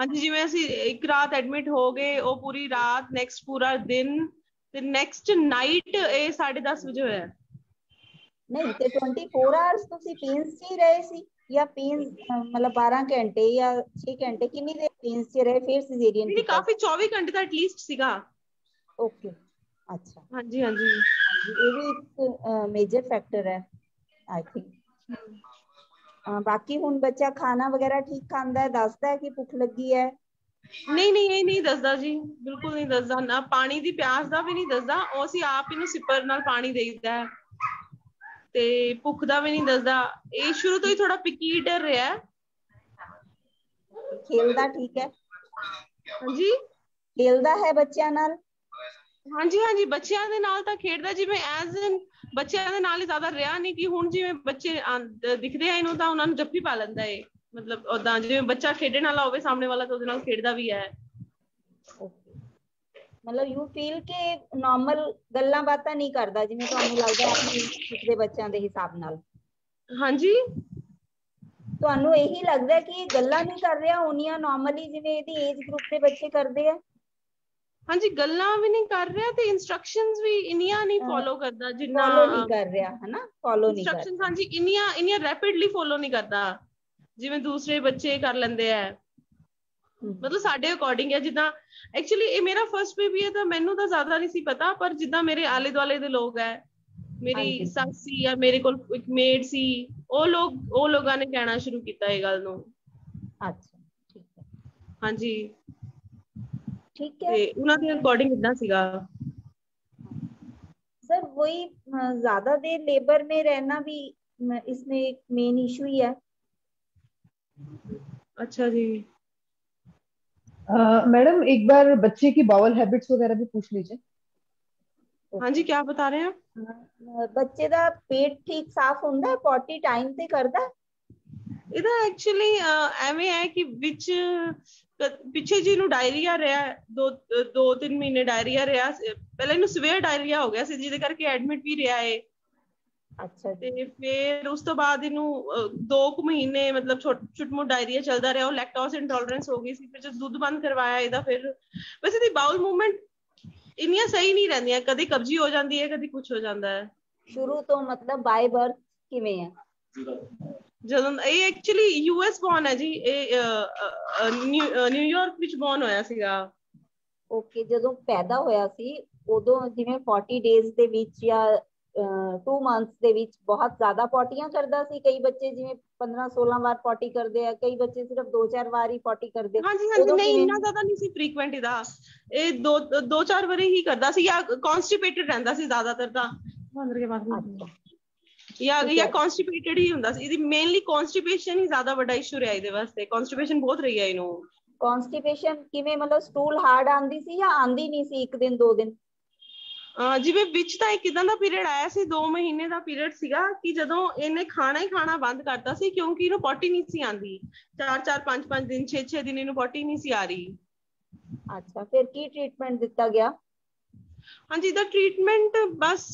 Speaker 23: ਹਾਂਜੀ ਜਿਵੇਂ ਅਸੀਂ ਇੱਕ ਰਾਤ ਐਡਮਿਟ ਹੋ ਗਏ ਉਹ ਪੂਰੀ ਰਾਤ ਨੈਕਸਟ ਪੂਰਾ ਦਿਨ ਤੇ ਨੈਕਸਟ ਨਾਈਟ ਇਹ 10:30 ਵਜੇ ਹੋਇਆ
Speaker 20: ਨਹੀਂ ਤੇ 24 ਆਵਰਸ ਤੁਸੀਂ ਪੇਨਸ 'ਚ ਹੀ ਰਹੇ ਸੀ ਜਾਂ ਪੇਨਸ ਮਤਲਬ 12 ਘੰਟੇ ਜਾਂ 6 ਘੰਟੇ ਕਿੰਨੀ ਦੇਰ ਪੇਨਸ 'ਚ ਰਹੇ ਫਿਰ ਸਿਜ਼ੇਰੀਅਨ
Speaker 23: ਨਹੀਂ ਕਾਫੀ 24 ਘੰਟੇ ਤਾਂ ਐਟਲੀਸਟ ਸੀਗਾ
Speaker 20: ਓਕੇ ਅੱਛਾ
Speaker 23: ਹਾਂਜੀ ਹਾਂਜੀ
Speaker 20: ਇਹ ਵੀ ਇੱਕ ਮੇਜਰ ਫੈਕਟਰ ਹੈ ਆਈ ਥਿੰਕ ਬਾਕੀ ਹੁਣ ਬੱਚਾ ਖਾਣਾ ਵਗੈਰਾ ਠੀਕ ਖਾਂਦਾ ਹੈ ਦੱਸਦਾ ਹੈ ਕਿ ਭੁੱਖ ਲੱਗੀ ਹੈ
Speaker 23: ਨਹੀਂ ਨਹੀਂ ਇਹ ਨਹੀਂ ਦੱਸਦਾ ਜੀ ਬਿਲਕੁਲ ਨਹੀਂ ਦੱਸਦਾ ਨਾ ਪਾਣੀ ਦੀ ਪਿਆਸ ਦਾ ਵੀ ਨਹੀਂ ਦੱਸਦਾ ਉਹ ਅਸੀਂ ਆਪ ਇਹਨੂੰ ਸਿਪਰ ਨਾਲ ਪਾਣੀ ਦੇਈਦਾ ਹੈ। ਤੇ ਭੁੱਖ ਦਾ ਵੀ ਨਹੀਂ ਦੱਸਦਾ ਇਹ ਸ਼ੁਰੂ ਤੋਂ ਹੀ ਥੋੜਾ ਪਿਕੀ ਈਟਰ ਰਿਹਾ ਹੈ।
Speaker 20: ਖੇਲਦਾ ਠੀਕ ਹੈ।
Speaker 23: ਹਾਂਜੀ?
Speaker 20: ਖੇਲਦਾ ਹੈ ਬੱਚਿਆਂ ਨਾਲ?
Speaker 23: ਹਾਂਜੀ ਹਾਂਜੀ ਬੱਚਿਆਂ ਦੇ ਨਾਲ ਤਾਂ ਖੇਡਦਾ ਜਿਵੇਂ ਐਜ਼ ਇਨ ਬੱਚਿਆਂ ਦੇ ਨਾਲ ਹੀ ਜ਼ਿਆਦਾ ਰਿਹਾ ਨਹੀਂ ਕਿ ਹੁਣ ਜਿਵੇਂ ਬੱਚੇ ਦਿਖਦੇ ਆ ਇਹਨੂੰ ਤਾਂ ਉਹਨਾਂ ਨੂੰ ਜੱਫੀ ਪਾ ਲੈਂਦਾ ਏ। ਮਤਲਬ ਉਦਾਂ ਜਿਵੇਂ ਬੱਚਾ ਖੇਡਣ ਵਾਲਾ ਹੋਵੇ ਸਾਹਮਣੇ ਵਾਲਾ ਤਾਂ ਉਹਦੇ ਨਾਲ ਖੇਡਦਾ ਵੀ ਹੈ।
Speaker 20: ਮਤਲਬ ਯੂ ਫੀਲ ਕਿ ਨਾਰਮਲ ਗੱਲਾਂ ਬਾਤਾਂ ਨਹੀਂ ਕਰਦਾ ਜਿਵੇਂ ਤੁਹਾਨੂੰ ਲੱਗਦਾ ਆਪਣੇ ਪਿਛਲੇ ਬੱਚਿਆਂ ਦੇ ਹਿਸਾਬ ਨਾਲ।
Speaker 23: ਹਾਂਜੀ।
Speaker 20: ਤੁਹਾਨੂੰ ਇਹੀ ਲੱਗਦਾ ਕਿ ਇਹ ਗੱਲਾਂ ਨਹੀਂ ਕਰ ਰਿਹਾ ਹੋਣੀਆਂ ਨਾਰਮਲੀ ਜਿਵੇਂ ਇਹਦੀ ਏਜ ਗਰੁੱਪ ਦੇ ਬੱਚੇ ਕਰਦੇ ਆ?
Speaker 23: ਹਾਂਜੀ ਗੱਲਾਂ ਵੀ ਨਹੀਂ ਕਰ ਰਿਹਾ ਤੇ ਇਨਸਟਰਕਸ਼ਨਸ ਵੀ ਇੰਨੀਆਂ ਨਹੀਂ ਫੋਲੋ ਕਰਦਾ ਜਿੰਨਾ
Speaker 20: ਫੋਲੋ ਨਹੀਂ ਕਰ ਰਿਹਾ ਹਨਾ? ਫੋਲੋ ਨਹੀਂ ਕਰ
Speaker 23: ਇਨਸਟਰਕਸ਼ਨਸ ਹਾਂਜੀ ਇੰਨੀਆਂ ਇੰਨੀਆਂ ਰੈਪਿਡਲੀ ਫੋਲੋ ਨਹੀਂ ਕਰਦਾ। ਜਿਵੇਂ ਦੂਸਰੇ ਬੱਚੇ ਕਰ ਲੈਂਦੇ ਆ ਮਤਲਬ ਸਾਡੇ ਅਕੋਰਡਿੰਗ ਹੈ ਜਿੱਦਾਂ ਐਕਚੁਅਲੀ ਇਹ ਮੇਰਾ ਫਰਸਟ ਬੇਬੀ ਹੈ ਤਾਂ ਮੈਨੂੰ ਤਾਂ ਜ਼ਿਆਦਾ ਨਹੀਂ ਸੀ ਪਤਾ ਪਰ ਜਿੱਦਾਂ ਮੇਰੇ ਆਲੇ ਦੁਆਲੇ ਦੇ ਲੋਕ ਹੈ ਮੇਰੀ
Speaker 20: ਹਾਂਜੀ।
Speaker 23: ਸੱਸ ਸੀ ਜਾਂ ਮੇਰੇ ਕੋਲ ਇੱਕ ਮੇਡ ਸੀ ਉਹ ਲੋਕ ਉਹ ਲੋਕਾਂ ਨੇ ਕਹਿਣਾ ਸ਼ੁਰੂ ਕੀਤਾ ਇਹ ਗੱਲ ਨੂੰ
Speaker 20: ਅੱਛਾ ਠੀਕ ਹੈ
Speaker 23: ਹਾਂਜੀ
Speaker 20: ਠੀਕ है
Speaker 23: ਤੇ ਉਹਨਾਂ ਦੇ ਅਕੋਰਡਿੰਗ ਇਦਾਂ ਸੀਗਾ
Speaker 20: सर वही अ, ज्यादा देर लेबर में रहना भी अ, इसमें एक मेन इशू ही है
Speaker 23: अच्छा जी
Speaker 5: मैडम एक बार बच्चे की बावल हैबिट्स वगैरह भी पूछ लीजिए
Speaker 23: हाँ जी क्या बता रहे हैं आप
Speaker 20: ਅ, ਬੱਚੇ ਦਾ ਪੇਟ ਠੀਕ ਸਾਫ਼ ਹੁੰਦਾ ਹੈ ਪੋਟੀ ਟਾਈਮ ਤੇ ਕਰਦਾ ਹੈ
Speaker 23: ਇਹਦਾ ਐਕਚੁਅਲੀ ਐਵੇਂ ਹੈ ਕਿ ਵਿੱਚ ਪਿੱਛੇ ਜੀ ਨੂੰ ਡਾਇਰੀਆ ਰਿਹਾ ਦੋ ਦੋ ਤਿੰਨ ਮਹੀਨੇ ਡਾਇਰੀਆ ਰਿਹਾ ਪਹਿਲਾਂ ਇਹਨੂੰ ਸਵੇਰ ਡਾਇਰੀਆ ਹੋ ਗਿਆ ਸੀ ਜਿਹਦੇ ਕਰਕੇ ਐਡਮਿਟ ਵੀ ਰਿਹਾ ਏ
Speaker 20: ਅੱਛਾ
Speaker 23: ਤੇ ਫਿਰ ਉਸ ਤੋਂ ਬਾਅਦ ਇਹਨੂੰ ਦੋ ਕੁ ਮਹੀਨੇ ਮਤਲਬ ਛੋਟ ਛੁਟਮੁਟ ਡਾਇਰੀਆ ਚੱਲਦਾ ਰਿਹਾ ਉਹ ਲੈਕਟੋਸ ਇੰਟੋਲਰੈਂਸ ਹੋ ਗਈ ਸੀ ਫਿਰ ਜਦ ਦੁੱਧ ਬੰਦ ਕਰਵਾਇਆ ਇਹਦਾ ਫਿਰ ਵੈਸੇ ਦੀ ਬਾਉਲ ਮੂਵਮੈਂਟ ਇੰਨੀਆਂ ਸਹੀ ਨਹੀਂ ਰਹਿੰਦੀਆਂ ਕਦੇ ਕਬਜੀ ਹੋ ਜਾਂਦੀ ਹੈ ਕਦੇ ਕੁਝ ਹੋ ਜਾਂਦਾ ਹੈ।
Speaker 20: ਸ਼ੁਰੂ ਤੋਂ ਮਤਲਬ ਬਾਈ ਬਰਥ ਕਿਵੇਂ ਹੈ?
Speaker 23: ਜਦੋਂ ਇਹ ਐਕਚੁਅਲੀ ਯੂਐਸ ਬੌਰਨ ਹੈ ਜੀ ਇਹ ਨਿਊਯਾਰਕ ਵਿੱਚ ਬੌਰਨ ਹੋਇਆ ਸੀਗਾ।
Speaker 20: ਓਕੇ ਜਦੋਂ ਪੈਦਾ ਹੋਇਆ ਸੀ ਉਦੋਂ ਜਿਵੇਂ 40 ਡੇਜ਼ ਦੇ ਵਿੱਚ ਜਾਂ 2 ਮੰਥਸ ਦੇ ਵਿੱਚ ਬਹੁਤ ਜ਼ਿਆਦਾ ਪੋਟੀਆਂ ਕਰਦਾ ਸੀ ਕਈ ਬੱਚੇ ਜਿਵੇਂ 15 16 ਵਾਰ ਪੋਟੀ ਕਰਦੇ ਆ ਕਈ ਬੱਚੇ ਸਿਰਫ 2-4 ਵਾਰ ਹੀ ਪੋਟੀ ਕਰਦੇ
Speaker 23: ਹਾਂਜੀ ਹਾਂਜੀ ਨਹੀਂ ਇੰਨਾ ਜ਼ਿਆਦਾ ਨਹੀਂ ਸੀ ਫ੍ਰੀਕੁਐਂਟ ਇਹਦਾ ਇਹ ਦੋ ਦੋ ਚਾਰ ਵਾਰੀ ਹੀ ਕਰਦਾ ਸੀ ਜਾਂ ਕਨਸਟੀਪੇਟਡ ਰਹਿੰਦਾ ਸੀ ਜ਼ਿਆਦਾਤਰ ਤਾਂ ਅੰਦਰ ਕੇ ਬਾਅਦ ਜਾਂ ਜਾਂ ਕਨਸਟੀਪੇਟਡ ਹੀ ਹੁੰਦਾ ਸੀ ਇਹਦੀ ਮੇਨਲੀ ਕਨਸਟੀਪੇਸ਼ਨ ਹੀ ਜ਼ਿਆਦਾ ਵੱਡਾ ਇਸ਼ੂ ਰਿਹਾ ਇਹਦੇ ਵਾਸਤੇ ਕਨਸਟੀਪੇਸ਼ਨ ਬਹੁਤ ਰਹੀ ਹੈ ਇਹਨੂੰ
Speaker 20: ਕਨਸਟੀਪੇਸ਼ਨ ਕਿਵੇਂ ਮਤਲਬ ਸਟੂਲ ਹਾਰਡ ਆਂਦੀ ਸੀ ਜਾਂ ਆਂਦੀ ਨਹੀਂ ਸੀ ਇੱਕ ਦਿਨ ਦੋ ਦਿਨ
Speaker 23: ਜਿਵੇਂ ਵਿੱਚ ਤਾਂ ਇੱਕ ਇਦਾਂ ਦਾ ਪੀਰੀਅਡ ਆਇਆ ਸੀ 2 ਮਹੀਨੇ ਦਾ ਪੀਰੀਅਡ ਸੀਗਾ ਕਿ ਜਦੋਂ ਇਹਨੇ ਖਾਣਾ ਹੀ ਖਾਣਾ ਬੰਦ ਕਰਤਾ ਸੀ ਕਿਉਂਕਿ ਇਹਨੂੰ ਪੋਟੀ ਨਹੀਂ ਸੀ ਆਂਦੀ 4 4 5 5 ਦਿਨ 6 6 ਦਿਨ ਇਹਨੂੰ ਪੋਟੀ ਨਹੀਂ ਸੀ ਆ ਰਹੀ।
Speaker 20: ਅੱਛਾ ਫਿਰ ਕੀ ਟ੍ਰੀਟਮੈਂਟ ਦਿੱਤਾ ਗਿਆ?
Speaker 23: ਹਾਂਜੀ ਦਾ ਟ੍ਰੀਟਮੈਂਟ ਬਸ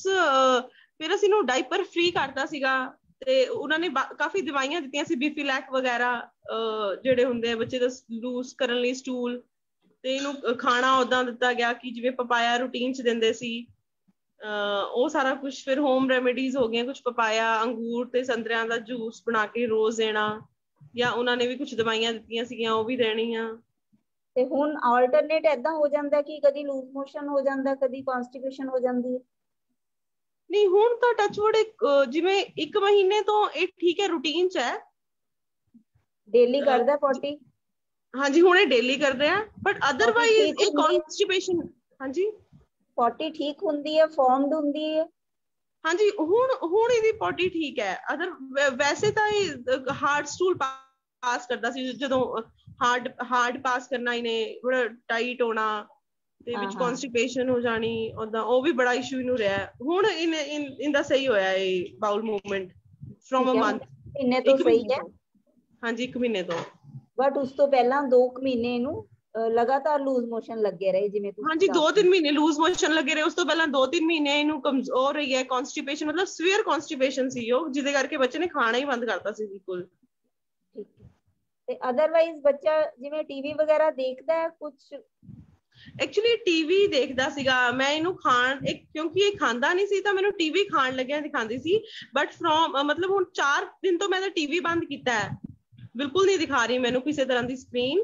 Speaker 23: ਫਿਰ ਅਸੀਂ ਨੂੰ ਡਾਈਪਰ ਫ੍ਰੀ ਕਰਤਾ ਸੀਗਾ ਤੇ ਉਹਨਾਂ ਨੇ ਕਾਫੀ ਦਵਾਈਆਂ ਦਿੱਤੀਆਂ ਸੀ ਬੀਫੀਲੈਕ ਵਗੈਰਾ ਜਿਹੜੇ ਹੁੰਦੇ ਆ ਬੱਚੇ ਦਾ ਲੂਸ ਕਰਨ ਲਈ ਸਟੂਲ ਤੇ ਇਹਨੂੰ ਖਾਣਾ ਉਦਾਂ ਦਿੱਤਾ ਗਿਆ ਕਿ ਜਿਵੇਂ ਪਪਾਇਆ ਰੂਟੀਨ ਚ ਦਿੰਦੇ ਸੀ। ਉਹ ਸਾਰਾ ਕੁਝ ਫਿਰ ਹੋਮ ਰੈਮੇਡੀਜ਼ ਹੋ ਗਈਆਂ ਕੁਝ ਪਪਾਇਆ ਅੰਗੂਰ ਤੇ ਸੰਤਰਿਆਂ ਦਾ ਜੂਸ ਬਣਾ ਕੇ ਰੋਜ਼ ਦੇਣਾ ਜਾਂ ਉਹਨਾਂ ਨੇ ਵੀ ਕੁਝ ਦਵਾਈਆਂ ਦਿੱਤੀਆਂ ਸੀਗੀਆਂ ਉਹ ਵੀ ਦੇਣੀਆਂ।
Speaker 20: ਤੇ ਹੁਣ ਆਲਟਰਨੇਟ ਐਦਾਂ ਹੋ ਜਾਂਦਾ ਕਿ ਕਦੀ ਲੂਜ਼ ਮੋਸ਼ਨ ਹੋ ਜਾਂਦਾ ਕਦੀ ਕਨਸਟੀਪੇਸ਼ਨ ਹੋ ਜਾਂਦੀ ਹੈ।
Speaker 23: ਨਹੀਂ ਹੁਣ ਤਾਂ ਟੱਚਵੁੱਡ ਜਿਵੇਂ ਇੱਕ ਮਹੀਨੇ ਤੋਂ ਇਹ ਠੀਕ ਹੈ ਰੂਟੀਨ ਚ ਹੈ।
Speaker 20: ਡੇਲੀ ਕਰਦਾ ਪੋਟੀ
Speaker 23: ਹਾਂਜੀ ਹੁਣ ਇਹ ਡੇਲੀ ਕਰਦੇ ਆ ਬਟ ਅਦਰਵਾਈਜ਼ ਇਹ ਕਨਸਟੀਪੇਸ਼ਨ ਹਾਂਜੀ?
Speaker 20: ਪੋਟੀ ਠੀਕ ਹੁੰਦੀ ਹੈ ਫਾਰਮਡ ਹੁੰਦੀ ਹੈ?
Speaker 23: ਹਾਂਜੀ ਹੁਣ ਹੁਣ ਇਹਦੀ ਪੋਟੀ ਠੀਕ ਹੈ। ਅਦਰ ਵੈਸੇ ਤਾਂ ਇਹ ਹਾਰਡ ਸਟੂਲ ਪਾਸ ਕਰਦਾ ਸੀ ਜਦੋਂ ਹਾਰਡ ਹਾਰਡ ਪਾਸ ਕਰਨਾ ਇਹਨੇ ਬੜਾ ਟਾਈਟ ਹੋਣਾ ਤੇ ਵਿੱਚ ਕਨਸਟੀਪੇਸ਼ਨ ਹੋ ਜਾਣੀ ਉਹਦਾ ਉਹ ਵੀ ਬੜਾ ਇਸ਼ੂ ਇਹਨੂੰ ਰਿਹਾ। ਹੁਣ ਇਨ ਇਨ ਦਾ ਸਹੀ ਹੋਇਆ ਇਹ bowel movement from a month
Speaker 20: ਮਹੀਨੇ ਤੋਂ ਸਹੀ ਹੈ?
Speaker 23: ਹਾਂਜੀ ਇੱਕ ਮਹੀਨੇ ਤੋਂ।
Speaker 20: ਬਟ ਉਸ ਤੋਂ ਪਹਿਲਾਂ 2 ਮਹੀਨੇ ਨੂੰ ਲਗਾਤਾਰ ਲੂਜ਼ ਮੋਸ਼ਨ ਲੱਗੇ ਰਹੇ ਜਿਵੇਂ ਤੁਸੀਂ
Speaker 23: ਹਾਂਜੀ 2-3 ਮਹੀਨੇ ਲੂਜ਼ ਮੋਸ਼ਨ ਲੱਗੇ ਰਹੇ ਉਸ ਤੋਂ ਪਹਿਲਾਂ 2-3 ਮਹੀਨੇ ਇਹਨੂੰ ਕਮਜ਼ੋਰ ਰਹੀ ਹੈ ਕਨਸਟੀਪੇਸ਼ਨ ਮਤਲਬ ਸਵੀਅਰ ਕਨਸਟੀਪੇਸ਼ਨ ਸੀ ਉਹ ਜਿਹਦੇ ਕਰਕੇ ਬੱਚੇ ਨੇ ਖਾਣਾ ਹੀ ਬੰਦ ਕਰਤਾ ਸੀ ਬਿਲਕੁਲ।
Speaker 20: ਠੀਕ ਤੇ ਅਦਰਵਾਈਜ਼ ਬੱਚਾ ਜਿਵੇਂ ਟੀਵੀ ਵਗੈਰਾ ਦੇਖਦਾ ਹੈ ਕੁਝ
Speaker 23: ਐਕਚੁਅਲੀ ਟੀਵੀ ਦੇਖਦਾ ਸੀਗਾ ਮੈਂ ਇਹਨੂੰ ਖਾਣ ਇੱਕ ਕਿਉਂਕਿ ਇਹ ਖਾਂਦਾ ਨਹੀਂ ਸੀ ਤਾਂ ਮੈਨੂੰ ਟੀਵੀ ਖਾਣ ਲੱਗਿਆ ਦਿਖਾਉਂਦੀ ਸੀ ਬਟ ਫਰੋਮ ਮਤਲਬ ਹੁਣ 4 ਦਿਨ ਤੋਂ ਮੈਂ ਤਾਂ ਟੀਵੀ ਬੰਦ ਕੀਤਾ ਹੈ। ਬਿਲਕੁਲ ਨਹੀਂ ਦਿਖਾ ਰਹੀ ਮੈਨੂੰ ਕਿਸੇ ਤਰ੍ਹਾਂ ਦੀ ਸਕਰੀਨ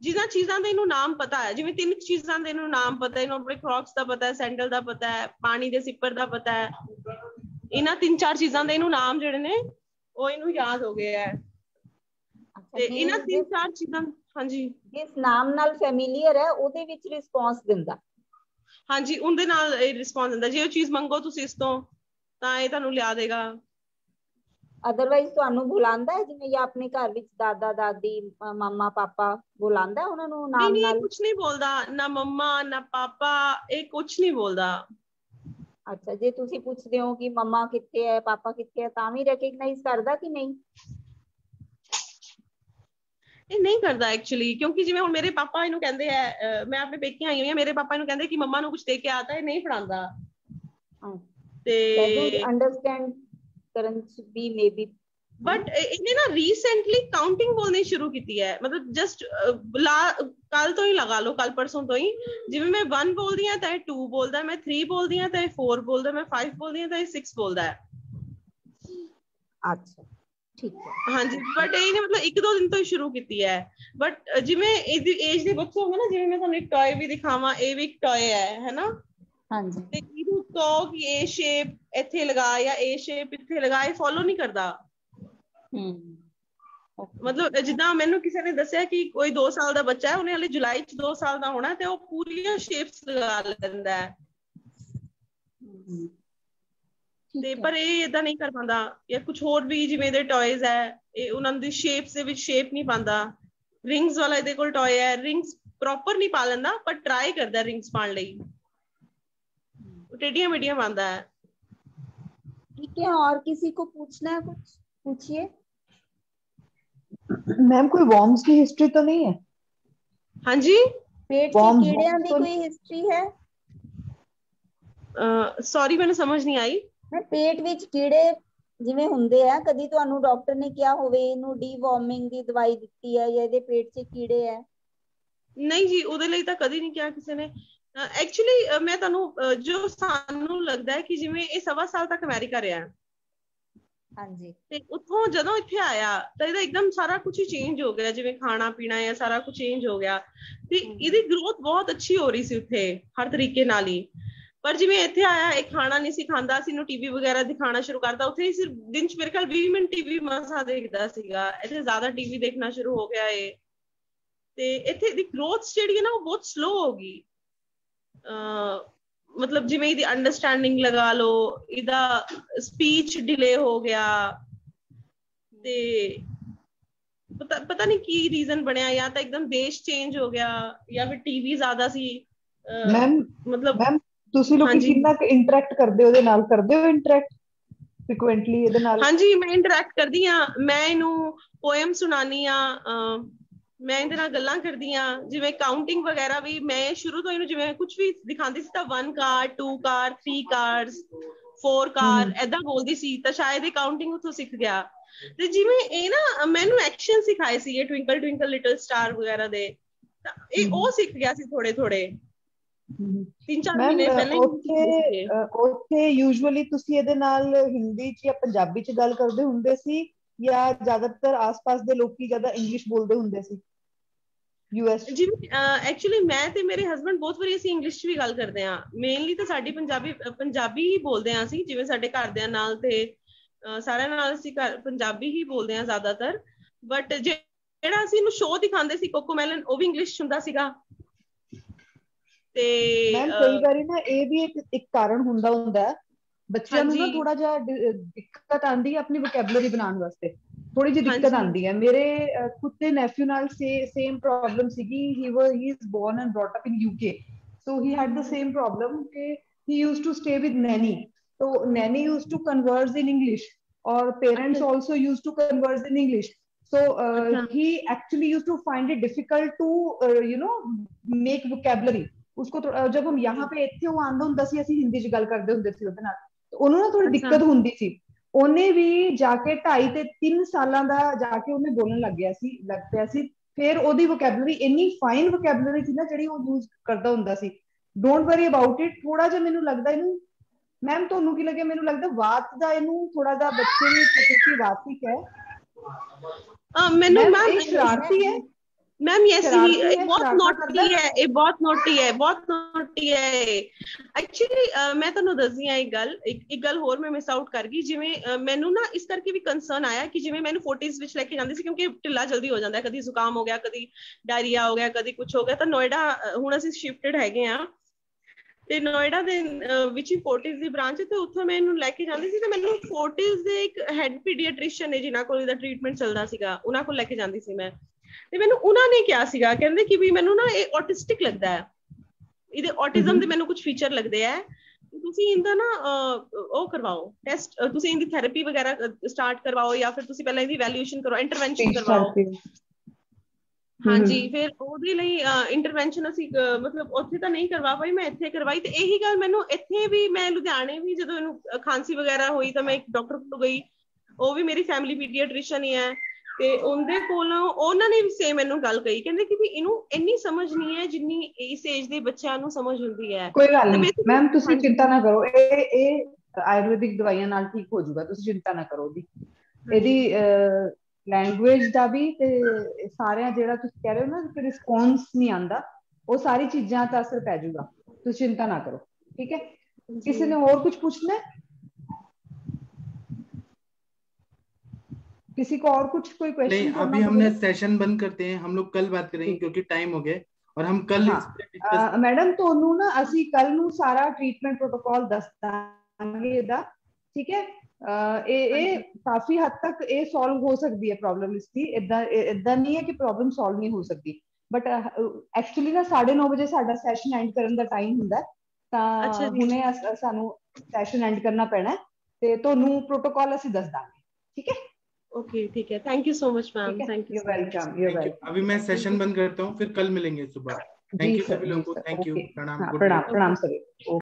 Speaker 23: ਜਿਨ੍ਹਾਂ ਚੀਜ਼ਾਂ ਦੇ ਇਹਨੂੰ ਨਾਮ ਪਤਾ ਹੈ ਜਿਵੇਂ ਤਿੰਨ ਚੀਜ਼ਾਂ ਦੇ ਇਹਨੂੰ ਨਾਮ ਪਤਾ ਹੈ ਇਹਨੂੰ ਆਪਣੇ ਕ੍ਰੌਕਸ ਦਾ ਪਤਾ ਹੈ ਸੈਂਡਲ ਦਾ ਪਤਾ ਹੈ ਪਾਣੀ ਦੇ ਸਿਪਰ ਦਾ ਪਤਾ ਹੈ ਇਹਨਾਂ ਤਿੰਨ ਚਾਰ ਚੀਜ਼ਾਂ ਦੇ ਇਹਨੂੰ ਨਾਮ ਜਿਹੜੇ ਨੇ ਉਹ ਇਹਨੂੰ ਯਾਦ ਹੋ ਗਏ ਹੈ। ਤੇ ਇਹਨਾਂ ਤਿੰਨ ਚਾਰ ਚੀਜ਼ਾਂ ਹਾਂਜੀ।
Speaker 20: ਜਿਸ ਨਾਮ ਨਾਲ ਫੈਮਿਲੀਅਰ ਹੈ ਉਹਦੇ ਵਿੱਚ ਰਿਸਪੌਂਸ ਦਿੰਦਾ।
Speaker 23: ਹਾਂਜੀ ਉਹਦੇ ਨਾਲ ਇਹ ਰਿਸਪੌਂਸ ਦਿੰਦਾ ਜੇ ਉਹ ਚੀਜ਼ ਮੰਗੋ ਤੁਸੀਂ ਇਸ ਤੋਂ ਤਾਂ ਇਹ ਤੁਹਾਨੂੰ ਲਿਆ ਦੇਗਾ।
Speaker 20: ਅਦਰਵਾਈਜ਼ ਤੁਹਾਨੂੰ ਬੁਲਾਉਂਦਾ ਹੈ ਜਿਵੇਂ ਜਾਂ ਆਪਣੇ ਘਰ ਵਿੱਚ ਦਾਦਾ ਦਾਦੀ ਮਾਮਾ ਪਾਪਾ ਬੁਲਾਉਂਦਾ ਉਹਨਾਂ ਨੂੰ ਨਾਮ
Speaker 23: ਨਹੀਂ
Speaker 20: ਨਾਲ
Speaker 23: ਨਹੀਂ ਕੁਝ ਨਹੀਂ ਬੋਲਦਾ ਨਾ ਮੰਮਾ ਨਾ ਪਾਪਾ ਇਹ ਕੁਝ ਨਹੀਂ ਬੋਲਦਾ
Speaker 20: ਅੱਛਾ ਜੇ ਤੁਸੀਂ ਪੁੱਛਦੇ ਹੋ ਕਿ ਮੰਮਾ ਕਿੱਥੇ ਹੈ ਪਾਪਾ ਕਿੱਥੇ ਹੈ ਤਾਂ ਵੀ ਰੈਕਗਨਾਈਜ਼ ਕਰਦਾ ਕਿ ਨਹੀਂ
Speaker 23: ਇਹ ਨਹੀਂ ਕਰਦਾ ਐਕਚੁਅਲੀ ਕਿਉਂਕਿ ਜਿਵੇਂ ਹੁਣ ਮੇਰੇ ਪਾਪਾ ਇਹਨੂੰ ਕਹਿੰਦੇ ਆ ਮੈਂ ਆਪਣੇ ਪੇਕੇ ਆਈ ਹੋਈ ਆ ਮੇਰੇ ਪਾਪਾ ਇਹਨੂੰ ਕਹਿੰਦੇ ਕਿ ਮੰਮਾ ਨੂੰ ਕੁਝ ਦੇ ਕੇ ਆਤਾ ਇਹ ਨਹੀਂ ਫੜਾਉਂਦਾ
Speaker 20: ਤੇ ਅੰਡਰਸਟੈਂਡ ਕਰਨ ਚ ਵੀ ਮੇਬੀ
Speaker 23: ਬਟ ਇਹਨੇ ਨਾ ਰੀਸੈਂਟਲੀ ਕਾਊਂਟਿੰਗ ਬੋਲਣੀ ਸ਼ੁਰੂ ਕੀਤੀ ਹੈ ਮਤਲਬ ਜਸਟ ਕੱਲ ਤੋਂ ਹੀ ਲਗਾ ਲਓ ਕੱਲ ਪਰਸੋਂ ਤੋਂ ਹੀ ਜਿਵੇਂ ਮੈਂ 1 ਬੋਲਦੀ ਆ ਤਾਂ ਇਹ 2 ਬੋਲਦਾ ਮੈਂ 3 ਬੋਲਦੀ ਆ ਤਾਂ ਇਹ 4 ਬੋਲਦਾ ਮੈਂ 5 ਬੋਲਦੀ ਆ ਤਾਂ ਇਹ 6 ਬੋਲਦਾ ਹੈ
Speaker 20: ਅੱਛਾ ਠੀਕ ਹੈ
Speaker 23: ਹਾਂਜੀ ਬਟ ਇਹਨੇ ਮਤਲਬ ਇੱਕ ਦੋ ਦਿਨ ਤੋਂ ਹੀ ਸ਼ੁਰੂ ਕੀਤੀ ਹੈ ਬਟ ਜਿਵੇਂ ਇਹਦੀ ਏਜ ਦੇ ਬੱਚੇ ਹੋਣਗੇ ਨਾ ਜਿਵੇਂ ਮੈਂ ਤੁਹਾਨੂੰ ਇੱਕ ਟੌਏ ਵੀ ਦਿਖਾਵਾਂ ਇਹ ਵੀ ਇੱਕ ਟੌਏ ਹੈ ਹੈਨਾ
Speaker 20: ਹਾਂਜੀ।
Speaker 23: ਤੇ ਇਹਨੂੰ ਕਹੋ ਕਿ ਇਹ ਸ਼ੇਪ ਇੱਥੇ ਲਗਾ ਜਾਂ ਇਹ ਸ਼ੇਪ ਇੱਥੇ ਲਗਾ ਇਹ ਫੋਲੋ ਨਹੀਂ ਕਰਦਾ।
Speaker 20: ਹਮ
Speaker 23: ਮਤਲਬ ਜਿੱਦਾਂ ਮੈਨੂੰ ਕਿਸੇ ਨੇ ਦੱਸਿਆ ਕਿ ਕੋਈ 2 ਸਾਲ ਦਾ ਬੱਚਾ ਹੈ ਉਹਨੇ ਹਲੇ ਜੁਲਾਈ ਚ 2 ਸਾਲ ਦਾ ਹੋਣਾ ਤੇ ਉਹ ਪੂਰੀਆਂ ਸ਼ੇਪਸ ਲਗਾ ਲੈਂਦਾ ਹੈ। ਤੇ ਪਰ ਇਹ ਇਦਾਂ ਨਹੀਂ ਕਰ ਪਾਉਂਦਾ ਜਾਂ ਕੁਝ ਹੋਰ ਵੀ ਜਿਵੇਂ ਦੇ ਟੌਇਜ਼ ਹੈ ਇਹ ਉਹਨਾਂ ਦੀ ਸ਼ੇਪਸ ਦੇ ਵਿੱਚ ਸ਼ੇਪ ਨਹੀਂ ਪਾਉਂਦਾ। ਰਿੰਗਸ ਵਾਲਾ ਇਹਦੇ ਕੋਲ ਟੌਏ ਹੈ ਰਿੰਗਸ ਪ੍ਰੋਪਰ ਨਹੀਂ ਪਾ ਲੈਂਦਾ ਪਰ ਟਰਾਈ ਕਰਦਾ ਰਿੰਗਸ ਪਾਉਣ ਲਈ। ਉਹ ਟੇਡੀਆਂ ਮੇਡੀਆਂ ਪਾਉਂਦਾ ਹੈ
Speaker 20: ठीक है और किसी को पूछना है कुछ पूछिए
Speaker 5: मैम कोई वॉर्म्स की हिस्ट्री तो नहीं है
Speaker 23: हाँ जी
Speaker 20: पेट के
Speaker 5: Worms-
Speaker 20: कीड़ियां
Speaker 5: worms
Speaker 20: दी
Speaker 5: तो-
Speaker 20: कोई हिस्ट्री है
Speaker 23: ਸੌਰੀ ਮੈਨੂੰ ਸਮਝ ਨਹੀਂ ਆਈ
Speaker 20: ਮੈਂ ਪੇਟ ਵਿੱਚ ਕੀੜੇ ਜਿਵੇਂ ਹੁੰਦੇ ਆ ਕਦੀ ਤੁਹਾਨੂੰ ਡਾਕਟਰ ਨੇ ਕਿਹਾ ਹੋਵੇ ਇਹਨੂੰ ਡੀਵਾਰਮਿੰਗ ਦੀ ਦਵਾਈ ਦਿੱਤੀ ਹੈ ਜਾਂ ਇਹਦੇ ਪੇਟ 'ਚ ਕੀੜੇ ਹੈ
Speaker 23: ਨਹੀਂ ਜੀ ਉਹਦੇ ਲਈ ਤਾਂ ਕਦੀ ਨਹੀਂ ਕਿਹਾ ਕਿਸੇ ਨੇ ਐਕਚੁਅਲੀ ਮੈਂ ਤੁਹਾਨੂੰ ਜੋ ਸਾਨੂੰ ਲੱਗਦਾ ਹੈ ਕਿ ਜਿਵੇਂ ਇਹ ਸਵਾ ਸਾਲ ਤੱਕ ਅਮਰੀਕਾ ਰਿਹਾ ਹੈ।
Speaker 20: ਹਾਂਜੀ।
Speaker 23: ਤੇ ਉੱਥੋਂ ਜਦੋਂ ਇੱਥੇ ਆਇਆ ਤਾਂ ਇਹਦਾ ਇੱਕਦਮ ਸਾਰਾ ਕੁਝ ਹੀ ਚੇਂਜ ਹੋ ਗਿਆ ਜਿਵੇਂ ਖਾਣਾ ਪੀਣਾ ਹੈ ਸਾਰਾ ਕੁਝ ਚੇਂਜ ਹੋ ਗਿਆ। ਤੇ ਇਹਦੀ ਗਰੋਥ ਬਹੁਤ ਅੱਛੀ ਹੋ ਰਹੀ ਸੀ ਉੱਥੇ ਹਰ ਤਰੀਕੇ ਨਾਲ ਹੀ। ਪਰ ਜਿਵੇਂ ਇੱਥੇ ਆਇਆ ਇਹ ਖਾਣਾ ਨਹੀਂ ਸੀ ਖਾਂਦਾ ਸੀ ਨੂੰ ਟੀਵੀ ਵਗੈਰਾ ਦਿਖਾਣਾ ਸ਼ੁਰੂ ਕਰਤਾ। ਉੱਥੇ ਹੀ ਸਿਰਫ ਦਿਨ ਚ ਮੇਰੇ ਖਿਆਲ 20 ਮਿੰਟ ਟੀਵੀ ਮਸਾ ਦੇਖਦਾ ਸੀਗਾ। ਇੱਥੇ ਜ਼ਿਆਦਾ ਟੀਵੀ ਦੇਖਣਾ ਸ਼ੁਰੂ ਹੋ ਗਿਆ ਏ। ਤੇ ਇੱਥੇ ਦੀ ਗਰੋਥ ਜਿਹੜੀ ਹੈ ਨਾ ਉਹ ਬਹੁਤ ਸਲੋ ਹੋ ਗਈ। ਮਤਲਬ ਜਿਵੇਂ ਇਹਦੀ ਅੰਡਰਸਟੈਂਡਿੰਗ ਲਗਾ ਲਓ ਇਹਦਾ ਸਪੀਚ ਡਿਲੇ ਹੋ ਗਿਆ ਤੇ ਪਤਾ ਪਤਾ ਨਹੀਂ ਕੀ ਰੀਜ਼ਨ ਬਣਿਆ ਜਾਂ ਤਾਂ ਇੱਕਦਮ ਦੇਸ਼ ਚੇਂਜ ਹੋ ਗਿਆ ਜਾਂ ਫਿਰ ਟੀਵੀ ਜ਼ਿਆਦਾ ਸੀ
Speaker 5: ਮੈਮ
Speaker 23: ਮਤਲਬ
Speaker 5: ਮੈਮ ਤੁਸੀਂ ਲੋਕੀ। ਕਿੰਨਾ ਇੰਟਰੈਕਟ ਕਰਦੇ ਹੋ ਉਹਦੇ ਨਾਲ ਕਰਦੇ ਹੋ ਇੰਟਰੈਕਟ ਫ੍ਰੀਕੁਐਂਟਲੀ ਇਹਦੇ ਨਾਲ
Speaker 23: ਹਾਂਜੀ ਮੈਂ ਇੰਟਰੈਕਟ ਕਰਦੀ ਆ ਮੈਂ ਇਹਨੂੰ ਪੋਇਮ ਸੁਣਾਨੀ ਆ ਮੈਂ ਇਹਦੇ ਨਾਲ ਗੱਲਾਂ ਕਰਦੀ ਆ ਜਿਵੇਂ ਕਾਊਂਟਿੰਗ ਵਗੈਰਾ ਵੀ ਮੈਂ ਸ਼ੁਰੂ ਤੋਂ ਇਹਨੂੰ ਜਿਵੇਂ ਕੁਝ ਵੀ ਦਿਖਾਉਂਦੀ ਸੀ ਤਾਂ 1 ਕਾਰ 2 ਕਾਰ 3 ਕਾਰਸ 4 ਕਾਰ ਐਦਾਂ ਬੋਲਦੀ ਸੀ ਤਾਂ ਸ਼ਾਇਦ ਇਹ ਕਾਊਂਟਿੰਗ ਉੱਥੋਂ ਸਿੱਖ ਗਿਆ। ਤੇ ਜਿਵੇਂ ਇਹ ਨਾ ਮੈਨੂੰ ਐਕਸ਼ਨ ਸਿਖਾਏ ਸੀ ਇਹ ਟਵਿੰਕਲ ਟਵਿੰਕਲ ਲਿਟਲ ਸਟਾਰ ਵਗੈਰਾ ਦੇ। ਤਾਂ ਇਹ ਉਹ ਸਿੱਖ ਗਿਆ ਸੀ ਥੋੜੇ ਥੋੜੇ ਤਿੰਨ ਚਾਰ ਮਹੀਨੇ ਪਹਿਲਾਂ
Speaker 5: ਉੱਥੇ ਉੱਥੇ ਯੂਜੂਅਲੀ ਤੁਸੀਂ ਇਹਦੇ ਨਾਲ ਹਿੰਦੀ ਚ ਜਾਂ ਪੰਜਾਬੀ ਚ ਗੱਲ ਕਰਦੇ ਹੁੰਦੇ ਸੀ ਜਾਂ ਜ਼ਿਆਦਾਤਰ ਆਸ-ਪਾਸ ਦੇ ਲੋਕੀ ਜ਼ਿਆਦਾ ਇੰਗਲਿਸ਼ ਬੋਲਦੇ ਹੁੰਦੇ ਸੀ? ਯੂਐਸ
Speaker 23: ਜਿਵੇਂ ਐਕਚੁਅਲੀ ਮੈਂ ਤੇ ਮੇਰੇ ਹਸਬੰਡ ਬਹੁਤ ਵਾਰੀ ਅਸੀਂ ਇੰਗਲਿਸ਼ 'ਚ ਵੀ ਗੱਲ ਕਰਦੇ ਆ ਮੇਨਲੀ ਤਾਂ ਸਾਡੀ ਪੰਜਾਬੀ ਪੰਜਾਬੀ ਹੀ ਬੋਲਦੇ ਆ ਅਸੀਂ ਜਿਵੇਂ ਸਾਡੇ ਘਰਦਿਆਂ ਨਾਲ ਤੇ ਸਾਰਿਆਂ ਨਾਲ ਅਸੀਂ ਪੰਜਾਬੀ ਹੀ ਬੋਲਦੇ ਆ ਜ਼ਿਆਦਾਤਰ। ਬਟ ਜਿਹੜਾ ਅਸੀਂ ਇਹਨੂੰ ਸ਼ੋਅ ਦਿਖਾਉਂਦੇ ਸੀ ਕੋਕੋ ਮੈਲਨ ਉਹ ਵੀ ਇੰਗਲਿਸ਼ 'ਚ ਹੁੰਦਾ ਸੀਗਾ। ਤੇ ਅਹ,
Speaker 5: ਕਈ ਵਾਰੀ ਨਾ ਇਹ ਵੀ ਇੱਕ ਇੱਕ ਕਾਰਨ ਹੁੰਦਾ ਹੁੰਦਾ ਬੱਚਿਆਂ ਨੂੰ ਨਾ। ਥੋੜਾ ਜਿਹਾ ਦਿੱਕਤ ਆਂਦੀ ਹੈ ਆਪਣੀ ਵੋਕੈਬਲਰੀ ਬਣਾਉਣ ਵਾਸਤੇ। ਥੋੜੀ ਜਿਹੀ ਦਿੱਕਤ
Speaker 23: ਹਾਂਜੀ।
Speaker 5: ਆਂਦੀ ਹੈ ਮੇਰੇ ਅਹ, ਖੁਦ ਦੇ ਨੈਫਿਊ ਨਾਲ ਸੇਮ ਪ੍ਰੋਬਲਮ ਸੀਗੀ he was he is born and brought up in UK so he had the same problem ਕਿ he used to stay with nanny so nanny used to converse in english or parents also used to converse in english so uh, he actually used to find it difficult to uh, you know make vocabulary उसको थोड़ा जब हम यहाँ पे ਇੱਥੇ ਉਹ ਆਂਦਾ ਹੁੰਦਾ ਸੀ ਅਸੀਂ ਹਿੰਦੀ ਚ ਗੱਲ ਕਰਦੇ ਹੁੰਦੇ ਸੀ ਉਹਦੇ ਨਾਲ ਤੇ ਉਹਨੂੰ ਨਾ ਥੋੜੀ ਦਿੱਕਤ ਹੁੰਦੀ ਸੀ ਉਹਨੇ ਵੀ ਜਾ ਕੇ 2.5 ਤੇ 3 ਸਾਲਾਂ ਦਾ ਜਾ ਕੇ ਉਹਨੇ ਬੋਲਣ ਲੱਗ ਗਿਆ ਸੀ ਲੱਗ ਪਿਆ ਸੀ ਫਿਰ ਉਹਦੀ ਵੋਕੈਬਲਰੀ ਇੰਨੀ ਫਾਈਨ ਵੋਕੈਬਲਰੀ ਸੀ ਨਾ ਜਿਹੜੀ ਉਹ ਯੂਜ਼ ਕਰਦਾ ਹੁੰਦਾ ਸੀ ਡੋਂਟ ਵਰੀ ਅਬਾਊਟ ਇਟ ਥੋੜਾ ਜਿਹਾ ਮੈਨੂੰ ਲੱਗਦਾ ਇਹਨੂੰ ਮੈਮ ਤੁਹਾਨੂੰ ਕੀ ਲੱਗਿਆ ਮੈਨੂੰ ਲੱਗਦਾ ਵਾਤ ਦਾ ਇਹਨੂੰ ਥੋੜਾ ਜਿਹਾ ਬੱਚੇ ਨੂੰ ਪ੍ਰਕਿਰਤੀ ਵਾਤਿਕ ਹੈ
Speaker 23: ਅਹ ਮੈਨੂੰ
Speaker 5: Ma'am,
Speaker 23: ਮੈਮ
Speaker 5: ਇਹ ਸ਼ਰਾਰਤੀ ਹੈ
Speaker 23: ਮੈਮ ਯੈਸ
Speaker 5: ਸ਼ਰਾਰਤੀ
Speaker 23: ਹੀ
Speaker 5: ਹੈ,
Speaker 23: ਇਹ ਬਹੁਤ
Speaker 5: ਸ਼ਰਾਰਤਾਂ
Speaker 23: ਨੋਟੀ ਹੈ ਇਹ ਬਹੁਤ ਨੋਟੀ ਹੈ ਬਹੁਤ ਨੋਟੀ ਹੈ ਐਕਚੁਅਲੀ ਮੈਂ ਤੁਹਾਨੂੰ ਦੱਸਦੀ ਆ ਇੱਕ ਗੱਲ ਇੱਕ ਗੱਲ ਹੋਰ ਮੈਂ ਮਿਸ ਆਊਟ ਕਰ ਗਈ ਜਿਵੇਂ ਮੈਨੂੰ ਨਾ ਇਸ ਕਰਕੇ ਵੀ ਕੰਸਰਨ ਆਇਆ ਕਿ ਜਿਵੇਂ ਮੈਨੂੰ 40s ਵਿੱਚ ਲੈ ਕੇ ਜਾਂਦੀ ਸੀ ਕਿਉਂਕਿ ਢਿੱਲਾ ਜਲਦੀ ਹੋ ਜਾਂਦਾ ਹੈ ਕਦੀ ਜ਼ੁਕਾਮ ਹੋ ਗਿਆ ਕਦੀ ਡਾਇਰੀਆ ਹੋ ਗਿਆ ਕਦੀ ਕੁਝ ਹੋ ਗਿਆ ਤਾਂ ਨੋਇਡਾ ਹੁਣ ਅਸੀਂ ਸ਼ਿਫਟਡ ਹੈਗੇ ਆ ਤੇ ਨੋਇਡਾ ਦੇ ਵਿੱਚ ਹੀ ਫੋਰਟਿਸ ਦੀ ਬ੍ਰਾਂਚ ਹੈ ਤੇ ਉੱਥੋਂ ਮੈਂ ਇਹਨੂੰ ਲੈ ਕੇ ਜਾਂਦੀ ਸੀ ਤੇ ਮੈਨੂੰ ਫੋਰਟਿਸ ਦੇ ਇੱਕ ਹੈਡ ਪੀਡੀਆਟ੍ਰੀਸ਼ੀਅਨ ਨੇ ਜਿਨ੍ਹਾਂ ਕੋਲ ਇਹਦਾ ਟ੍ਰੀਟਮੈਂਟ ਚੱਲਦਾ ਸੀਗਾ ਉਹਨਾਂ ਕੋਲ ਲੈ ਕੇ ਜਾਂਦੀ ਸੀ ਮੈਂ ਤੇ ਮੈਨੂੰ ਉਹਨਾਂ ਨੇ ਕਿਹਾ ਸੀਗਾ ਕਹਿੰਦੇ ਕਿ ਵੀ ਮੈਨੂੰ ਨਾ ਇਹ ਆਟਿਸਟਿਕ ਲੱਗਦਾ ਹੈ। ਇਹਦੇ ਆਟਿਜ਼ਮ ਦੇ ਮੈਨੂੰ ਕੁਝ ਫੀਚਰ ਲੱਗਦੇ ਆ ਤੁਸੀਂ ਇਹਦਾ ਨਾ ਉਹ ਕਰਵਾਓ ਟੈਸਟ ਤੁਸੀਂ ਇਹਦੀ ਥੈਰੇਪੀ ਵਗੈਰਾ ਸਟਾਰਟ ਕਰਵਾਓ ਜਾਂ ਫਿਰ ਤੁਸੀਂ ਪਹਿਲਾਂ ਇਹਦੀ ਵੈਲਿਊਏਸ਼ਨ ਕਰਵਾਓ। ਇੰਟਰਵੈਂਸ਼ਨ ਕਰਵਾਓ ਹਾਂਜੀ ਫਿਰ ਉਹਦੇ ਲਈ ਇੰਟਰਵੈਂਸ਼ਨ ਅਸੀਂ ਮਤਲਬ ਉੱਥੇ ਤਾਂ ਨਹੀਂ ਕਰਵਾ ਪਾਈ ਮੈਂ ਇੱਥੇ ਕਰਵਾਈ ਤੇ ਇਹੀ ਗੱਲ ਮੈਨੂੰ ਇੱਥੇ ਵੀ ਮੈਂ ਲੁਧਿਆਣੇ ਵੀ ਜਦੋਂ ਇਹਨੂੰ ਖਾਂਸੀ ਵਗੈਰਾ ਹੋਈ ਤਾਂ ਮੈਂ ਇੱਕ ਡਾਕਟਰ ਕੋਲ ਗਈ। ਉਹ ਵੀ ਮੇਰੀ ਫੈਮਿਲੀ ਪੀਡੀਆਟ੍ਰੀਸ਼ੀਅਨ ਹੀ ਹੈ। ਤੇ ਉਹਦੇ ਕੋਲੋਂ ਉਹਨਾਂ ਨੇ ਵੀ ਸੇਮ ਮੈਨੂੰ ਗੱਲ ਕਹੀ ਕਹਿੰਦੇ ਕਿ ਵੀ ਇਹਨੂੰ ਇੰਨੀ ਸਮਝ ਨਹੀਂ ਹੈ ਜਿੰਨੀ ਇਸ ਏਜ ਦੇ ਬੱਚਿਆਂ ਨੂੰ ਸਮਝ ਹੁੰਦੀ ਹੈ।
Speaker 5: ਕੋਈ ਗੱਲ ਨਹੀਂ ਮੈਮ ਤੁਸੀਂ। ਚਿੰਤਾ ਨਾ ਕਰੋ ਇਹ ਇਹ ਆਯੁਰਵੈਦਿਕ ਦਵਾਈਆਂ ਨਾਲ ਠੀਕ ਹੋ ਜਾਊਗਾ ਤੁਸੀਂ ਚਿੰਤਾ ਨਾ ਕਰੋ ਉਹਦੀ। ਇਹਦੀ ਲੈਂਗੁਏਜ ਦਾ ਵੀ ਤੇ ਸਾਰਿਆਂ ਜਿਹੜਾ ਤੁਸੀਂ ਕਹਿ ਰਹੇ ਹੋ ਨਾ ਕਿ ਰਿਸਪੌਂਸ ਨਹੀਂ ਆਂਦਾ ਉਹ ਸਾਰੀ ਚੀਜ਼ਾਂ ਦਾ ਅਸਰ ਪੈ ਜਾਊਗਾ ਤੁਸੀਂ ਚਿੰਤਾ ਨਾ ਕਰੋ ਠੀਕ ਹੈ? ਕਿਸੇ ਨੇ ਹੋਰ ਕੁਝ ਪੁੱਛਣਾ किसी को और कुछ कोई
Speaker 2: नहीं
Speaker 5: क्वेश्चन
Speaker 2: अभी हमने सेशन बंद करते हैं हम लोग कल बात करेंगे क्योंकि टाइम हो गया और हम कल इस पे डिस्कस
Speaker 5: ਮੈਡਮ ਤੁਹਾਨੂੰ ਨਾ ਅਸੀਂ ਕੱਲ ਨੂੰ ਸਾਰਾ ਟ੍ਰੀਟਮੈਂਟ ਪ੍ਰੋਟੋਕਾਲ ਦੱਸ ਦਾਂਗੇ ਇਹਦਾ ਠੀਕ ਹੈ ਅਹ ਇਹ ਇਹ ਕਾਫੀ ਹੱਦ ਤੱਕ ਇਹ ਸੋਲਵ ਹੋ ਸਕਦੀ ਹੈ ਪ੍ਰੋਬਲਮ ਇਸ ਦੀ ਇਦਾਂ ਇਦਾਂ ਨਹੀਂ ਹੈ ਕਿ ਪ੍ਰੋਬਲਮ ਸੋਲਵ ਨਹੀਂ ਹੋ ਸਕਦੀ ਬਟ ਐਕਚੁਅਲੀ ਨਾ 9:30 ਵਜੇ ਸਾਡਾ ਸੈਸ਼ਨ ਐਂਡ ਕਰਨ ਦਾ ਟਾਈਮ ਹੁੰਦਾ ਹੈ,
Speaker 23: ਅੱਛਾ
Speaker 5: ਤਾਂ
Speaker 23: ਜੀ।
Speaker 5: ਹੁਣੇ ਅਸ- ਸਾਨੂੰ ਸੈਸ਼ਨ ਐਂਡ ਕਰਨਾ ਪੈਣਾ ਹੈ ਤੇ ਤੁਹਾਨੂੰ ਪ੍ਰੋਟੋਕਾਲ ਅਸੀਂ ਦੱਸ ਦਾਂਗੇ ਠੀਕ ਹੈ
Speaker 23: ओके ठीक है. Thank you so much ma'am thank you
Speaker 5: welcome you welcome
Speaker 2: अभी मैं सेशन बंद करता हूँ फिर कल मिलेंगे सुबह. थैंक यू सभी लोगों को. थैंक यू प्रणाम.
Speaker 5: हाँ प्रणाम प्रणाम सर